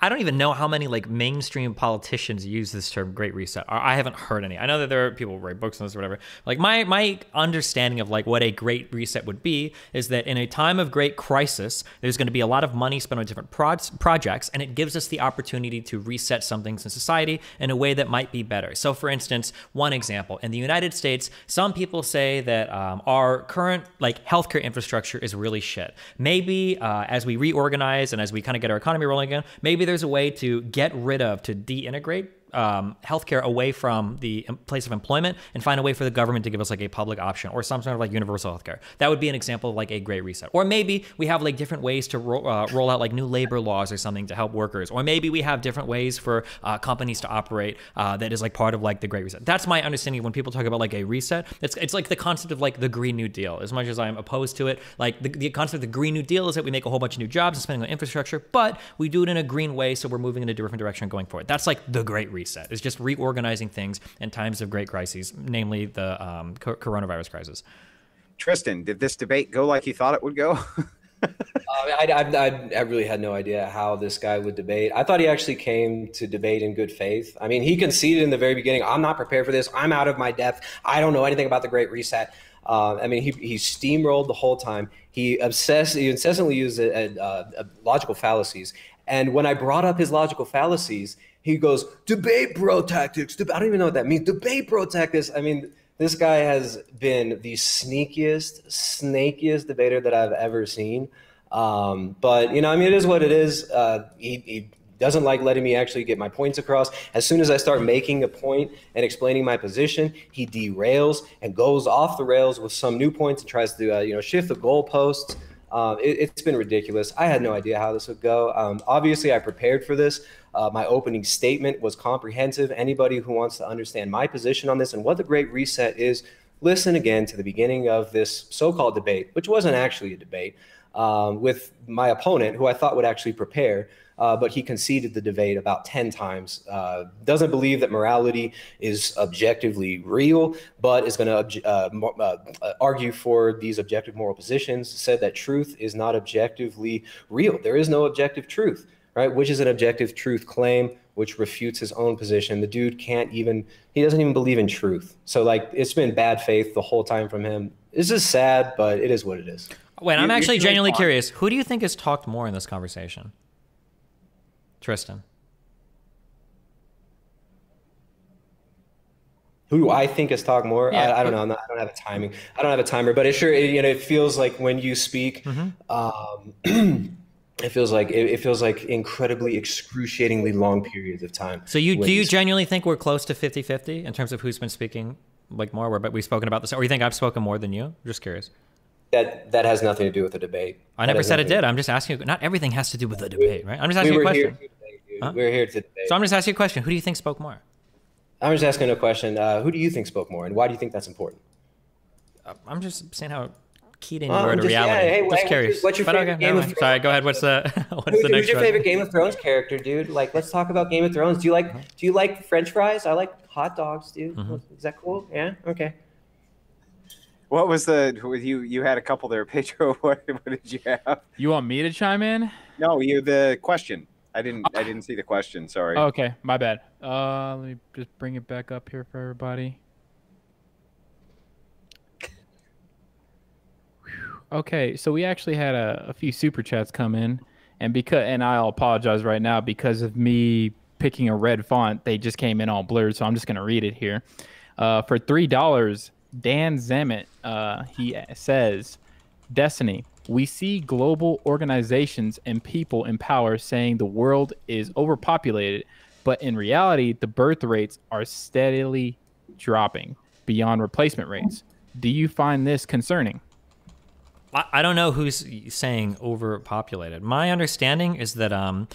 I don't even know how many like mainstream politicians use this term "Great Reset." I haven't heard any. I know that there are people who write books on this or whatever. Like my my understanding of like what a Great Reset would be is that in a time of great crisis, there's going to be a lot of money spent on different proj- projects, and it gives us the opportunity to reset some things in society in a way that might be better. So, for instance, one example in the United States, some people say that um, our current like healthcare infrastructure is really shit. Maybe uh, as we reorganize and as we kind of get our economy rolling again, maybe there's a way to get rid of to deintegrate um, healthcare away from the place of employment and find a way for the government to give us like a public option or some sort of like universal healthcare. That would be an example of like a great reset. Or maybe we have like different ways to ro- uh, roll out like new labor laws or something to help workers. Or maybe we have different ways for uh, companies to operate uh, that is like part of like the great reset. That's my understanding when people talk about like a reset. It's it's like the concept of like the Green New Deal. As much as I'm opposed to it, like the, the concept of the Green New Deal is that we make a whole bunch of new jobs and spending on infrastructure, but we do it in a green way, so we're moving in a different direction going forward. That's like the great reset. It's just reorganizing things in times of great crises, namely the um, co- coronavirus crisis. Tristan, did this debate go like you thought it would go? <laughs> Uh, I, I, I, I really had no idea how this guy would debate. I thought he actually came to debate in good faith. I mean, he conceded in the very beginning, I'm not prepared for this. I'm out of my depth. I don't know anything about the Great Reset. Uh, I mean, he, he steamrolled the whole time. He obsessed, he incessantly used uh, uh, logical fallacies. And when I brought up his logical fallacies, he goes, debate bro tactics. I don't even know what that means. Debate bro tactics. I mean, this guy has been the sneakiest, snakiest debater that I've ever seen. Um, but you know, I mean, it is what it is. Uh, he, he doesn't like letting me actually get my points across. As soon as I start making a point and explaining my position, he derails and goes off the rails with some new points and tries to uh, you know shift the goalposts. Um, it, has been ridiculous. I had no idea how this would go. Um, obviously, I prepared for this. Uh, my opening statement was comprehensive. Anybody who wants to understand my position on this and what the Great Reset is, listen again to the beginning of this so called debate, which wasn't actually a debate, um, with my opponent, who I thought would actually prepare. Uh, but he conceded the debate about 10 times. Uh, doesn't believe that morality is objectively real, but is going to uh, uh, argue for these objective moral positions. Said that truth is not objectively real. There is no objective truth, right? Which is an objective truth claim, which refutes his own position. The dude can't even, he doesn't even believe in truth. So, like, it's been bad faith the whole time from him. This is sad, but it is what it is. Wait, I'm You- actually genuinely talk- curious. Who do you think has talked more in this conversation? Tristan. Who do I think has talked more? Yeah, I, I don't know. I'm not, I don't have a timing. I don't have a timer, but it sure it, you know it feels like when you speak, um, <clears throat> it feels like it, it feels like incredibly excruciatingly long periods of time. So you do you speak. genuinely think we're close to 50-50 in terms of who's been speaking like more? Where but we've spoken about this, or you think I've spoken more than you? Just curious. That that has nothing to do with the debate. I never said it did. I'm just asking. Not everything has to do with the debate, right? I'm just asking We a were here. question. Today. Huh? We We're here to debate. So I'm just asking a question. Who do you think spoke more? I'm just asking a question. Uh, who do you think spoke more, and why do you think that's important? I'm just saying how keyed in Well, you are I'm to just- yeah, reality. hey, just what's your- curious. what's your favorite okay, Game of. Thrones? Sorry, go ahead. What's <laughs> the what's Who- the next who's your one? favorite Game of Thrones character, dude? Like, let's talk about Game of Thrones. Do you like do you like French fries? I like hot dogs, dude. Mm-hmm. Is that cool? Yeah. Okay. What was the with you? You had a couple there, <laughs> Pedro. What, what did you have? You want me to chime in? No, you the question. I didn't. I didn't see the question. Sorry. Okay, my bad. Uh, let me just bring it back up here for everybody. Okay, so we actually had a, a few super chats come in, and because and I'll apologize right now because of me picking a red font, they just came in all blurred. So I'm just gonna read it here. Uh, for three dollars, Dan Zammit, uh, he says, Destiny. We see global organizations and people in power saying the world is overpopulated, but in reality, the birth rates are steadily dropping beyond replacement rates. Do you find this concerning? I, I don't know who's saying overpopulated. My understanding is that um,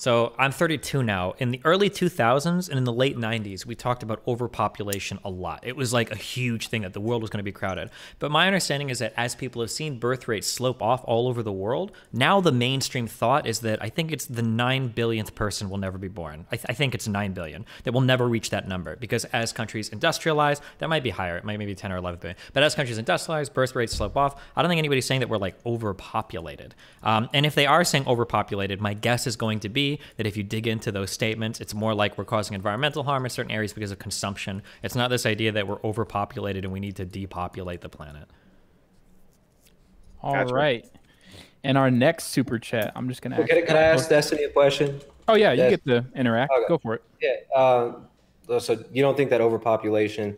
So I'm 32 now. In the early 2000s and in the late 90s, we talked about overpopulation a lot. It was like a huge thing that the world was going to be crowded. But my understanding is that as people have seen birth rates slope off all over the world, now the mainstream thought is that I think it's the 9 billionth person will never be born. I, th- I think it's 9 billion that will never reach that number because as countries industrialize, that might be higher. It might maybe 10 or 11 billion. But as countries industrialize, birth rates slope off. I don't think anybody's saying that we're like overpopulated. Um, and if they are saying overpopulated, my guess is going to be that if you dig into those statements, it's more like we're causing environmental harm in certain areas because of consumption. It's not this idea that we're overpopulated and we need to depopulate the planet. All gotcha. right. And our next super chat, I'm just gonna. Okay, can I ask Destiny a question? Oh yeah, you get to interact. Okay. Go for it. Yeah. Uh, so you don't think that overpopulation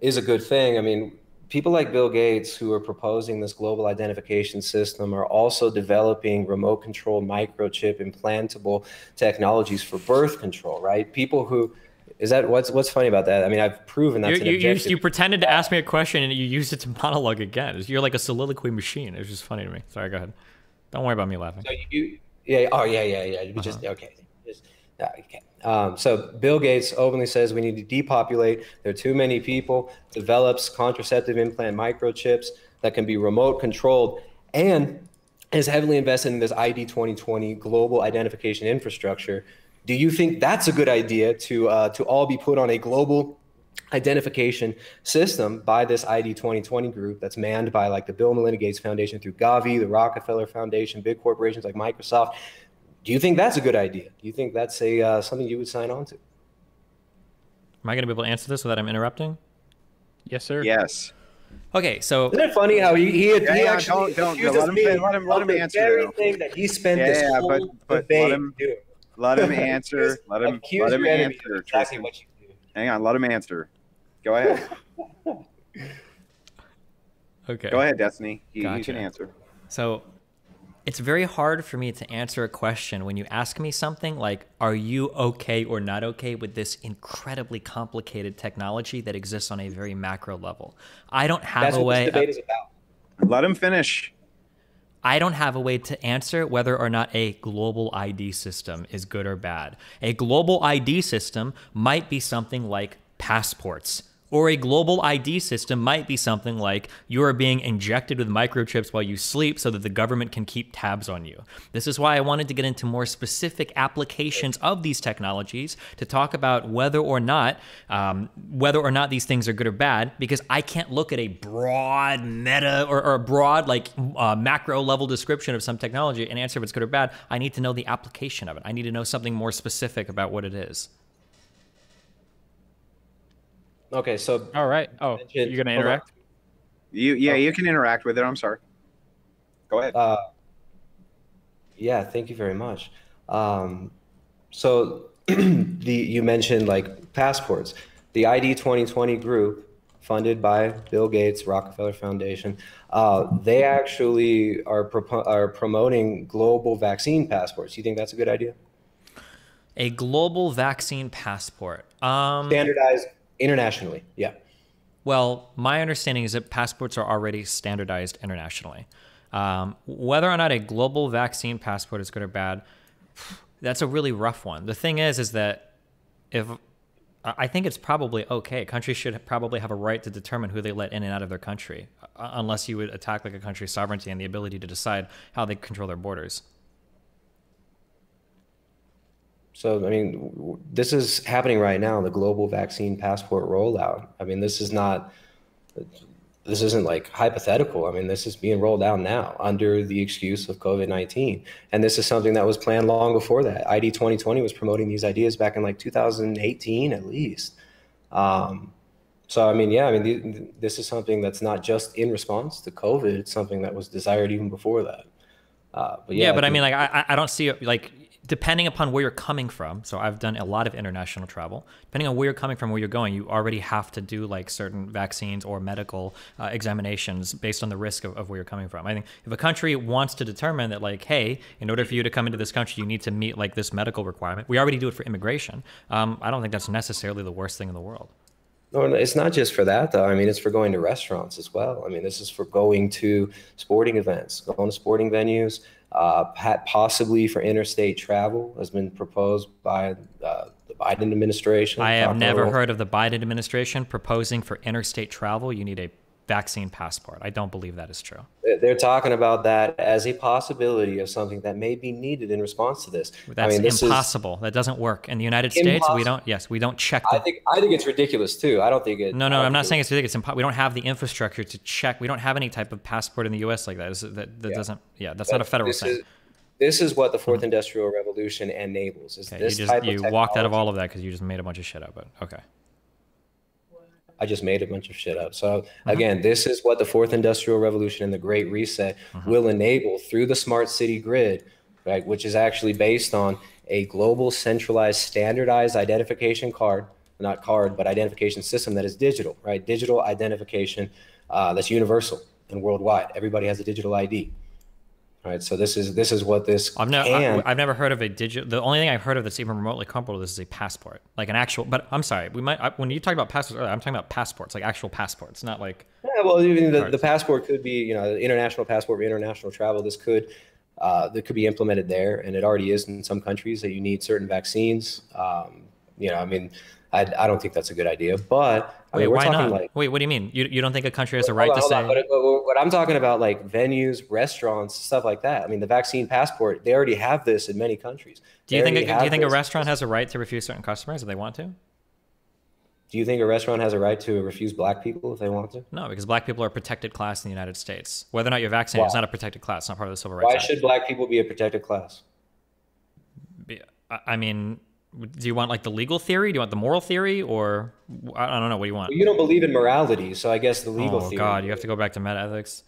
is a good thing? I mean, people like Bill Gates, who are proposing this global identification system, are also developing remote control microchip implantable technologies for birth control, right? People who is that what's what's funny about that? I mean, I've proven that's you, you, you, pretended to ask me a question and you used it to monologue again. You're like a soliloquy machine. It was just funny to me. Sorry, go ahead. Don't worry about me laughing. So you, yeah, oh yeah, yeah, yeah. Uh-huh. Just okay. Just, okay. Um, so Bill Gates openly says we need to depopulate. There are too many people. Develops contraceptive implant microchips that can be remote controlled, and is heavily invested in this ID 2020 global identification infrastructure. Do you think that's a good idea to uh, to all be put on a global identification system by this ID 2020 group that's manned by like the Bill and Melinda Gates Foundation through Gavi, the Rockefeller Foundation, big corporations like Microsoft. Do you think that's a good idea? Do you think that's a uh, something you would sign on to? Am I going to be able to answer this without him interrupting? Yes, sir. Yes. Okay, so isn't it funny how he he, yeah, he yeah, actually don't, don't, let, him, me let him let him answer very thing that he spent yeah, this yeah, whole but, but let him doing. let him <laughs> answer. let him let him answer. Exactly what you do. Hang on, let him answer. Go ahead. <laughs> okay. Go ahead, Destiny. You, gotcha. you can answer. So it's very hard for me to answer a question when you ask me something like, Are you okay or not okay with this incredibly complicated technology that exists on a very macro level? I don't have That's a way. That's what this debate of, is about. Let him finish. I don't have a way to answer whether or not a global ID system is good or bad. A global ID system might be something like passports or a global ID system might be something like you are being injected with microchips while you sleep so that the government can keep tabs on you. This is why I wanted to get into more specific applications of these technologies to talk about whether or not um, whether or not these things are good or bad, because I can't look at a broad meta or, or a broad like uh, macro level description of some technology and answer if it's good or bad. I need to know the application of it. I need to know something more specific about what it is. Okay, so all right. Oh, you're gonna interact. You yeah, oh. you can interact with it. I'm sorry. Go ahead. Uh, yeah, thank you very much. Um, so <clears throat> the you mentioned like passports. The ID 2020 group, funded by Bill Gates, Rockefeller Foundation, uh, they actually are pro- are promoting global vaccine passports. You think that's a good idea? A global vaccine passport. Um, Standardized internationally. Yeah. Well, my understanding is that passports are already standardized internationally. Um, whether or not a global vaccine passport is good or bad, that's a really rough one. The thing is, is that if I think it's probably okay. Countries should probably have a right to determine who they let in and out of their country, unless you would attack like a country's sovereignty and the ability to decide how they control their borders. So, I mean, this is happening right now, the global vaccine passport rollout. I mean, this is not, this isn't like hypothetical. I mean, this is being rolled out now under the excuse of COVID 19. And this is something that was planned long before that. ID 2020 was promoting these ideas back in like 2018 at least. Um, so, I mean, yeah, I mean, this is something that's not just in response to COVID, it's something that was desired even before that. Uh, but yeah, yeah, but I, I mean, like, I, I don't see like depending upon where you're coming from so i've done a lot of international travel depending on where you're coming from where you're going you already have to do like certain vaccines or medical uh, examinations based on the risk of, of, where you're coming from i think if a country wants to determine that like hey in order for you to come into this country you need to meet like this medical requirement we already do it for immigration um, i don't think that's necessarily the worst thing in the world no, it's not just for that though. I mean, it's for going to restaurants as well. I mean, this is for going to sporting events, going to sporting venues, uh, possibly for interstate travel has been proposed by uh, the Biden administration. I have never heard of the Biden administration proposing for interstate travel. You need a vaccine passport. I don't believe that is true. They're talking about that as a possibility of something that may be needed in response to this. That's I mean, this impossible. That doesn't work in the United States. We don't. Yes, we don't check. The, I think. I think it's ridiculous too. I don't think it. No, no, I'm not saying it's ridiculous. we don't have the infrastructure to check. We don't have any type of passport in the U.S. like that. That, that yeah. doesn't. Yeah, that's but not a federal thing. Is, this is what the 4th mm-hmm. industrial revolution enables. Is okay, this you just, you walked out of all of that because you just made a bunch of shit up. But okay. I just made a bunch of shit up. So uh-huh. again, this is what the fourth industrial revolution and the great reset uh-huh. will enable through the smart city grid, right? Which is actually based on a global centralized standardized identification card, not card, but identification system that is digital, right? Digital identification uh, that's universal and worldwide. Everybody has a digital ID right? So this is this is what this. I've never I've never heard of a digital. The only thing I've heard of that's even remotely comparable to this is a passport, like an actual. But I'm sorry, we might I, when you talk about passports earlier, I'm talking about passports, like actual passports, not like. Yeah, well, even the, the passport could be you know international passport for international travel. This could. Uh, that could be implemented there, and it already is in some countries that you need certain vaccines. Um, you know, I mean, I, I don't think that's a good idea. But I Wait, mean, why not? Like, Wait, what do you mean? You, you don't think a country has a right on, to say? But what I'm talking about, like venues, restaurants, stuff like that. I mean, the vaccine passport, they already have this in many countries. Do you think? A, do you think a restaurant has a right to refuse certain customers if they want to? Do you think a restaurant has a right to refuse black people if they want to? No, because black people are a protected class in the United States. Whether or not you're vaccinated is not a protected class. It's not part of the civil rights. Why Act. should black people be a protected class? I mean, do you want like the legal theory? Do you want the moral theory, or I don't know what do you want? Well, you don't believe in morality, so I guess the legal oh, theory. Oh God, you have to go back to metaethics.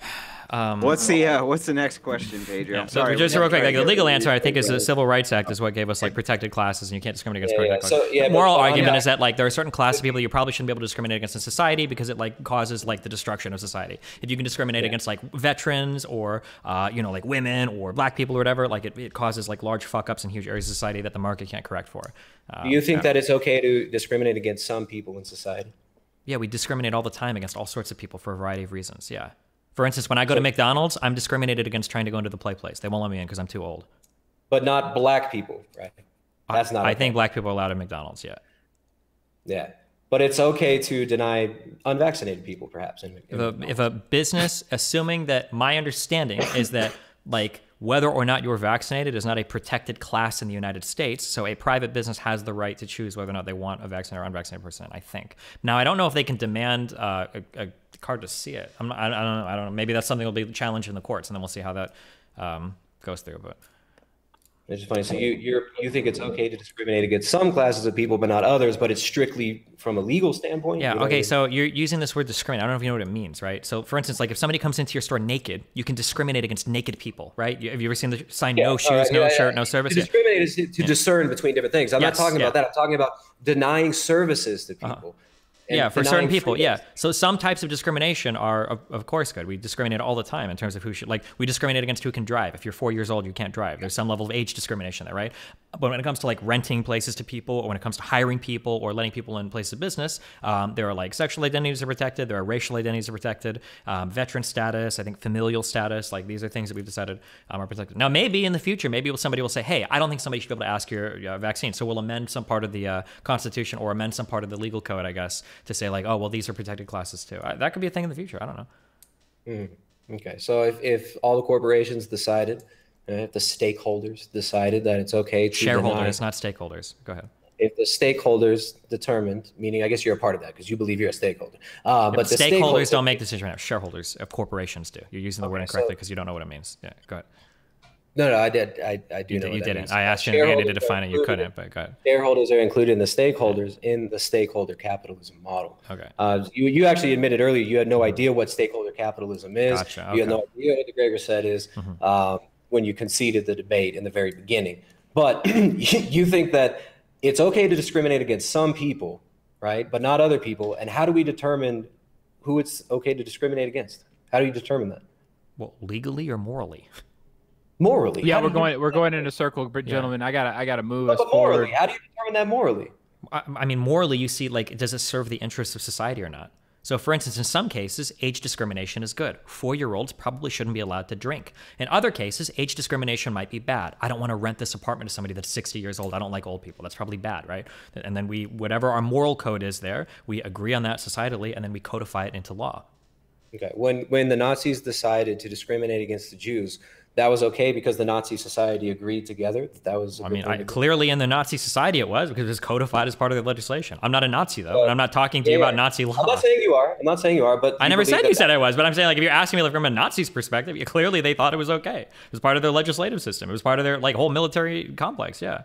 <sighs> <sighs> Um, what's the uh, what's the next question, Pedro? Yeah, sorry, just real quick, like the legal answer, I think, is the Civil Rights Act is what gave us like protected classes, and you can't discriminate against yeah, protected yeah. classes. So, yeah, moral argument is that like there are certain classes of people you probably shouldn't be able to discriminate against in society because it like causes like the destruction of society. If you can discriminate yeah. against like veterans or uh, you know like women or black people or whatever, like it, it causes like large fuck ups in huge areas of society that the market can't correct for. Uh, Do you think that it's okay to discriminate against some people in society? Yeah, we discriminate all the time against all sorts of people for a variety of reasons. Yeah. For instance, when I go to McDonald's, I'm discriminated against trying to go into the play place. They won't let me in because I'm too old. But not black people, right? That's not. I okay. think black people are allowed at McDonald's. Yeah. Yeah, but it's okay to deny unvaccinated people, perhaps. In, in if, a, if a business, assuming that my understanding is that like whether or not you're vaccinated is not a protected class in the United States. So a private business has the right to choose whether or not they want a vaccinated or unvaccinated person. I think. Now I don't know if they can demand uh, a, a, card to see it. I'm not, I, don't know. I don't know. Maybe that's something that'll be challenged in the courts, and then we'll see how that um, goes through. But it's funny. So you you you think it's okay to discriminate against some classes of people, but not others, but it's strictly from a legal standpoint. Yeah. You know okay. I mean? So you're using this word discriminate. I don't know if you know what it means, right? So for instance, like if somebody comes into your store naked, you can discriminate against naked people, right? Have you ever seen the sign yeah, "No shoes, right, no yeah, shirt, yeah. no service"? To discriminate is to, to discern between different things. I'm yes, not talking about that. I'm talking about denying services to uh-huh. people. Uh-huh yeah, for certain people, yeah. So some types of discrimination are, of, of, course, good. We discriminate all the time in terms of who should, like, we discriminate against who can drive. If you're four years old, you can't drive. There's some level of age discrimination there, right? But when it comes to like renting places to people, or when it comes to hiring people, or letting people in places of business, um, there are like sexual identities are protected. There are racial identities are protected. Um, veteran status, I think familial status, like these are things that we've decided um, are protected. Now, maybe in the future, maybe somebody will say, hey, I don't think somebody should be able to ask your uh, vaccine, so we'll amend some part of the uh, Constitution or amend some part of the legal code, I guess, to say like, oh, well, these are protected classes too. I, that could be a thing in the future. I don't know. Mm, okay, so if if all the corporations decided if the stakeholders decided that it's okay to shareholders, deny, not stakeholders. Go ahead. If the stakeholders determined, meaning I guess you're a part of that because you believe you're a stakeholder. Uh, but the stakeholders, stakeholders don't make decisions right now. Shareholders of corporations do. You're using the okay, word incorrectly because so, you don't know what it means. Yeah, go ahead. No, no, I did. I, I do you know. You didn't. I asked you Andy to define it. You couldn't, but go. Shareholders are included in the stakeholders in the stakeholder capitalism model. Okay. Uh, you, you actually admitted earlier you had no idea what stakeholder capitalism is. Gotcha. Okay. You had no idea what the Great Reset is mm-hmm. um, when you conceded the debate in the very beginning. But <clears throat> you think that it's okay to discriminate against some people, right, but not other people. And how do we determine who it's okay to discriminate against? How do you determine that? Well, legally or morally? <laughs> morally. Yeah, we're going we're going in a circle, but gentlemen, yeah. I gotta I gotta move but, us but morally, forward. How do you determine that morally? I, I, mean, morally, you see, like, does it serve the interests of society or not? So, for instance, in some cases, age discrimination is good. Four year olds probably shouldn't be allowed to drink. In other cases, age discrimination might be bad. I don't want to rent this apartment to somebody that's 60 years old. I don't like old people. That's probably bad, right? And then we, whatever our moral code is there, we agree on that societally and then we codify it into law. Okay. When when the Nazis decided to discriminate against the Jews, that was okay because the Nazi society agreed together. That, that was. I mean, I, clearly in the Nazi society it was because it was codified as part of the legislation. I'm not a Nazi though, and I'm not talking to yeah, you about Nazi law. I'm not saying you are. I'm not saying you are, but I never said you said I was. But I'm saying like if you're asking me like from a Nazi's perspective, clearly they thought it was okay. It was part of their legislative system. It was part of their like whole military complex. Yeah.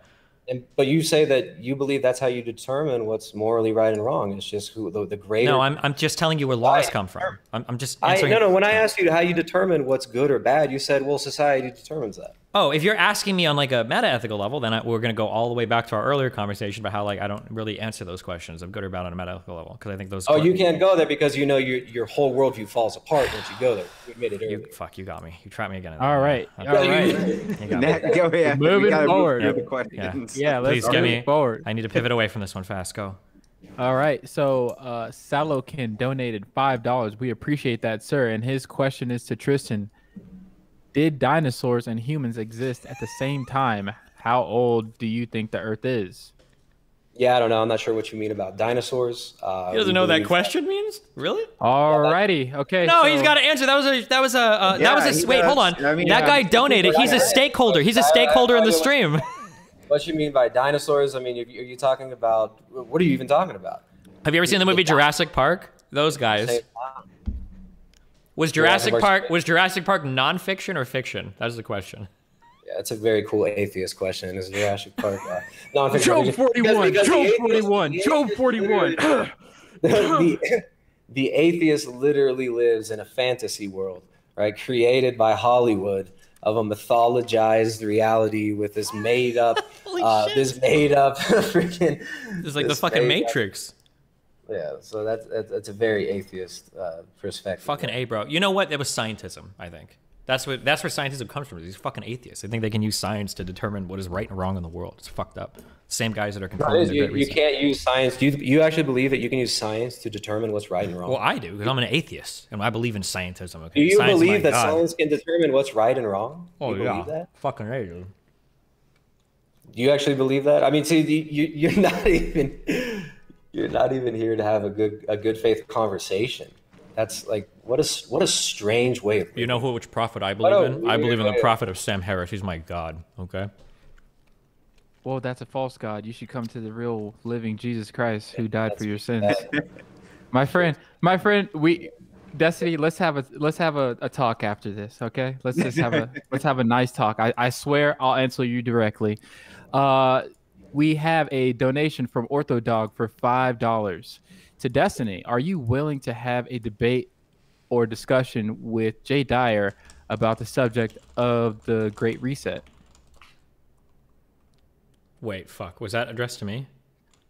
And, but you say that you believe that's how you determine what's morally right and wrong. It's just who the, the greater. No, I'm, I'm just telling you where laws come from. I'm, I'm just. I, no, no. When I asked you how you determine what's good or bad, you said, well, society determines that. Oh, if you're asking me on like a meta ethical level, then I, we're going to go all the way back to our earlier conversation about how like I don't really answer those questions of good or bad on a meta ethical level because I think those. Oh, you can't go there because you know your your whole worldview falls apart once you go there. You admitted earlier. You, fuck, you got me. You trapped me again. All right, all right. <laughs> go ahead. Moving forward. Move yeah. yeah, let's Please get me forward. I need to pivot away from this one fast. Go. All right. So uh, Salokin donated five dollars. We appreciate that, sir. And his question is to Tristan did dinosaurs and humans exist at the same time? How old do you think the Earth is? Yeah, I don't know. I'm not sure what you mean about dinosaurs. Uh, he doesn't know what that question that. means. Really? Alrighty. Okay. No, so... he's got to answer. That was a. That was a. Uh, yeah, that was a. Wait, hold on. I mean, that guy donated. He's a stakeholder. He's a stakeholder in the stream. <laughs> What you mean by dinosaurs? I mean, are you talking about? What are you even talking about? Have you ever seen the movie Jurassic Park? Those guys. Was Jurassic, Jurassic Park was Jurassic Park nonfiction or fiction? That's the question. Yeah, it's a very cool atheist question. Is Jurassic Park uh, <laughs> nonfiction? Job forty one. Job forty one. Job forty one. <laughs> The, the atheist literally lives in a fantasy world, right? Created by Hollywood of a mythologized reality with this made up, <laughs> uh, this made up freaking. It's like the fucking Matrix. Up, yeah, so that's that's a very atheist uh, perspective. Fucking a, bro. You know what? It was scientism. I think that's what that's where scientism comes from. These fucking atheists. They think they can use science to determine what is right and wrong in the world. It's fucked up. Same guys that are controlling. No, you, you can't use science. Do you, you actually believe that you can use science to determine what's right and wrong? Well, I do because I'm an atheist and I believe in scientism. Okay? Do you science believe that God. science can determine what's right and wrong? Oh you yeah, that? fucking right, dude. Do you actually believe that? I mean, see, you, you're <laughs> not even you're not even here to have a good a good faith conversation. That's like what a what a strange way of. You know who which prophet I believe in? I believe in the prophet of Sam Harris. He's my god. Okay. Well, that's a false god. You should come to the real living Jesus Christ who died that's, for your sins. my friend, my friend, we Destiny, let's have a let's have a, a talk after this, okay? Let's just have a let's have a nice talk. I, I swear I'll answer you directly. Uh we have a donation from OrthoDog for five dollars to Destiny. Are you willing to have a debate or discussion with Jay Dyer about the subject of the Great Reset? Wait, fuck. Was that addressed to me?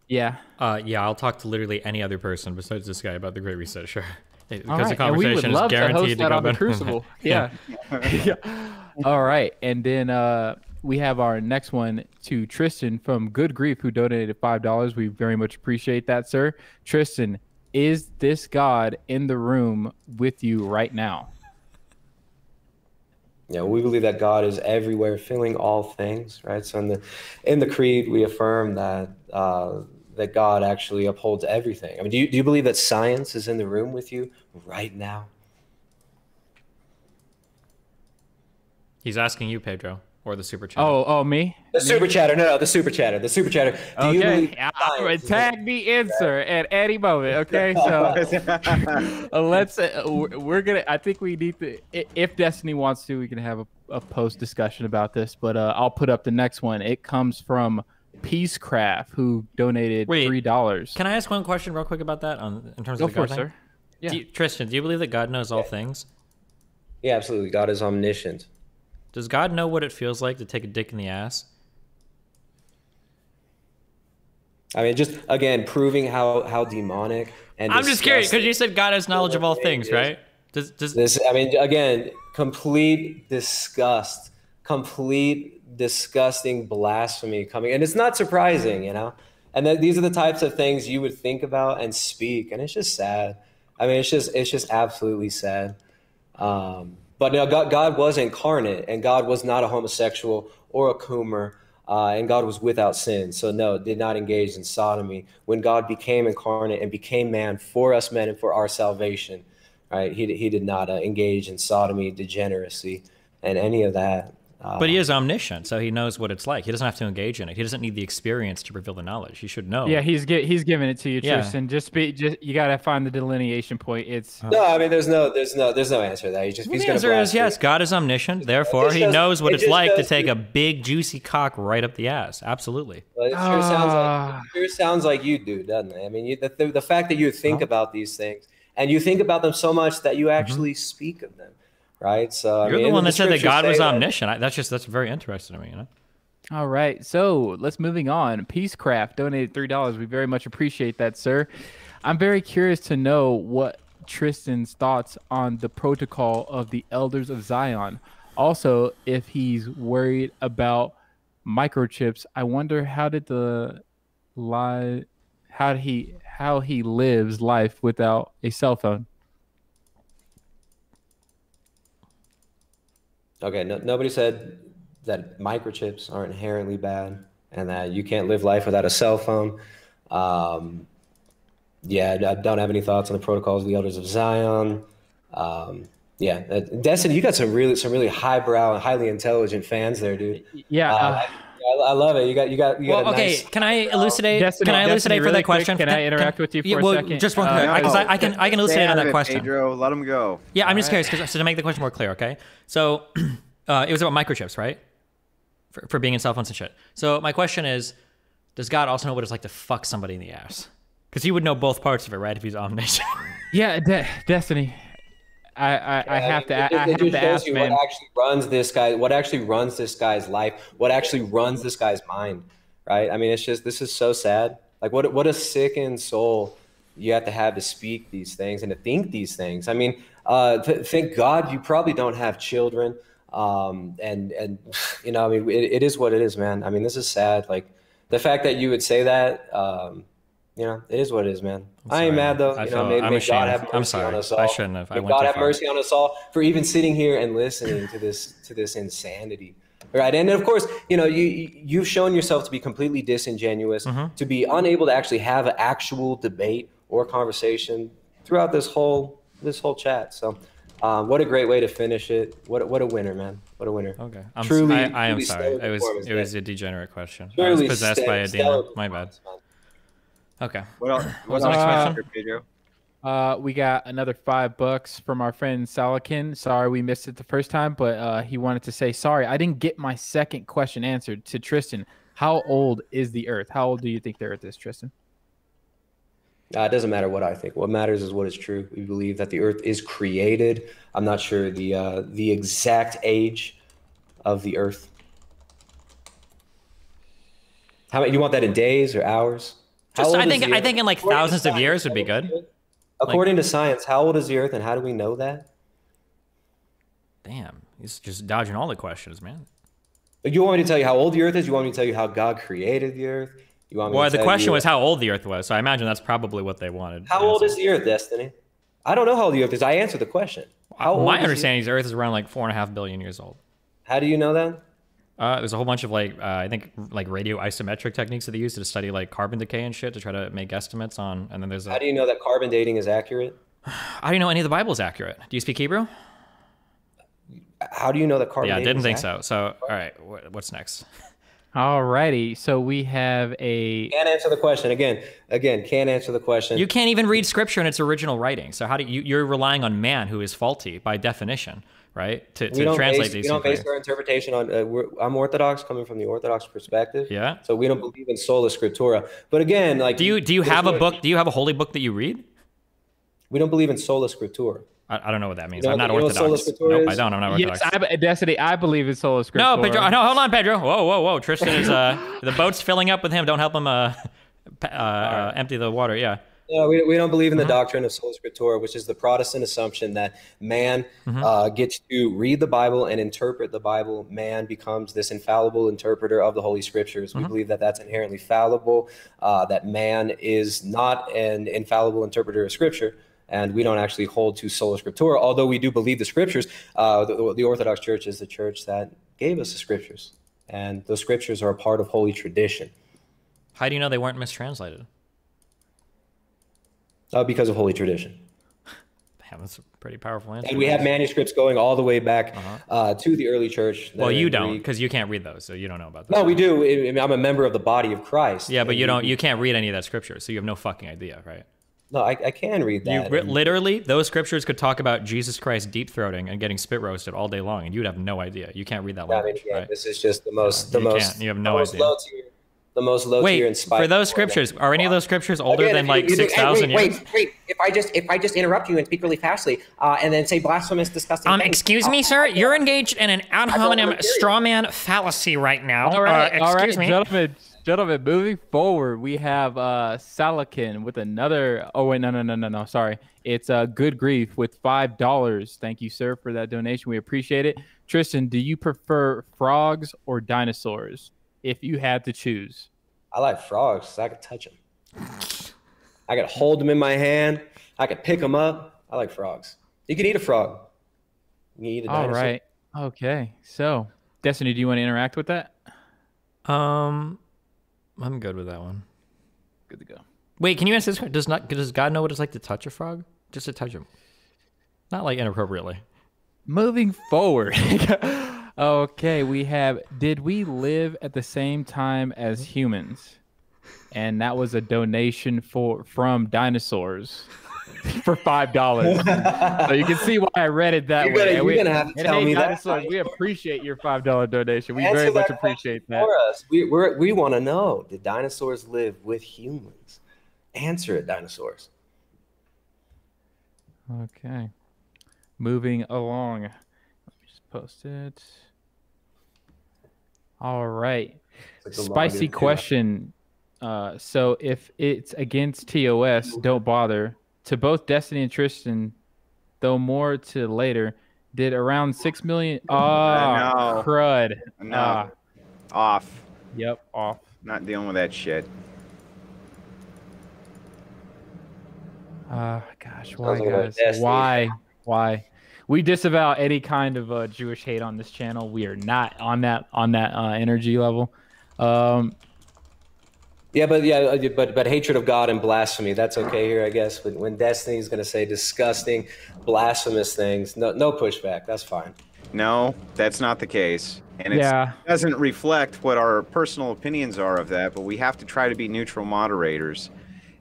Yeah. Uh, yeah, I'll talk to literally any other person besides this guy about the Great Reset. Sure. <laughs> Because right. the conversation is guaranteed to, to go better. Crucible. yeah. <laughs> yeah. <laughs> All right, and then uh, we have our next one to Tristan from Good Grief, who donated five dollars. We very much appreciate that, sir. Tristan, is this God in the room with you right now? Yeah, we believe that God is everywhere, filling all things. Right. So in the in the creed, we affirm that uh, that God actually upholds everything. I mean, do you do you believe that science is in the room with you right now? He's asking you, Pedro or the super chatter? Oh, oh, me? The super me? chatter. No, no, the super chatter. The super chatter. Do okay. you believe yeah, tag me in, sir, at any moment. Okay, so <laughs> uh, let's. Uh, we're gonna. I think we need to. If Destiny wants to, we can have a, a post discussion about this. But uh, I'll put up the next one. It comes from Peacecraft, who donated Wait, three dollars. Can I ask one question real quick about that? On in terms Go of the for God it, sir. Yeah. Do you, Tristan, do you believe that God knows all things? Yeah, absolutely. God is omniscient. Does God know what it feels like to take a dick in the ass? I mean, just again proving how how demonic and I'm just curious because you said God has knowledge of all things, right? Does, does this? I mean, again, complete disgust, complete disgusting blasphemy coming, and it's not surprising, you know. And that these are the types of things you would think about and speak, and it's just sad. I mean, it's just it's just absolutely sad. Um, but now God, God was incarnate, and God was not a homosexual or a coomer, uh, and God was without sin. So no, did not engage in sodomy. When God became incarnate and became man for us men and for our salvation, right? He he did not uh, engage in sodomy, degeneracy, and any of that. But he is omniscient, so he knows what it's like. He doesn't have to engage in it. He doesn't need the experience to reveal the knowledge. He should know. Yeah, he's gi- he's giving it to you, Yeah. Tristan. Just be just you gotta find the delineation point. It's No, I mean, there's no, there's no, there's no answer to that. He just, Well, he's the answer is yes. it. God is omniscient. Therefore, he does- knows what it it's like to take the- a big juicy cock right up the ass. Absolutely. Well, it sure sounds Ah. like it sure sounds like you do, doesn't it? I mean, you, the, the, the fact that you think about these things and you think about them so much that you actually speak of them, right? So. You're mean, the one that said that God was say that- omniscient. I, that's just that's very interesting to me. You know. all right. So let's moving on. Peacecraft donated three dollars. We very much appreciate that, sir. I'm very curious to know what Tristan's thoughts on the protocol of the Elders of Zion. Also, if he's worried about microchips, I wonder how did the lie, how did he how he lives life without a cell phone. Okay, no, nobody said that microchips are inherently bad and that you can't live life without a cell phone. Um, yeah, I don't have any thoughts on the protocols of the Elders of Zion. Um, yeah, uh, Destiny, you got some really, some really highbrow and highly intelligent fans there, dude. Yeah. Uh, uh, I, I love it. You got, you got, you got Well, a okay. nice. Can I elucidate? Destiny- can I Destiny, elucidate for really that quick, question? can I interact with you yeah, for a second? Just one Uh, quick, because No, I, I can I can elucidate on that it, question. Pedro, let him go. Yeah, I'm just curious so to make the question more clear, okay? So <clears throat> uh, it was about microchips, right? For, for being in cell phones and shit. So my question is, does God also know what it's like to fuck somebody in the ass? Because he would know both parts of it, right? If he's omniscient. yeah, De- Destiny. I I, I have to It, I, it just to shows ask, you man. what actually runs this guy. What actually runs this guy's life. What actually runs this guy's mind. Right. I mean, it's just this is so sad. Like, what what a sickened soul you have to have to speak these things and to think these things. I mean, uh, th- thank God you probably don't have children. Um, and and you know, I mean, it, it is what it is, man. I mean, this is sad. Like the fact that you would say that. Um, you know, it is what it is, man. I ain't mad though. I you feel- know, may, I'm may ashamed. God have I'm mercy on sorry. us I shouldn't have. I May went God have far. mercy on us all for even sitting here and listening to this to this insanity. Right, and of course, you know you you- you've shown yourself to be completely disingenuous, Mm-hmm. to be unable to actually have an actual debate or conversation throughout this whole this whole chat. So, um, what a great way to finish it! What a, what a winner, man! What a winner! Okay, I'm Truly- I, I am sorry. It was it was a degenerate question. I was possessed by a demon. My bad. man. Okay. What <clears throat> else? What's What the else next question? Pedro? Uh, we got another five bucks from our friend Salakin. Sorry we missed it the first time, but uh, he wanted to say sorry. I didn't get my second question answered to Tristan. How old is the Earth? How old do you think the Earth is, Tristan? Uh, it doesn't matter what I think. What matters is what is true. We believe that the Earth is created. I'm not sure the uh, the exact age of the Earth. How many? You want that in days or hours? How Just, I think I think in like According to thousands of years would be how old is good. the Earth? According to science, how old is the Earth, and how do we know that? Damn, he's just dodging all the questions, man. You want me to tell you how old the Earth is? You want me to tell you how God created the Earth? You want me Well, to the question you- was how old the Earth was, so I imagine that's probably what they wanted. How old is the Earth, Destiny? I don't know how old the Earth is. I answered the question. How old My is the- understanding is the Earth is around like four and a half billion years old. How do you know that? Uh, there's a whole bunch of like uh, I think like radio isometric techniques that they use to study like carbon decay and shit to try to make estimates on. And then there's a, How do you know that carbon dating is accurate? <sighs> I don't know any of the Bible is accurate. Do you speak Hebrew? How do you know that carbon yeah, I didn't think accurate? so. So all right, wh- what's next? Alrighty, so we have a Can't answer the question again. Again, can't answer the question. You can't even read scripture in its original writing. So how do you you're relying on man who is faulty by definition, right? To, to translate base, these we don't base our interpretation on. Uh, we're, I'm Orthodox, coming from the Orthodox perspective. Yeah. So we don't believe in sola scriptura. But again, like, Do you do you have a book? Do you have a holy book that you read? We don't believe in sola scriptura. I, I don't know what that means. You know I'm not what- you know what sola orthodox. scriptura Nope, I don't. I'm not yes, orthodox. I, Destiny. I believe in sola scriptura. no, Pedro. No, hold on, Pedro. Whoa, whoa, whoa. Tristan is uh <laughs> the boat's filling up with him. Don't help him uh, <laughs> pa- uh, uh empty the water. Yeah. No, we, we don't believe in the Uh-huh. doctrine of sola scriptura, which is the Protestant assumption that man Mm-hmm. uh, gets to read the Bible and interpret the Bible. Man becomes this infallible interpreter of the Holy Scriptures. Mm-hmm. We believe that that's inherently fallible, uh, that man is not an infallible interpreter of Scripture. and we don't actually hold to sola scriptura, although we do believe the scriptures. Uh, the, the Orthodox Church is the church that gave us the scriptures, and those scriptures are a part of holy tradition. How do you know they weren't mistranslated? Uh, because of holy tradition. Damn, that's a pretty powerful answer. And we have manuscripts going all the way back Uh-huh. uh, to the early church. well, you don't because you can't read those, so you don't know about that. No, we do. I mean, I'm a member of the body of Christ. Yeah, but you don't. You can't read any of that scripture, so you have no fucking idea, right? No, I, I can read that. and- literally, those scriptures could talk about Jesus Christ deep throating and getting spit roasted all day long, and you'd have no idea. You can't read that I mean, language, right? this is just the most, the you most, can't. You have the no idea. Low tier, the most low tier Wait, inspired. for those scriptures, are any of those scriptures older Again, than you- like you do- six hey, thousand wait, years? Wait, wait. If I just if I just interrupt you and speak really fastly, uh, and then say blasphemous, disgusting. Um, things, excuse me, I'll- sir. You're engaged in an ad hominem wanna hear you. straw man fallacy right now. All right, uh, all right, excuse me. gentlemen, gentlemen. Moving forward, we have uh Salakin with another. Oh wait, no, no, no, no, no. Sorry, it's uh good grief with five dollars. Thank you, sir, for that donation. We appreciate it. Tristan, do you prefer frogs or dinosaurs? If you had to choose, I like frogs. 'cause I can touch them. I could hold them in my hand. I could pick them up. I like frogs. You can eat a frog. You can eat a all dinosaur. right, okay. So, Destiny, do you want to interact with that? Um, I'm good with that one. Good to go. Wait, can you answer this? question? Does not does God know what it's like to touch a frog? Just to touch him, not like inappropriately. Moving forward. <laughs> okay, we have did we live at the same time as humans? And that was a donation for from dinosaurs <laughs> for five dollars. so you can see why I read it that You're way. gonna- you're we, gonna have to tell hey, me that. we appreciate your five dollar donation. We Answer very much appreciate that. For us, we we're, we want to know: Did dinosaurs live with humans? Answer it, dinosaurs. Okay. Moving along. Let me just post it. All right. Like Spicy longest- question. Uh, so if it's against TOS, don't bother. To both Destiny and Tristan, though more to later, did around six million. Oh, no. crud. No. Ah, Off. yep, off. Not dealing with that shit. Ah, gosh, why, Sounds like a guys? Why? Why? We disavow any kind of uh, Jewish hate on this channel. We are not on that on that uh, energy level. Um, Yeah, but yeah, uh, but but hatred of God and blasphemy, that's okay here, I guess. But when Destiny's gonna say disgusting, blasphemous things, no no pushback. That's fine. No, that's not the case. And it's- Yeah. it doesn't reflect what our personal opinions are of that, but we have to try to be neutral moderators.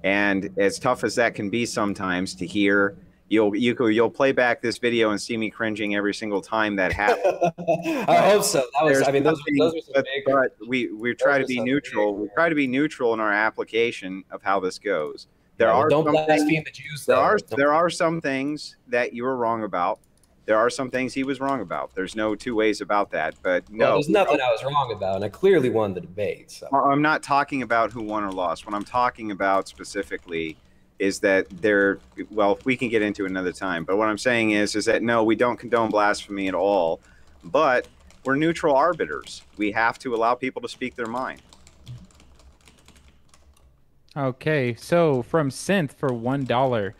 And as tough as that can be sometimes to hear, you'll you could, you'll play back this video and see me cringing every single time that happens. <laughs> I hope so. That was. I mean, those those were some but, big. but we we try to be neutral. big- We try to be neutral in our application of how this goes. There Yeah, are don't some things- blaspheme the Jews. there though. are Don't- there are some things that you were wrong about. There are some things he was wrong about. There's no two ways about that. But well, no, there's nothing I was wrong about, and I clearly won the debate. So. I'm not talking about who won or lost. What I'm talking about specifically is that there. Well, we can get into another time. But what I'm saying is, is that no, we don't condone blasphemy at all. But we're neutral arbiters. We have to allow people to speak their mind. Okay, so from Synth for one dollar.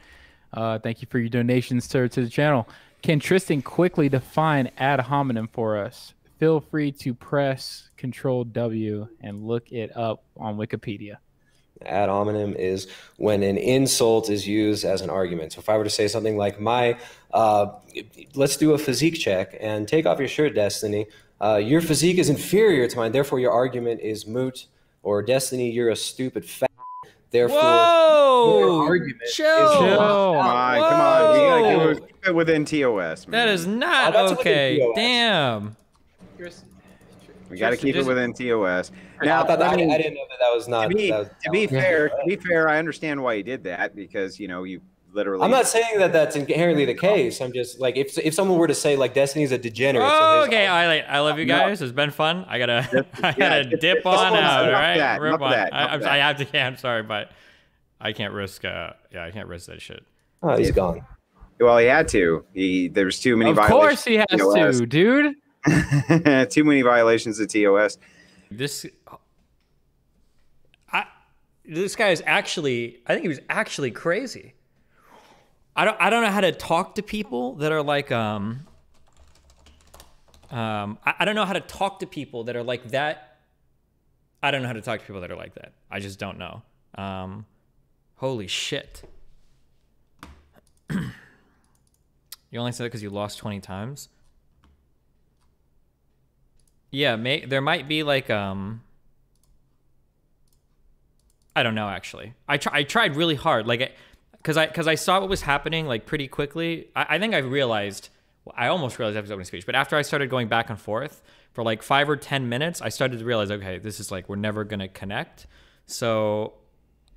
Uh, thank you for your donation, sir, to the channel. Can Tristan quickly define ad hominem for us? Feel free to press Control W and look it up on Wikipedia. Ad hominem is when an insult is used as an argument. So if I were to say something like, "My, uh, let's do a physique check and take off your shirt, Destiny. Uh, your physique is inferior to mine, therefore your argument is moot." Or Destiny, you're a stupid fat. Therefore, Whoa! your argument is Chill. Chill. Come on, come on. We gotta keep it- within TOS. Man. That is not Oh, okay. TOS. Damn. We got to keep just- it within TOS. I, Now, thought that, I mean, I didn't know that that was not. to be, that was- to be that fair, to be <laughs> fair, I understand why you did that because you know you literally. I'm not saying that that's inherently the case. I'm just like if if someone were to say like Destiny's a degenerate. Oh, his- okay. I I love you No. guys. It's been fun. I gotta <laughs> I gotta just- dip on enough out. All right, that, Rip on. that, I, I'm. I have to. Yeah, I'm sorry, but I can't risk. Uh, yeah, I can't risk that shit. Oh, he's gone. Well, he had to. He there's too many Of violations. course he has to, dude. <laughs> too many violations of TOS. This, I, this guy is actually. I think he was actually crazy. I don't I don't know how to talk to people that are like um um I, I don't know how to talk to people that are like that. I don't know how to talk to people that are like that. I just don't know. Um holy shit. <clears throat> you only said it because you lost 20 times? Yeah, may, there might be like um I don't know actually. I try, I tried really hard like cuz I cuz I saw what was happening like pretty quickly. I, I think I realized I almost realized after opening speech, but after I started going back and forth for like 5 or 10 minutes, I started to realize okay, this is like we're never going to connect. So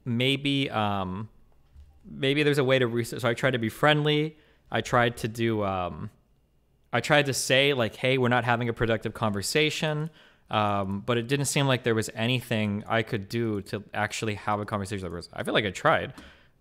maybe um maybe there's a way to reset. So I tried to be friendly. I tried to do um I tried to say like, "Hey, we're not having a productive conversation," um, but it didn't seem like there was anything I could do to actually have a conversation. I feel like I tried.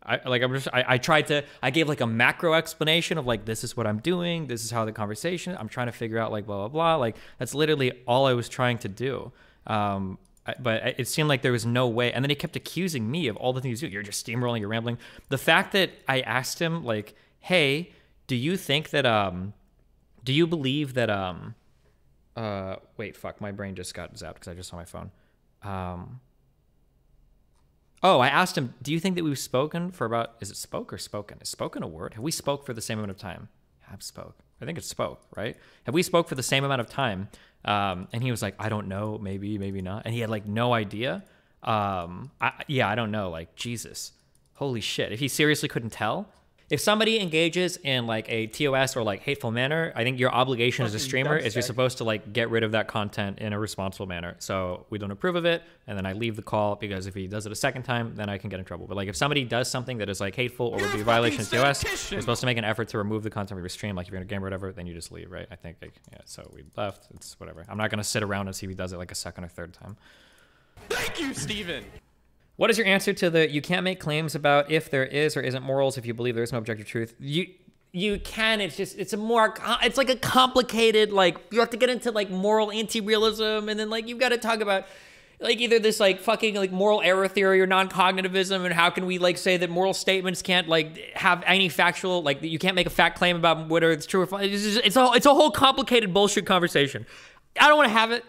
I like I'm just I, I tried to I gave like a macro explanation of like this is what I'm doing, this is how the conversation. I'm trying to figure out like blah blah blah. Like that's literally all I was trying to do. Um, but it seemed like there was no way. And then he kept accusing me of all the things you do. You're just steamrolling, you're rambling. The fact that I asked him like, "Hey, do you think that um do you believe that um uh wait fuck my brain just got zapped because I just saw my phone. Um Oh, I asked him, do you think that we've spoken for about is it spoke or spoken? Is spoken a word? Have we spoke for the same amount of time? Have spoke. I think it's spoke, right? Have we spoke for the same amount of time? Um, and he was like, I don't know, maybe, maybe not. And he had like no idea. Um, I, yeah, I don't know. Like Jesus, holy shit! If he seriously couldn't tell, if somebody engages in like a TOS or like hateful manner, I think your obligation as a streamer is you're supposed to like get rid of that content in a responsible manner. So we don't approve of it, and then I leave the call because if he does it a second time, then I can get in trouble. But like if somebody does something that is like hateful or would be a violation of TOS, you're supposed to make an effort to remove the content from your stream. Like if you're in a game or whatever, then you just leave, right? I think like, yeah. So we left. It's whatever. I'm not gonna sit around and see if he does it like a second or third time. Thank you, Steven. What is your answer to the you can't make claims about if there is or isn't morals if you believe there is no objective truth? You you can it's just it's a more uh, it's like a complicated like you have to get into like moral anti-realism and then like you've got to talk about like either this like fucking like moral error theory or non-cognitivism and how can we like say that moral statements can't like have any factual like you can't make a fact claim about whether it's true or false it's, just, it's a it's a whole complicated bullshit conversation i don't want to have it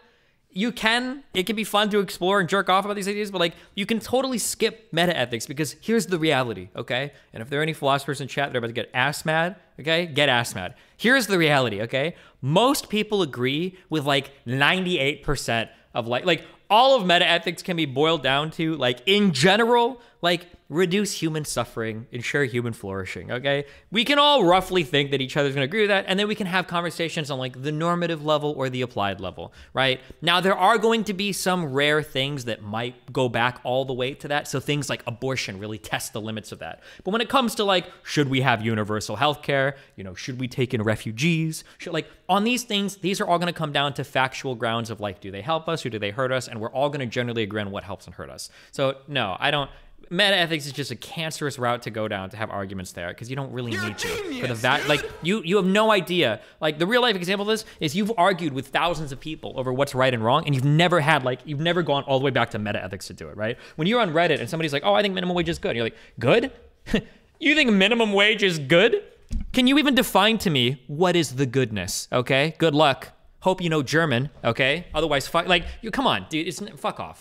you can it can be fun to explore and jerk off about these ideas but like you can totally skip meta ethics because here's the reality okay? And if there are any philosophers in chat that are about to get ass mad okay get ass mad. Here's the reality okay? Most people agree with like 98% of like like all of meta ethics can be boiled down to like in general like reduce human suffering, ensure human flourishing, okay? We can all roughly think that each other's gonna agree with that, and then we can have conversations on like the normative level or the applied level, right? Now, there are going to be some rare things that might go back all the way to that. So things like abortion really test the limits of that. But when it comes to like, should we have universal health care? You know, should we take in refugees? Should, like, on these things, these are all gonna come down to factual grounds of like, do they help us or do they hurt us? And we're all gonna generally agree on what helps and hurt us. So, no, I don't meta ethics is just a cancerous route to go down to have arguments there because you don't really You're need to genius. for the va- like you you have no idea. Like the real life example of this is you've argued with thousands of people over what's right and wrong and you've never had like you've never gone all the way back to meta ethics to do it right? When you're on reddit and somebody's like oh i think minimum wage is good and you're like good? <laughs> You think minimum wage is good? Can you even define to me what is the goodness okay? Good luck. Hope you know german okay? Otherwise fuck like you come on dude it's fuck off